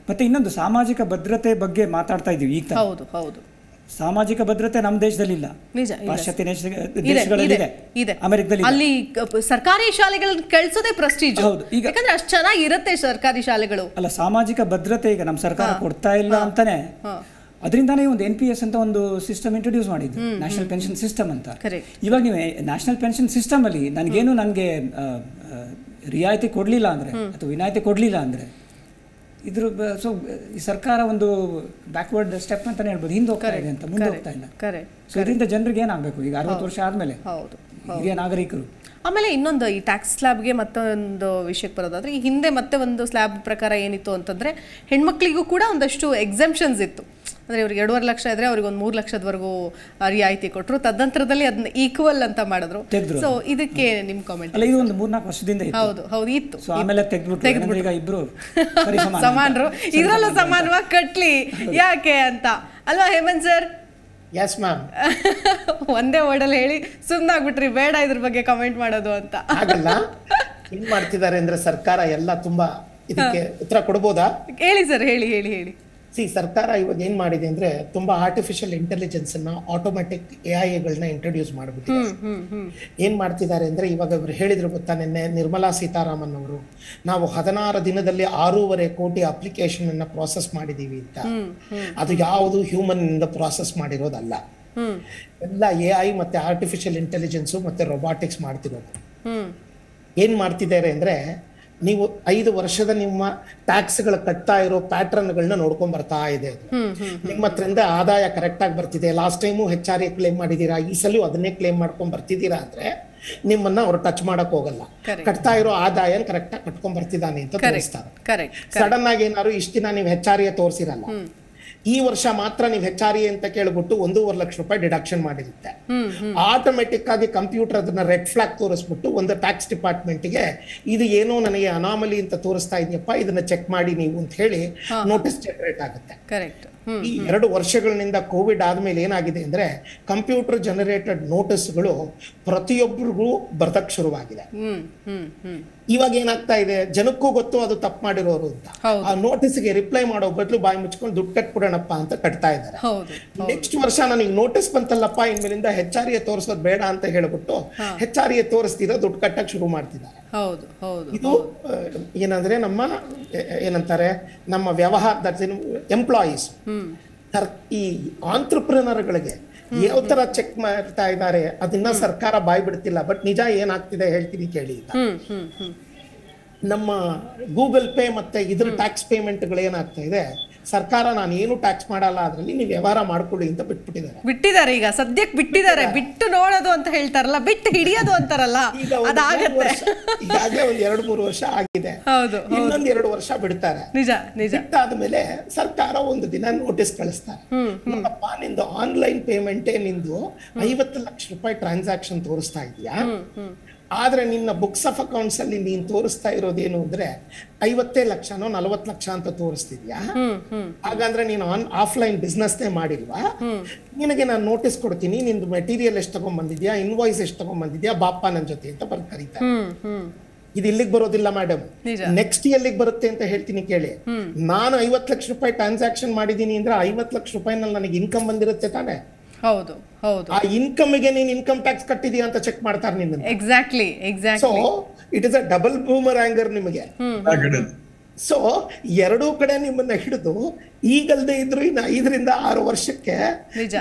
S2: ಮತ್ತೆ ಇನ್ನೊಂದು ಸಾಮಾಜಿಕ ಭದ್ರತೆ ಬಗ್ಗೆ ಮಾತಾಡ್ತಾ ಇದ್ದೀವಿ ಈಗ.
S1: ಹೌದು ಹೌದು.
S2: ಸಾಮಾಜಿಕ ಭದ್ರತೆ ನಮ್ಮ ದೇಶದಲ್ಲಿಲ್ಲ.
S1: ಇಲ್ಲ
S2: ಪಾಶ್ಚಾತ್ಯ
S1: ದೇಶಗಳಲ್ಲಿದೆ
S2: ಅಮೆರಿಕದಲ್ಲಿ.
S1: ಅಲ್ಲಿ ಸರ್ಕಾರಿ ಶಾಲೆಗಳನ್ನ ಕಳ್ಸೋದೇ ಪ್ರೆಸ್ಟೀಜ್.
S2: ಹೌದು, ಈಗ-
S1: ಯಾಕಂದ್ರೆ ಅಷ್ಟು ಚೆನ್ನಾಗಿರುತ್ತೆ ಸರ್ಕಾರಿ ಶಾಲೆಗಳು.
S2: ಅಲ್ಲ ಸಾಮಾಜಿಕ ಭದ್ರತೆ ಈಗ ನಮ್ಮ ಸರ್ಕಾರ ಕೊಡ್ತಾ ಇಲ್ಲ ಅಂತಾನೆ. ಅದರಿಂದಾನೇ ಒಂದು ಎನ್ ಪಿ ಎಸ್ ಅಂತ ಒಂದು ಸಿಸ್ಟಮ್ ಇಂಟ್ರೊಡ್ಯೂಸ್ ಮಾಡಿದ್ದು. ನ್ಯಾಷನಲ್ ಪೆನ್ಷನ್ ಸಿಸ್ಟಮ್ ಅಂತ. ಇವಾಗ ನೀವು ನ್ಯಾಷನಲ್ ಪೆನ್ಷನ್ ಸಿಸ್ಟಮ್ ಅಲ್ಲಿ ನನಗೇನು ನನಗೆ ರಿಯಾಯಿತಿ ಕೊಡಲಿಲ್ಲ ಅಂದ್ರೆ ಅಥವಾ ವಿನಾಯಿತಿ ಕೊಡಲಿಲ್ಲ ಅಂದ್ರೆ ಇದ್ರ ಸೊ ಈ ಸರ್ಕಾರ ಒಂದು ಬ್ಯಾಕ್ವರ್ಡ್ ಸ್ಟೆಪ್ ಅಂತಾನೆ ಹೇಳ್ಬೋದು. ಹಿಂದೆ ಹೋಗ್ತಾ ಇದೆ ಅಂತ ಮುಂದೆ ಹೋಗ್ತಾ ಇಲ್ಲ. ಸೊ ಇದರಿಂದ ಜನರಿಗೆ ಏನಾಗಬೇಕು? ಈಗ ಅರವತ್ತು ವರ್ಷ ಆದಮೇಲೆ
S1: ಹೌದು
S2: ಹಿರಿಯ ನಾಗರಿಕರು.
S1: ಆಮೇಲೆ ಇನ್ನೊಂದು ಈ ಟ್ಯಾಕ್ಸ್ ಸ್ಲ್ಯಾಬ್ಗೆ ಮತ್ತೊಂದು ವಿಷಯಕ್ಕೆ ಬರೋದಾದ್ರೆ ಈ ಹಿಂದೆ ಮತ್ತೆ ಒಂದು ಸ್ಲ್ಯಾಬ್ ಪ್ರಕಾರ ಏನಿತ್ತು ಅಂತಂದ್ರೆ ಹೆಣ್ಮಕ್ಳಿಗೂ ಕೂಡ ಒಂದಷ್ಟು ಎಕ್ಸೆಂಪ್ಷನ್ಸ್ ಇತ್ತು. ಅಂದ್ರೆ ಇವ್ರಿಗೆ ಎರಡೂವರೆ ಲಕ್ಷ ಇದ್ರೆ ಅವ್ರಿಗೆ ಒಂದು ಮೂರು ಲಕ್ಷದವರೆಗೂ ರಿಯಾಯಿತಿ ಕೊಟ್ಟರು ತದಂತರದಲ್ಲಿ ಅದನ್ನ ಈಕ್ವಲ್ ಅಂತ ಮಾಡಿದ್ರು. ಸೊ ಇದಕ್ಕೆ ನಿಮ್ ಕಾಮೆಂಟ್
S2: ಅಲ್ಲ ಇದು ಒಂದು ಮೂರ್ನಾಲ್ಕು ವರ್ಷದಿಂದ ಇತ್ತು.
S1: ಹೌದು ಹೌದು ಇತ್ತು.
S2: ಆಮೇಲೆ ತೆಗೆದ್ಬಿಟ್ಟು ಈಗ ಇಬ್ರು ಸಮಾನ
S1: ಸಮಾನರು. ಇದ್ರಲ್ಲೂ ಸಮಾನವಾಗಿ ಕಟ್ಲಿ. ಯಾಕೆ ಅಂತ. ಅಲ್ವಾ ಹೇಮಂತ್ ಸರ್?
S4: ಎಸ್ ಮ್ಯಾಮ್
S1: ಒಂದೇ ವರ್ಡಲ್ಲಿ ಹೇಳಿ ಸುಮ್ಮನಾಗ್ಬಿಟ್ರಿ ಬೇಡ ಇದ್ರ ಬಗ್ಗೆ ಕಮೆಂಟ್ ಮಾಡೋದು ಅಂತ.
S4: ಆಗಲ್ಲ ಏನ್ ಮಾಡ್ತಿದ್ದಾರೆ ಅಂದ್ರೆ ಸರ್ಕಾರ ಎಲ್ಲ ತುಂಬಾ ಇದಕ್ಕೆ ಉತ್ತರ ಕೊಡ್ಬೋದಾ?
S1: ಹೇಳಿ ಸರ್ ಹೇಳಿ ಹೇಳಿ ಹೇಳಿ.
S4: ಸಿ ಸರ್ಕಾರ ಇವಾಗ ಏನ್ ಮಾಡಿದೆ ಅಂದ್ರೆ ತುಂಬಾ ಆರ್ಟಿಫಿಷಿಯಲ್ ಇಂಟೆಲಿಜೆನ್ಸ್ ಅನ್ನ ಆಟೋಮೆಟಿಕ್ ಎ ಐ ಎಗಳನ್ನ ಇಂಟ್ರೊಡ್ಯೂಸ್ ಮಾಡ್ಬಿಟ್ಟಿದೆ.
S1: ಹ್ಮ್
S4: ಏನ್ ಮಾಡ್ತಿದ್ದಾರೆ ಅಂದ್ರೆ ಇವಾಗ ಇವ್ರು ಹೇಳಿದ್ರು ಗೊತ್ತಾ ನಿನ್ನೆ ನಿರ್ಮಲಾ ಸೀತಾರಾಮನ್ ಅವರು ನಾವು ಹದಿನಾರು ದಿನದಲ್ಲಿ ಆರೂವರೆ ಕೋಟಿ ಅಪ್ಲಿಕೇಶನ್ ಅನ್ನ ಪ್ರಾಸೆಸ್ ಮಾಡಿದೀವಿ ಅಂತ. ಅದು ಯಾವುದು ಹ್ಯೂಮನ್ ಇಂದ ಪ್ರಾಸೆಸ್ ಮಾಡಿರೋದಲ್ಲ. ಎಲ್ಲ ಎ ಐ ಮತ್ತೆ ಆರ್ಟಿಫಿಷಿಯಲ್ ಇಂಟೆಲಿಜೆನ್ಸು ಮತ್ತೆ ರೊಬಾಟಿಕ್ಸ್ ಮಾಡ್ತಿರೋದು. ಏನ್ ಮಾಡ್ತಿದ್ದಾರೆ ಅಂದ್ರೆ ನೀವು ಐದು ವರ್ಷದ ನಿಮ್ಮ ಟ್ಯಾಕ್ಸ್ಗಳು ಕಟ್ತಾ ಇರೋ ಪ್ಯಾಟರ್ನ್ಗಳನ್ನ ನೋಡ್ಕೊಂಡ್ ಬರ್ತಾ ಇದೆ. ನಿಮ್ಮ ಹತ್ರದಿಂದ ಆದಾಯ ಕರೆಕ್ಟ್ ಆಗಿ ಬರ್ತಿದೆ last time H R A claim ಮಾಡಿದೀರಾ ಈ ಸಲ ಅದನ್ನೇ ಕ್ಲೇಮ್ ಮಾಡ್ಕೊಂಡ್ ಬರ್ತಿದ್ದೀರಾ ಅಂದ್ರೆ ನಿಮ್ಮನ್ನ ಅವ್ರು ಟಚ್ ಮಾಡಕ್ ಹೋಗಲ್ಲ. ಕಟ್ತಾ ಇರೋ ಆದಾಯ ಕರೆಕ್ಟ್ ಆಗಿ ಕಟ್ಕೊಂಡ್ ಬರ್ತಿದ್ದಾನೆ ಅಂತ ತೋರಿಸ್ತಾರೆ. ಸಡನ್ ಆಗಿ ಏನಾದ್ರು ಇಷ್ಟ ದಿನ ನೀವು ಹೆಚ್ ಆರ್ ಎ ತೋರಿಸಿರಲ್ಲ ಈ ವರ್ಷ ಮಾತ್ರ ನೀವು ಹೆಚ್ ಆರ್ ಅಂತ ಕೇಳ್ಬಿಟ್ಟು ಒಂದೂವರೆ ಲಕ್ಷ ರೂಪಾಯಿ ಡಿಡಕ್ಷನ್ ಮಾಡಿರುತ್ತೆ. ಆಟೋಮೆಟಿಕ್ ಆಗಿ ಕಂಪ್ಯೂಟರ್ ಅದನ್ನ ರೆಡ್ ಫ್ಲಾಗ್ ತೋರಿಸ್ಬಿಟ್ಟು ಒಂದು ಟ್ಯಾಕ್ಸ್ ಡಿಪಾರ್ಟ್ಮೆಂಟ್ಗೆ ಇದು ಏನೋ ನನಗೆ ಅನಾಮಲಿ ಅಂತ ತೋರಿಸ್ತಾ ಇದೆಯಪ್ಪ ಇದನ್ನ ಚೆಕ್ ಮಾಡಿ ನೀವು ಅಂತ ಹೇಳಿ ನೋಟಿಸ್ ಜನರೇಟ್ ಆಗುತ್ತೆ.
S1: ಕರೆಕ್ಟ್
S4: ಈ ಎರಡು ವರ್ಷಗಳಿಂದ ಕೋವಿಡ್ ಆದ್ಮೇಲೆ ಏನಾಗಿದೆ ಅಂದ್ರೆ ಕಂಪ್ಯೂಟರ್ ಜನರೇಟೆಡ್ ನೋಟಿಸ್ಗಳು ಪ್ರತಿಯೊಬ್ಬರಿಗೂ ಬರ್ದಕ್ ಶುರುವಾಗಿದೆ. ಇವಾಗ ಏನಾಗ್ತಾ ಇದೆ? ಜನಕ್ಕೂ ಗೊತ್ತು ಅದು ತಪ್ಪು ಮಾಡಿರೋರು ಅಂತ. ಆ ನೋಟಿಸ್ಗೆ ರಿಪ್ಲೈ ಮಾಡೋ ಬದಲು ಬಾಯಿ ಮುಚ್ಕೊಂಡು ದುಡ್ಡು ಕಟ್ಬಿಡೋಣಪ್ಪ ಅಂತ ಕಟ್ತಾ ಇದ್ದಾರೆ. ನೆಕ್ಸ್ಟ್ ವರ್ಷ ನನಗೆ ನೋಟಿಸ್ ಬಂತಲ್ಲಪ್ಪ ಇನ್ಮೇಲಿಂದ ಹೆಚ್ಚಾರಿಯ ತೋರಿಸೋದು ಬೇಡ ಅಂತ ಹೇಳ್ಬಿಟ್ಟು ಹೆಚ್ಚಾರಿಯ ತೋರಿಸ್ತೀರಾ ದುಡ್ಡು ಕಟ್ಟಕ್ ಶುರು ಮಾಡ್ತಿದ್ದಾರೆ.
S1: ಹೌದು ಹೌದು
S4: ಇದು ಏನಂದ್ರೆ ನಮ್ಮ ಏನಂತಾರೆ ನಮ್ಮ ವ್ಯವಹಾರ ಎಂಪ್ಲಾಯೀಸ್ ಈ ಆಂಟ್ರಪ್ರಿನರ್ಗಳಿಗೆ ಯಾವ ತರ ಚೆಕ್ ಮಾಡ್ತಾ ಇದ್ದಾರೆ ಅದನ್ನ ಸರ್ಕಾರ ಬಾಯ್ ಬಿಡ್ತಿಲ್ಲ ಬಟ್ ನಿಜ ಏನಾಗ್ತಿದೆ ಹೇಳ್ತೀನಿ ಕೇಳಿ ನಮ್ಮ ಗೂಗಲ್ ಪೇ ಮತ್ತೆ ಇದ್ರ ಟ್ಯಾಕ್ಸ್ ಪೇಮೆಂಟ್ಗಳು ಏನಾಗ್ತಾ ಇದೆ ಸರ್ಕಾರ ನಾನು ಏನು ಟ್ಯಾಕ್ಸ್ ಮಾಡಲ್ಲ ಅದರಲ್ಲಿ ನೀವು ವ್ಯವಹಾರ ಮಾಡ್ಕೊಳ್ಳಿ ಅಂತ ಬಿಟ್ಬಿಟ್ಟಿದ್ದಾರೆ.
S1: ಬಿಟ್ಟಿದ್ದಾರೆ ಈಗ ಸದ್ಯಕ್ಕೆ ಬಿಟ್ಟಿದ್ದಾರೆ. ಬಿಟ್ಟು ನೋಡೋದು ಅಂತ ಹೇಳ್ತಾರಲ್ಲ ಬಿಟ್ಟು ಹಿಡಿಯೋದು ಅಂತಾರಲ್ಲ ಅದಾಗತ್ತೆ.
S4: ಈಗಾಗಲೇ ಒಂದ್ ಎರಡು ಮೂರು ವರ್ಷ ಆಗಿದೆ.
S1: ಹೌದು
S4: ಇನ್ನೊಂದ್ ಎರಡು ವರ್ಷ ಬಿಡ್ತಾರೆ.
S1: ನಿಜ ನಿಜ.
S4: ಬಿಟ್ಟಾದ್ಮೇಲೆ ಸರ್ಕಾರ ಒಂದು ದಿನ ನೋಟಿಸ್ ಕಳಿಸ್ತಾರೆ. ನೋಡಪ್ಪ ನಿಂದು ಆನ್ಲೈನ್ ಪೇಮೆಂಟೇ ನಿಂದು ಐವತ್ತು ಲಕ್ಷ ರೂಪಾಯಿ ಟ್ರಾನ್ಸಾಕ್ಷನ್ ತೋರಿಸ್ತಾ ಇದೆಯಾ? ಆದ್ರೆ ನಿನ್ನ ಬುಕ್ಸ್ ಆಫ್ ಅಕೌಂಟ್ಸ್ ಅಲ್ಲಿ ನೀನ್ ತೋರಿಸ್ತಾ ಇರೋದೇನು ಅಂದ್ರೆ ಐವತ್ತೇ ಲಕ್ಷನೋ ನಲವತ್ತು ಲಕ್ಷ ಅಂತ ತೋರಿಸ್ತಿದ್ಯಾ? ಹಾಗಂದ್ರೆ ನೀನು ಆನ್ ಆಫ್ಲೈನ್ ಬಿಸ್ನೆಸ್ನೇ ಮಾಡಿಲ್ವಾ? ನಿನಗೆ ನಾನು ನೋಟಿಸ್ ಕೊಡ್ತೀನಿ ನಿಂದು ಮೆಟೀರಿಯಲ್ ಎಷ್ಟು ತಗೊಂಡ್ಬಂದಿದ್ಯಾ ಇನ್ವಾಯ್ಸ್ ಎಷ್ಟು ತಗೊಂಡ್ಬಂದಿದ್ಯಾ ಬಾಪ್ಪ ನನ್ನ ಜೊತೆ ಅಂತ ಬರ್ದು ಕರೀತಾರೆ ಇದು ಇಲ್ಲಿಗೆ ಬರೋದಿಲ್ಲ ಮೇಡಮ್ ನೆಕ್ಸ್ಟ್ ಎಲ್ಲಿಗೆ ಬರುತ್ತೆ ಅಂತ ಹೇಳ್ತೀನಿ ಕೇಳಿ. ನಾನು ಐವತ್ತು ಲಕ್ಷ ರೂಪಾಯಿ ಟ್ರಾನ್ಸಾಕ್ಷನ್ ಮಾಡಿದೀನಿ ಅಂದ್ರೆ ಐವತ್ತು ಲಕ್ಷ ರೂಪಾಯಿನಲ್ಲಿ ನನಗೆ ಇನ್ಕಮ್ ಬಂದಿರುತ್ತೆ ತಾನೆ?
S1: ಹೌದು ಹೌದು.
S4: ಆ ಇನ್ಕಮ್ಗೆ ನೀನ್ ಇನ್ಕಮ್ ಟ್ಯಾಕ್ಸ್ ಕಟ್ಟಿದೀಯ ಅಂತ ಚೆಕ್ ಮಾಡ್ತಾರೆ ನಿನ್ನ
S1: exactly
S4: so
S1: exactly
S4: it is a double boomerang ನಿಮಗೆ ಸೊ ಎರಡೂ ಕಡೆ ನಿಮ್ಮನ್ನ ಹಿಡಿದು ಈಗಲ್ದೆ ಇದ್ರು ಇನ್ನು ಐದರಿಂದ ಆರು ವರ್ಷಕ್ಕೆ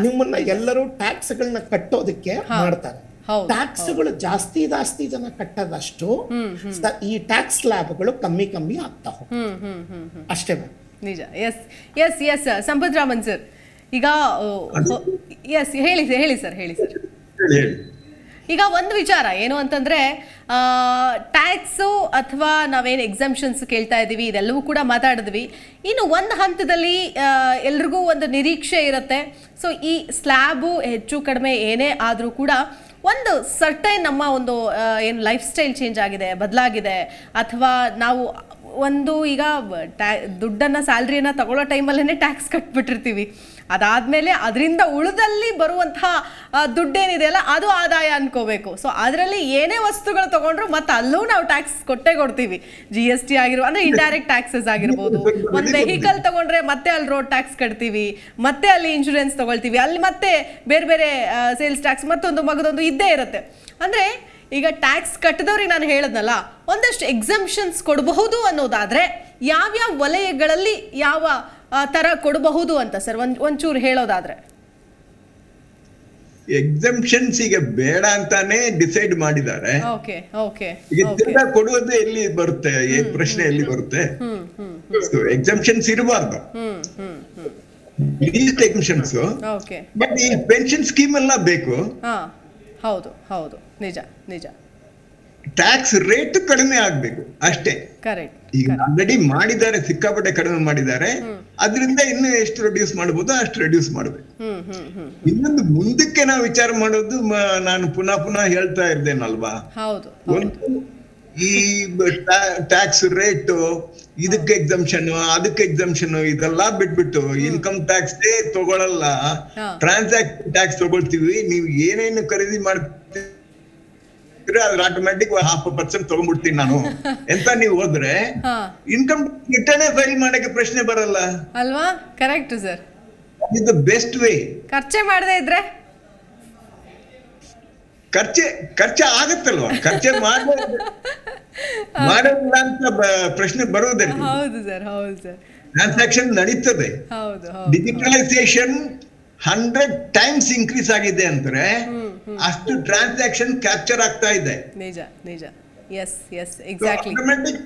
S4: ನಿಮ್ಮನ್ನ ಎಲ್ಲರೂ ಟ್ಯಾಕ್ಸ್ ಗಳನ್ನ ಕಟ್ಟೋದಕ್ಕೆ ಮಾಡ್ತಾರೆ
S1: ಹೌದು,
S4: ಟ್ಯಾಕ್ಸ್ಗಳು ಜಾಸ್ತಿ ಜಾಸ್ತಿ ಜನ ಕಟ್ಟದಷ್ಟು ಸ- ಈ ಟ್ಯಾಕ್ಸ್ ಲ್ಯಾಬ್ಗಳು ಕಮ್ಮಿ ಕಮ್ಮಿ ಆಗ್ತಾವ ಹೋಗ್ತವೆ
S1: ಹ್ಮ್ ಹ್ಮ್ ಹ್ಮ್ ಹ್ಮ್.
S4: ಅಷ್ಟೇ ಮ್ಯಾಮ್.
S1: ನಿಜ. Yes yes yes Sampath Raman sir ಈಗ ಎಸ್ ಹೇಳಿ ಹೇಳಿ ಸರ್ ಹೇಳಿ ಸರ್ ಈಗ ಒಂದು ವಿಚಾರ ಏನು ಅಂತಂದ್ರೆ ಟ್ಯಾಕ್ಸು ಅಥವಾ ನಾವೇನು ಎಕ್ಸಾಮ್ಷನ್ಸ್ ಕೇಳ್ತಾ ಇದ್ದೀವಿ ಇದೆಲ್ಲವೂ ಕೂಡ ಮಾತಾಡಿದ್ವಿ. ಇನ್ನು ಒಂದು ಹಂತದಲ್ಲಿ ಎಲ್ರಿಗೂ ಒಂದು ನಿರೀಕ್ಷೆ ಇರುತ್ತೆ. ಸೊ ಈ ಸ್ಲ್ಯಾಬು ಹೆಚ್ಚು ಕಡಿಮೆ ಏನೇ ಆದರೂ ಕೂಡ ಒಂದು ಸರ್ಟೈನ್ ನಮ್ಮ ಒಂದು ಏನು ಲೈಫ್ ಸ್ಟೈಲ್ ಚೇಂಜ್ ಆಗಿದೆ ಬದಲಾಗಿದೆ ಅಥವಾ ನಾವು ಒಂದು ಈಗ ಟ್ಯಾ ದುಡ್ಡನ್ನು ಸ್ಯಾಲ್ರಿಯನ್ನು ತಗೊಳ್ಳೋ ಟೈಮಲ್ಲೇ ಟ್ಯಾಕ್ಸ್ ಕಟ್ಬಿಟ್ಟಿರ್ತೀವಿ. ಅದಾದಮೇಲೆ ಅದರಿಂದ ಉಳಿದಲ್ಲಿ ಬರುವಂತಹ ದುಡ್ಡೇನಿದೆ ದುಡ್ಡೇನಿದೆಯಲ್ಲ ಅದು ಆದಾಯ ಅನ್ಕೋಬೇಕು. ಸೊ ಅದರಲ್ಲಿ ಏನೇ ವಸ್ತುಗಳು ತಗೊಂಡ್ರು ಮತ್ತೆ ಅಲ್ಲೂ ನಾವು ಟ್ಯಾಕ್ಸ್ ಕೊಟ್ಟೆ ಕೊಡ್ತೀವಿ. ಜಿ ಎಸ್ ಟಿ ಆಗಿರೋ ಅಂದ್ರೆ ಇಂಡೈರೆಕ್ಟ್ ಟ್ಯಾಕ್ಸಸ್ ಆಗಿರ್ಬೋದು. ಒಂದು ವೆಹಿಕಲ್ ತಗೊಂಡ್ರೆ ಮತ್ತೆ ಅಲ್ಲಿ ರೋಡ್ ಟ್ಯಾಕ್ಸ್ ಕಟ್ತೀವಿ ಮತ್ತೆ ಅಲ್ಲಿ ಇನ್ಶೂರೆನ್ಸ್ ತಗೊಳ್ತೀವಿ ಅಲ್ಲಿ ಮತ್ತೆ ಬೇರೆ ಬೇರೆ ಸೇಲ್ಸ್ ಟ್ಯಾಕ್ಸ್ ಮತ್ತೊಂದು ಮಗದೊಂದು ಇದ್ದೇ ಇರುತ್ತೆ. ಅಂದರೆ ಈಗ ಟ್ಯಾಕ್ಸ್ ಕಟ್ಟದವ್ರಿಗೆ ನಾನು ಹೇಳದ್ನಲ್ಲ ಒಂದಷ್ಟು ಎಕ್ಸಮ್ಷನ್ಸ್ ಕೊಡಬಹುದು ಅನ್ನೋದಾದ್ರೆ ಯಾವ್ಯಾವ ವಲಯಗಳಲ್ಲಿ ಯಾವ ತರ ಕೊಡಬಹುದು ಅಂತ ಸರ್. ಒಂದ್ ಒಂಚೂರು ಹೇಳೋದಾದ್ರೆ.
S3: ಎಕ್ಸಮ್ಷನ್ಸ್ ಈಗ ಬೇಡ ಅಂತಾನೆ ಡಿಸೈಡ್ ಮಾಡಿದ್ದಾರೆ. ತಿರ್ಗಾ ಕೊಡುವುದು ಎಲ್ಲಿ ಬರುತ್ತೆ? ಪ್ರಶ್ನೆ ಎಲ್ಲಿ ಬರುತ್ತೆ? ಎಕ್ಸಮ್ಷನ್ಸ್ ಇರಬಾರ್ದು. ಲೀಸ್ಟ್
S1: ಓಕೆ
S3: ಬಟ್ ಈ ಪೆನ್ಷನ್ ಸ್ಕೀಮ್ ಎಲ್ಲ ಬೇಕು.
S1: ಹಾ ಹೌದು ಹೌದು. ನಿಜ ನಿಜ.
S3: ಟ್ಯಾಕ್ಸ್ ರೇಟ್ ಕಡಿಮೆ ಆಗ್ಬೇಕು ಅಷ್ಟೇ. ಈಗ ಆಲ್ರೆಡಿ ಮಾಡಿದ್ದಾರೆ ಸಿಕ್ಕಾಪಟ್ಟೆ ಕಡಿಮೆ ಮಾಡಿದ್ದಾರೆ. ಅದರಿಂದ ಇನ್ನು ಎಷ್ಟು ರೆಡ್ಯೂಸ್ ಮಾಡಬಹುದು ಅಷ್ಟು ರೆಡ್ಯೂಸ್ ಮಾಡಬೇಕು. ಇನ್ನೊಂದು ಮುಂದಕ್ಕೆ ನಾವು ವಿಚಾರ ಮಾಡೋದು ನಾನು ಪುನಃ ಪುನಃ ಹೇಳ್ತಾ ಇರ್ತೇನಲ್ವಾ?
S1: ಹೌದು
S3: ಒಂದು ಈ ಟ್ಯಾಕ್ಸ್ ರೇಟ್ ಇದಕ್ಕೆ ಎಕ್ಸಾಮ್ಷನ್ ಅದಕ್ಕೆ ಎಕ್ಸಾಮ್ಷನ್ ಇದೆಲ್ಲ ಬಿಟ್ಬಿಟ್ಟು ಇನ್ಕಮ್ ಟ್ಯಾಕ್ಸ್ ತಗೊಳಲ್ಲ. ಟ್ರಾನ್ಸಾಕ್ಷನ್ ಟ್ಯಾಕ್ಸ್ ತಗೊಳ್ತೀವಿ ನೀವು ಏನೇನು ಖರೀದಿ ಮಾಡ್ತೀರಿ ಅದ್ರ ಆಟೋಮ್ಯಾಟಿಕ್ ಹಾಫ್ ಪರ್ಸೆಂಟ್ ತಗೊಂಡ್ಬಿಡ್ತೀನಿ ನಾನು. ಎಂತ ನೀವು ಹೋದ್ರೆ ಇನ್ಕಮ್ ಇಟ್ಟನೆ ಫೈಲ್ ಮಾಡಕ್ಕೆ ಪ್ರಶ್ನೆ ಬರಲ್ಲ.
S1: ಅಲ್ವಾ? Correct sir
S3: is the best way
S1: ಖರ್ಚೆ ಮಾಡದೇ ಇದ್ರೆ?
S3: ಖರ್ಚೆ ಖರ್ಚೆ ಆಗತ್ತಲ್ವಾ? ಖರ್ಚೆ ಮಾಡಲ್ಲ ಅಂತ ಪ್ರಶ್ನೆ ಬರುವುದಿಲ್ಲ
S1: ಹೌದು ಸರ್ ಹೌದು ಸರ್
S3: ಟ್ರಾನ್ಸಾಕ್ಷನ್ ನಡೀತದೆ.
S1: ಹೌದು ಹೌದು
S3: ಡಿಜಿಟಲೈಸೇಷನ್ ಹಂಡ್ರೆಡ್ ಟೈಮ್ಸ್ ಇನ್ಕ್ರೀಸ್ ಆಗಿದೆ ಅಂದ್ರೆ ಅಷ್ಟು ಟ್ರಾನ್ಸಾಕ್ಷನ್ ಕ್ಯಾಪ್ಚರ್ ಆಗ್ತಾ ಇದೆ.
S1: ನಿಜ ನಿಜ. Yes yes exactly
S3: automatic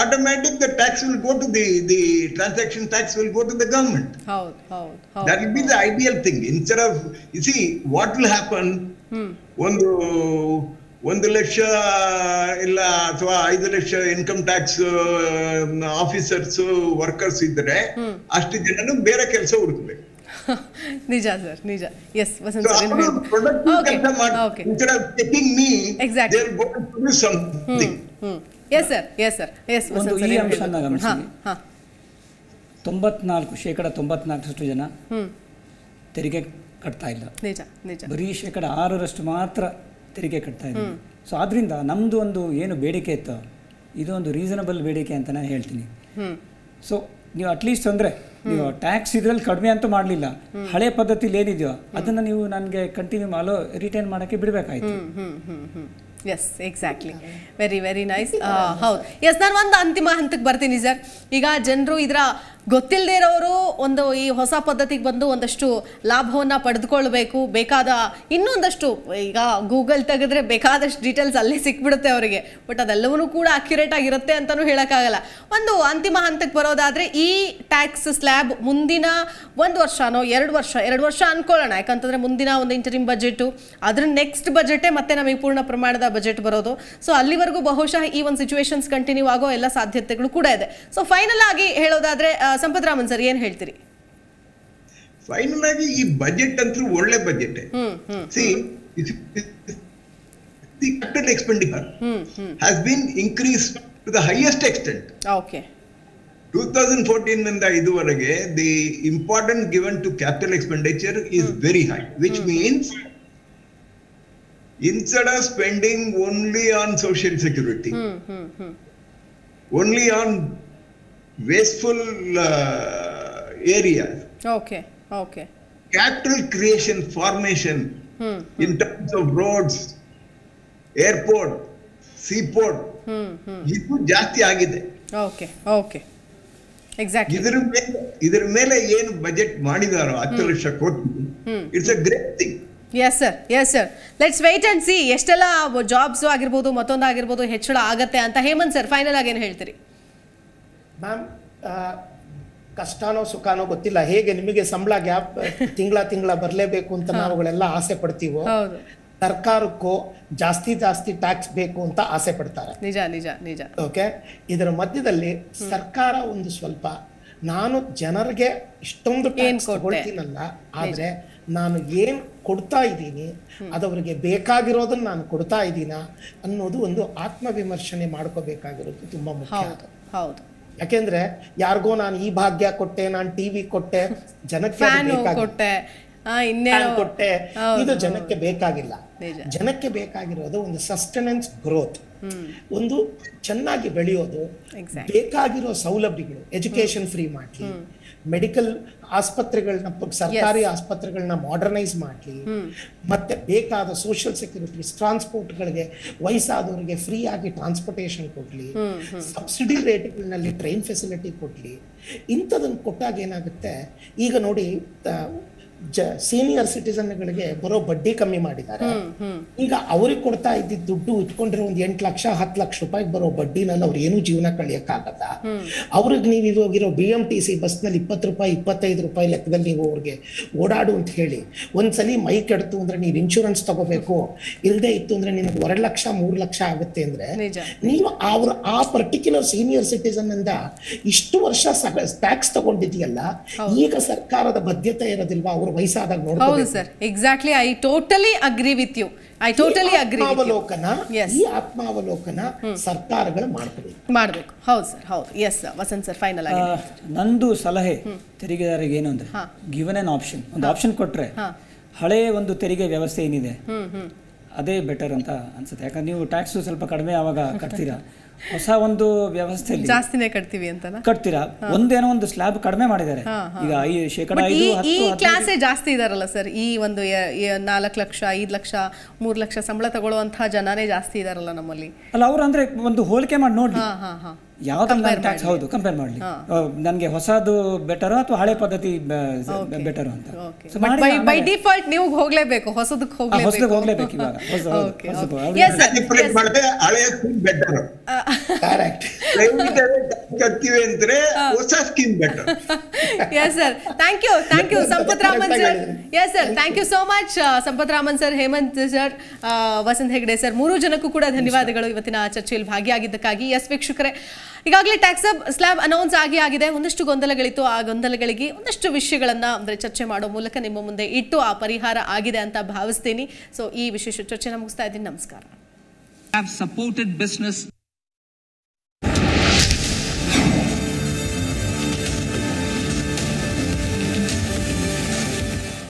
S3: automatic the tax will go to the the transaction tax will go to the government
S1: ಹೌದು ಹೌದು ಹೌದು.
S3: That will be the ideal thing instead of you see what will happen ಒಂದು ಒಂದು ಲಕ್ಷ ಇಲ್ಲ ಅಥವಾ ಐದು lakh income tax officers workers ಇದ್ರೆ ಅಷ್ಟು ಜನನು ಬೇರೆ ಕೆಲಸ ಹುಡುಕ್ಬೇಕು.
S1: ನಿಜ ಸರ್ ನಿಜ. Yes Vasant sir yes sir yes sir yes
S2: ಒಂದು
S1: ವಸಂತ್ ಸರ್
S2: ಈ
S1: ಏನು
S2: ಅಂಶನ
S1: ಹೇಳ್ಬೋದು?
S2: ಗಮನಿಸಿ.
S1: ಹಾ ಹಾ.
S2: ತೊಂಬತ್ನಾಲ್ಕು ಶೇಕಡ ತೊಂಬತ್ನಾಲ್ಕರಷ್ಟು ಜನ ತೆರಿಗೆ ಕಟ್ತಾ ಇಲ್ಲ.
S1: ನಿಜ ನಿಜ.
S2: ಬರೀ ಶೇಕಡ ಆರರಷ್ಟು ಮಾತ್ರ ತೆರಿಗೆ ಕಟ್ತಾ ಇದೆ ಸೊ ಆದ್ರಿಂದ ನಮ್ದು ಒಂದು ಏನು ಬೇಡಿಕೆ ಇತ್ತು ಇದು ಒಂದು ರೀಸನಬಲ್ ಬೇಡಿಕೆ ಅಂತ ನಾನು ಹೇಳ್ತೀನಿ ಸೊ ನೀವು ಅಟ್ಲೀಸ್ಟ್ ಅಂದರೆ ನೀವು ಟ್ಯಾಕ್ಸ್ ಇದ್ರಲ್ಲಿ ಕಡಿಮೆ ಅಂತೂ ಮಾಡಲಿಲ್ಲ. ಹಳೆ ಪದ್ಧತಿಲಿ ಏನಿದೆಯೋ ಅದನ್ನು ನೀವು ನನಗೆ ಕಂಟಿನ್ಯೂ ಮಾಡೋ ರಿಟೈನ್ ಮಾಡೋಕ್ಕೆ ಬಿಡಬೇಕಾಯ್ತು.
S1: Yes exactly very very nice ಹೌದು. ಎಸ್ ನಾನು ಒಂದು ಅಂತಿಮ ಹಂತಕ್ಕೆ ಬರ್ತೀನಿ ಸರ್ ಈಗ ಜನರು ಇದರ ಗೊತ್ತಿಲ್ಲದೆ ಇರೋರು ಒಂದು ಈ ಹೊಸ ಪದ್ಧತಿಗೆ ಬಂದು ಒಂದಷ್ಟು ಲಾಭವನ್ನು ಪಡೆದುಕೊಳ್ಬೇಕು. ಬೇಕಾದ ಇನ್ನೊಂದಷ್ಟು ಈಗ ಗೂಗಲ್ ತೆಗೆದ್ರೆ ಬೇಕಾದಷ್ಟು ಡೀಟೇಲ್ಸ್ ಅಲ್ಲೇ ಸಿಕ್ಬಿಡುತ್ತೆ ಅವರಿಗೆ. ಬಟ್ ಅದೆಲ್ಲವೂ ಕೂಡ ಅಕ್ಯುರೇಟ್ ಆಗಿರುತ್ತೆ ಅಂತಲೂ ಹೇಳೋಕ್ಕಾಗಲ್ಲ. ಒಂದು ಅಂತಿಮ ಹಂತಕ್ಕೆ ಬರೋದಾದರೆ ಈ ಟ್ಯಾಕ್ಸ್ ಸ್ಲ್ಯಾಬ್ ಮುಂದಿನ ಒಂದು ವರ್ಷನೋ ಎರಡು ವರ್ಷ ಎರಡು ವರ್ಷ ಅಂದ್ಕೊಳ್ಳೋಣ ಯಾಕಂತಂದರೆ ಮುಂದಿನ ಒಂದು ಇಂಟರಿಮ್ ಬಜೆಟು ಅದ್ರ ನೆಕ್ಸ್ಟ್ ಬಜೆಟೇ ಮತ್ತೆ ನಮಗೆ ಪೂರ್ಣ ಪ್ರಮಾಣದ ಬಜೆಟ್ ಬರೋದು. ಸೊ ಅಲ್ಲಿವರೆಗೂ ಬಹುಶಃ ಈ ಒಂದು ಸಿಚುವೇಶನ್ಸ್ ಕಂಟಿನ್ಯೂ ಆಗೋ ಎಲ್ಲ ಸಾಧ್ಯತೆಗಳು ಕೂಡ ಇದೆ. ಸೊ ಫೈನಲ್ ಆಗಿ ಹೇಳೋದಾದ್ರೆ ಆ, ಸರ್ ಏನ್ ಹೇಳ್ತೀರಿ?
S3: ಫೈನಲ್ ಆಗಿ ಈ ಬಜೆಟ್ ಅಂತೂ ಒಳ್ಳೆ budget see the capital expenditure has been increase to the highest extent
S1: okay
S3: two thousand ಫೋರ್ಟೀನ್ನಿಂದ ಇದುವರೆಗೆ the important given to capital expenditure is very high which means instead of spending only on social security only on wasteful uh, areas.
S1: Okay okay
S3: Capital creation, formation
S1: in
S3: in terms of roads, airport, seaport,
S1: hmm hmm
S3: ಇದು ಜಾಸ್ತಿ ಆಗಿದೆ.
S1: Okay okay exact
S3: ಇದ್ರ ಮೇಲೆ ಇದರ ಮೇಲೆ ಏನು budget ಮಾಡಿದಾರೋ ಹತ್ತು lakh crore it's a great thing
S1: yes sir yes sir let's wait and see ಎಷ್ಟೆಲ್ಲ ಜಾಬ್ಸ್ ಆಗಿರ್ಬೋದು ಮತ್ತೊಂದು ಆಗಿರ್ಬೋದು ಹೆಚ್ಚಳ ಆಗತ್ತೆ ಅಂತ ಹೇಮಂತ್ ಸರ್ ಫೈನಲ್ ಆಗಿ ಏನು ಹೇಳ್ತೀರಿ?
S4: ಮ್ಯಾಮ್ ಕಷ್ಟನೋ ಸುಖನೋ ಗೊತ್ತಿಲ್ಲ. ಹೇಗೆ ನಿಮಗೆ ಸಂಬಳ ಗ್ಯಾಪ್ ತಿಂಗಳ ತಿಂಗಳ ಬರಲೇಬೇಕು ಅಂತ ನಾವುಗಳೆಲ್ಲ ಆಸೆ ಪಡ್ತೀವೋ ಸರ್ಕಾರಕ್ಕೂ ಜಾಸ್ತಿ ಜಾಸ್ತಿ ಟ್ಯಾಕ್ಸ್ ಬೇಕು ಅಂತ ಆಸೆ ಪಡ್ತಾರೆ.
S1: ನಿಜ ನಿಜ ನಿಜ.
S4: ಓಕೆ? ಇದರ ಮಧ್ಯದಲ್ಲಿ ಸರ್ಕಾರ ಒಂದು ಸ್ವಲ್ಪ ನಾನು ಜನರಿಗೆ ಇಷ್ಟೊಂದು ಟ್ಯಾಕ್ಸ್? ತಗೊಳ್ತೀನಲ್ಲ ಆದ್ರೆ ನಾನು ಏನ್ ಕೊಡ್ತಾ ಇದ್ದೀನಿ ಅದವರಿಗೆ ಬೇಕಾಗಿರೋದನ್ನ ನಾನು ಕೊಡ್ತಾ ಇದ್ದೀನಾ ಅನ್ನೋದು ಒಂದು ಆತ್ಮವಿಮರ್ಶನೆ ಮಾಡ್ಕೋಬೇಕಾಗಿರೋದು ತುಂಬಾ ಮುಖ್ಯ.
S1: ಹೌದು.
S4: ಯಾಕೆಂದ್ರೆ ಯಾರಿಗೋ ನಾನು ಈ ಭಾಗ್ಯ ಕೊಟ್ಟೆ ನಾನು ಟಿವಿ ಕೊಟ್ಟೆ ಜನಕ್ಕೆ
S1: ಕೊಟ್ಟೆ.
S4: ಕೊಟ್ಟೆ. ಇದು ಜನಕ್ಕೆ ಬೇಕಾಗಿಲ್ಲ. ಜನಕ್ಕೆ ಬೇಕಾಗಿರೋದು ಒಂದು ಸಸ್ಟೆನೆನ್ಸ್ ಗ್ರೋತ್ ಒಂದು ಚೆನ್ನಾಗಿ ಬೆಳೆಯೋದು ಬೇಕಾಗಿರೋ ಸೌಲಭ್ಯಗಳು ಎಜುಕೇಶನ್ ಫ್ರೀ ಮಾಡಿ ಮೆಡಿಕಲ್ ಆಸ್ಪತ್ರೆಗಳನ್ನ ಸರ್ಕಾರಿ ಆಸ್ಪತ್ರೆಗಳನ್ನ ಮಾಡರ್ನೈಸ್ ಮಾಡ್ಲಿ. ಮತ್ತೆ ಬೇಕಾದ ಸೋಷಿಯಲ್ ಸೆಕ್ಯೂರಿಟೀಸ್ ಟ್ರಾನ್ಸ್ಪೋರ್ಟ್ಗಳಿಗೆ ವಯಸ್ಸಾದವರಿಗೆ ಫ್ರೀ ಆಗಿ ಟ್ರಾನ್ಸ್ಪೋರ್ಟೇಷನ್ ಕೊಡ್ಲಿ. ಸಬ್ಸಿಡಿ ರೇಟ್ಗಳಲ್ಲಿ ಟ್ರೈನ್ ಫೆಸಿಲಿಟಿ ಕೊಡ್ಲಿ. ಇಂಥದನ್ನು ಕೊಟ್ಟಾಗ ಏನಾಗುತ್ತೆ? ಈಗ ನೋಡಿ ಜ ಸೀನಿಯರ್ ಸಿಟಿಸನ್ಗಳಿಗೆ ಬರೋ ಬಡ್ಡಿ ಕಮ್ಮಿ ಮಾಡಿದ್ದಾರೆ. ಈಗ ಅವ್ರಿಗೆ ಕೊಡ್ತಾ ಇದ್ದಿದ್ದ ದುಡ್ಡು ಇಟ್ಕೊಂಡಿರೋ ಒಂದ್ ಎಂಟು ಲಕ್ಷ ಹತ್ತು ಲಕ್ಷ ರೂಪಾಯಿಗೆ ಬರೋ ಬಡ್ಡಿನಲ್ಲಿ ಅವ್ರು ಏನು ಜೀವನ ಕಳಿಯಕ್ಕಾಗಲ್ಲ. ಅವ್ರಿಗೆ ನೀವು ಇವಾಗಿರೋ ಬಿ ಎಂ ಟಿ ಸಿ ಬಸ್ನಲ್ಲಿ ಇಪ್ಪತ್ತು ರೂಪಾಯಿ ಇಪ್ಪತ್ತೈದು ರೂಪಾಯಿ ಲೆಕ್ಕದಲ್ಲಿ ನೀವು ಅವ್ರಿಗೆ ಓಡಾಡು ಅಂತ ಹೇಳಿ ಒಂದ್ಸಲಿ ಮೈ ಕೆಡ್ತು ಅಂದ್ರೆ ನೀವು ಇನ್ಶೂರೆನ್ಸ್ ತಗೋಬೇಕು ಇಲ್ಲದೆ ಇತ್ತು ಅಂದ್ರೆ ನಿಮ್ಗೆ ಎರಡು ಲಕ್ಷ ಮೂರು ಲಕ್ಷ ಆಗುತ್ತೆ ಅಂದ್ರೆ ನೀವು ಅವ್ರ ಆ ಪರ್ಟಿಕ್ಯುಲರ್ ಸೀನಿಯರ್ ಸಿಟಿಸನ್ ಇಂದ ಇಷ್ಟು ವರ್ಷ ಟ್ಯಾಕ್ಸ್ ತಗೊಂಡಿದೆಯಲ್ಲ ಈಗ ಸರ್ಕಾರದ ಬದ್ಧತೆ ಇರೋದಿಲ್ವಾ? ಅವ್ರ ವಯಸ್ಸಾದಾಗ
S1: ಹೌದು sir exactly I totally agree with you I totally
S4: ಈ
S1: ಅಗ್ರಿ
S4: ಆತ್ಮಾವಲೋಕನ
S1: Yes.
S4: ಈ ಆತ್ಮಾವಲೋಕನ ಸರ್ಕಾರಗಳು ಮಾಡ್ಕೋಬೇಕು.
S1: ಮಾಡಬೇಕು. ಹೌದು ಸರ್ ಹೌದು. ಎಸ್ ವಸಂತ್ ಸರ್ ಫೈನಲ್ ಆಗಿ
S2: ನಂದು ಸಲಹೆ ತೆರಿಗೆದಾರರಿಗೆ ಏನು ಅಂದ್ರೆ. ಗಿವನ್ ಅನ್ ಆಪ್ಷನ್ ಒಂದು ಆಪ್ಷನ್ ಕೊಟ್ರೆ
S1: ಹಳೆ
S2: ಹಳೆಯ ಒಂದು ತೆರಿಗೆ ವ್ಯವಸ್ಥೆ ಏನಿದೆ ಅದೇ ಬೆಟರ್ ಅಂತ ಅನ್ಸುತ್ತೆ. ಯಾಕಂದ್ರೆ ನೀವು ಟ್ಯಾಕ್ಸ್ ಸ್ವಲ್ಪ ಕಡಿಮೆ ಆವಾಗ ಕಟ್ತೀರಾ? ಹೊಸ ಒಂದು ವ್ಯವಸ್ಥೆಯಲ್ಲಿ
S1: ಜಾಸ್ತಿನೇ ಕಟ್ತೀವಿ ಅಂತ
S2: ಕಟ್ತೀರಾ? ಒಂದೇನೋ ಒಂದು ಸ್ಲ್ಯಾಬ್ ಕಡಿಮೆ ಮಾಡಿದ್ದಾರೆ. ಈಗ ಐ ಶೇಕಡ
S1: ಈ ಕ್ಲಾಸೇ ಜಾಸ್ತಿ ಇದಾರಲ್ಲ ಸರ್ ಈ ಒಂದು ನಾಲ್ಕು ಲಕ್ಷ ಐದು ಲಕ್ಷ ಮೂರು ಲಕ್ಷ ಸಂಬಳ ತಗೊಳ್ಳುವಂತಹ ಜನನೇ ಜಾಸ್ತಿ ಇದಾರಲ್ಲ ನಮ್ಮಲ್ಲಿ.
S2: ಅಲ್ಲ ಅವ್ರು ಅಂದ್ರೆ ಒಂದು ಹೋಲಿಕೆ ಮಾಡಿ ನೋಡಿ
S1: ಹಾ
S2: ಟ್ಯಾಕ್ಸ್ ಹೌದು ಕಂಪೇರ್ ಮಾಡಲಿ. ನನಗೆ ಹೊಸದು ಬೆಟರೋ ಅಥವಾ ಹಳೆ ಪದ್ಧತಿ ಬೆಟರ್ ಅಂತ.
S1: ಬೈ ಡಿಫಾಲ್ಟ್ ನೀವು ಹೋಗ್ಲೇಬೇಕು ಹೊಸದಕ್ಕೆ
S2: ಆ, ಹೊಸದಕ್ಕೆ
S1: ಹೋಗ್ಲೇಬೇಕು
S2: ಹೋಗ್ಲೇಬೇಕು ಇವಾಗ.
S3: ಅಂದ್ರೆ ಹೊಸ scheme better
S1: yes sir thank you thank you Sampath Raman sir yes sir thank you so much Sampath Raman sir Hemant sir Vasant Hegde sir ಮೂರು ಜನಕ್ಕೂ ಕೂಡ ಧನ್ಯವಾದಗಳು ಇವತ್ತಿನ ಚರ್ಚೆಯಲ್ಲಿ ಭಾಗಿಯಾಗಿದ್ದಕ್ಕಾಗಿ. ಎಸ್ ವೀಕ್ಷಕರೇ ಈಗಾಗಲೇ ಟ್ಯಾಕ್ಸ್ ಸ್ಲ್ಯಾಬ್ ಅನೌನ್ಸ್ ಆಗಿ ಆಗಿದೆ. ಒಂದಷ್ಟು ಗೊಂದಲಗಳಿತ್ತು. ಆ ಗೊಂದಲಗಳಿಗೆ ಒಂದಷ್ಟು ವಿಷಯಗಳನ್ನ ಅಂದ್ರೆ ಚರ್ಚೆ ಮಾಡೋ ಮೂಲಕ ನಿಮ್ಮ ಮುಂದೆ ಇಟ್ಟು ಆ ಪರಿಹಾರ ಆಗಿದೆ ಅಂತ ಭಾವಿಸ್ತೀನಿ. ಸೊ ಈ ವಿಶೇಷ ಚರ್ಚೆ ಮುಗಿಸ್ತಾ ಇದ್ದೀನಿ. ನಮಸ್ಕಾರ.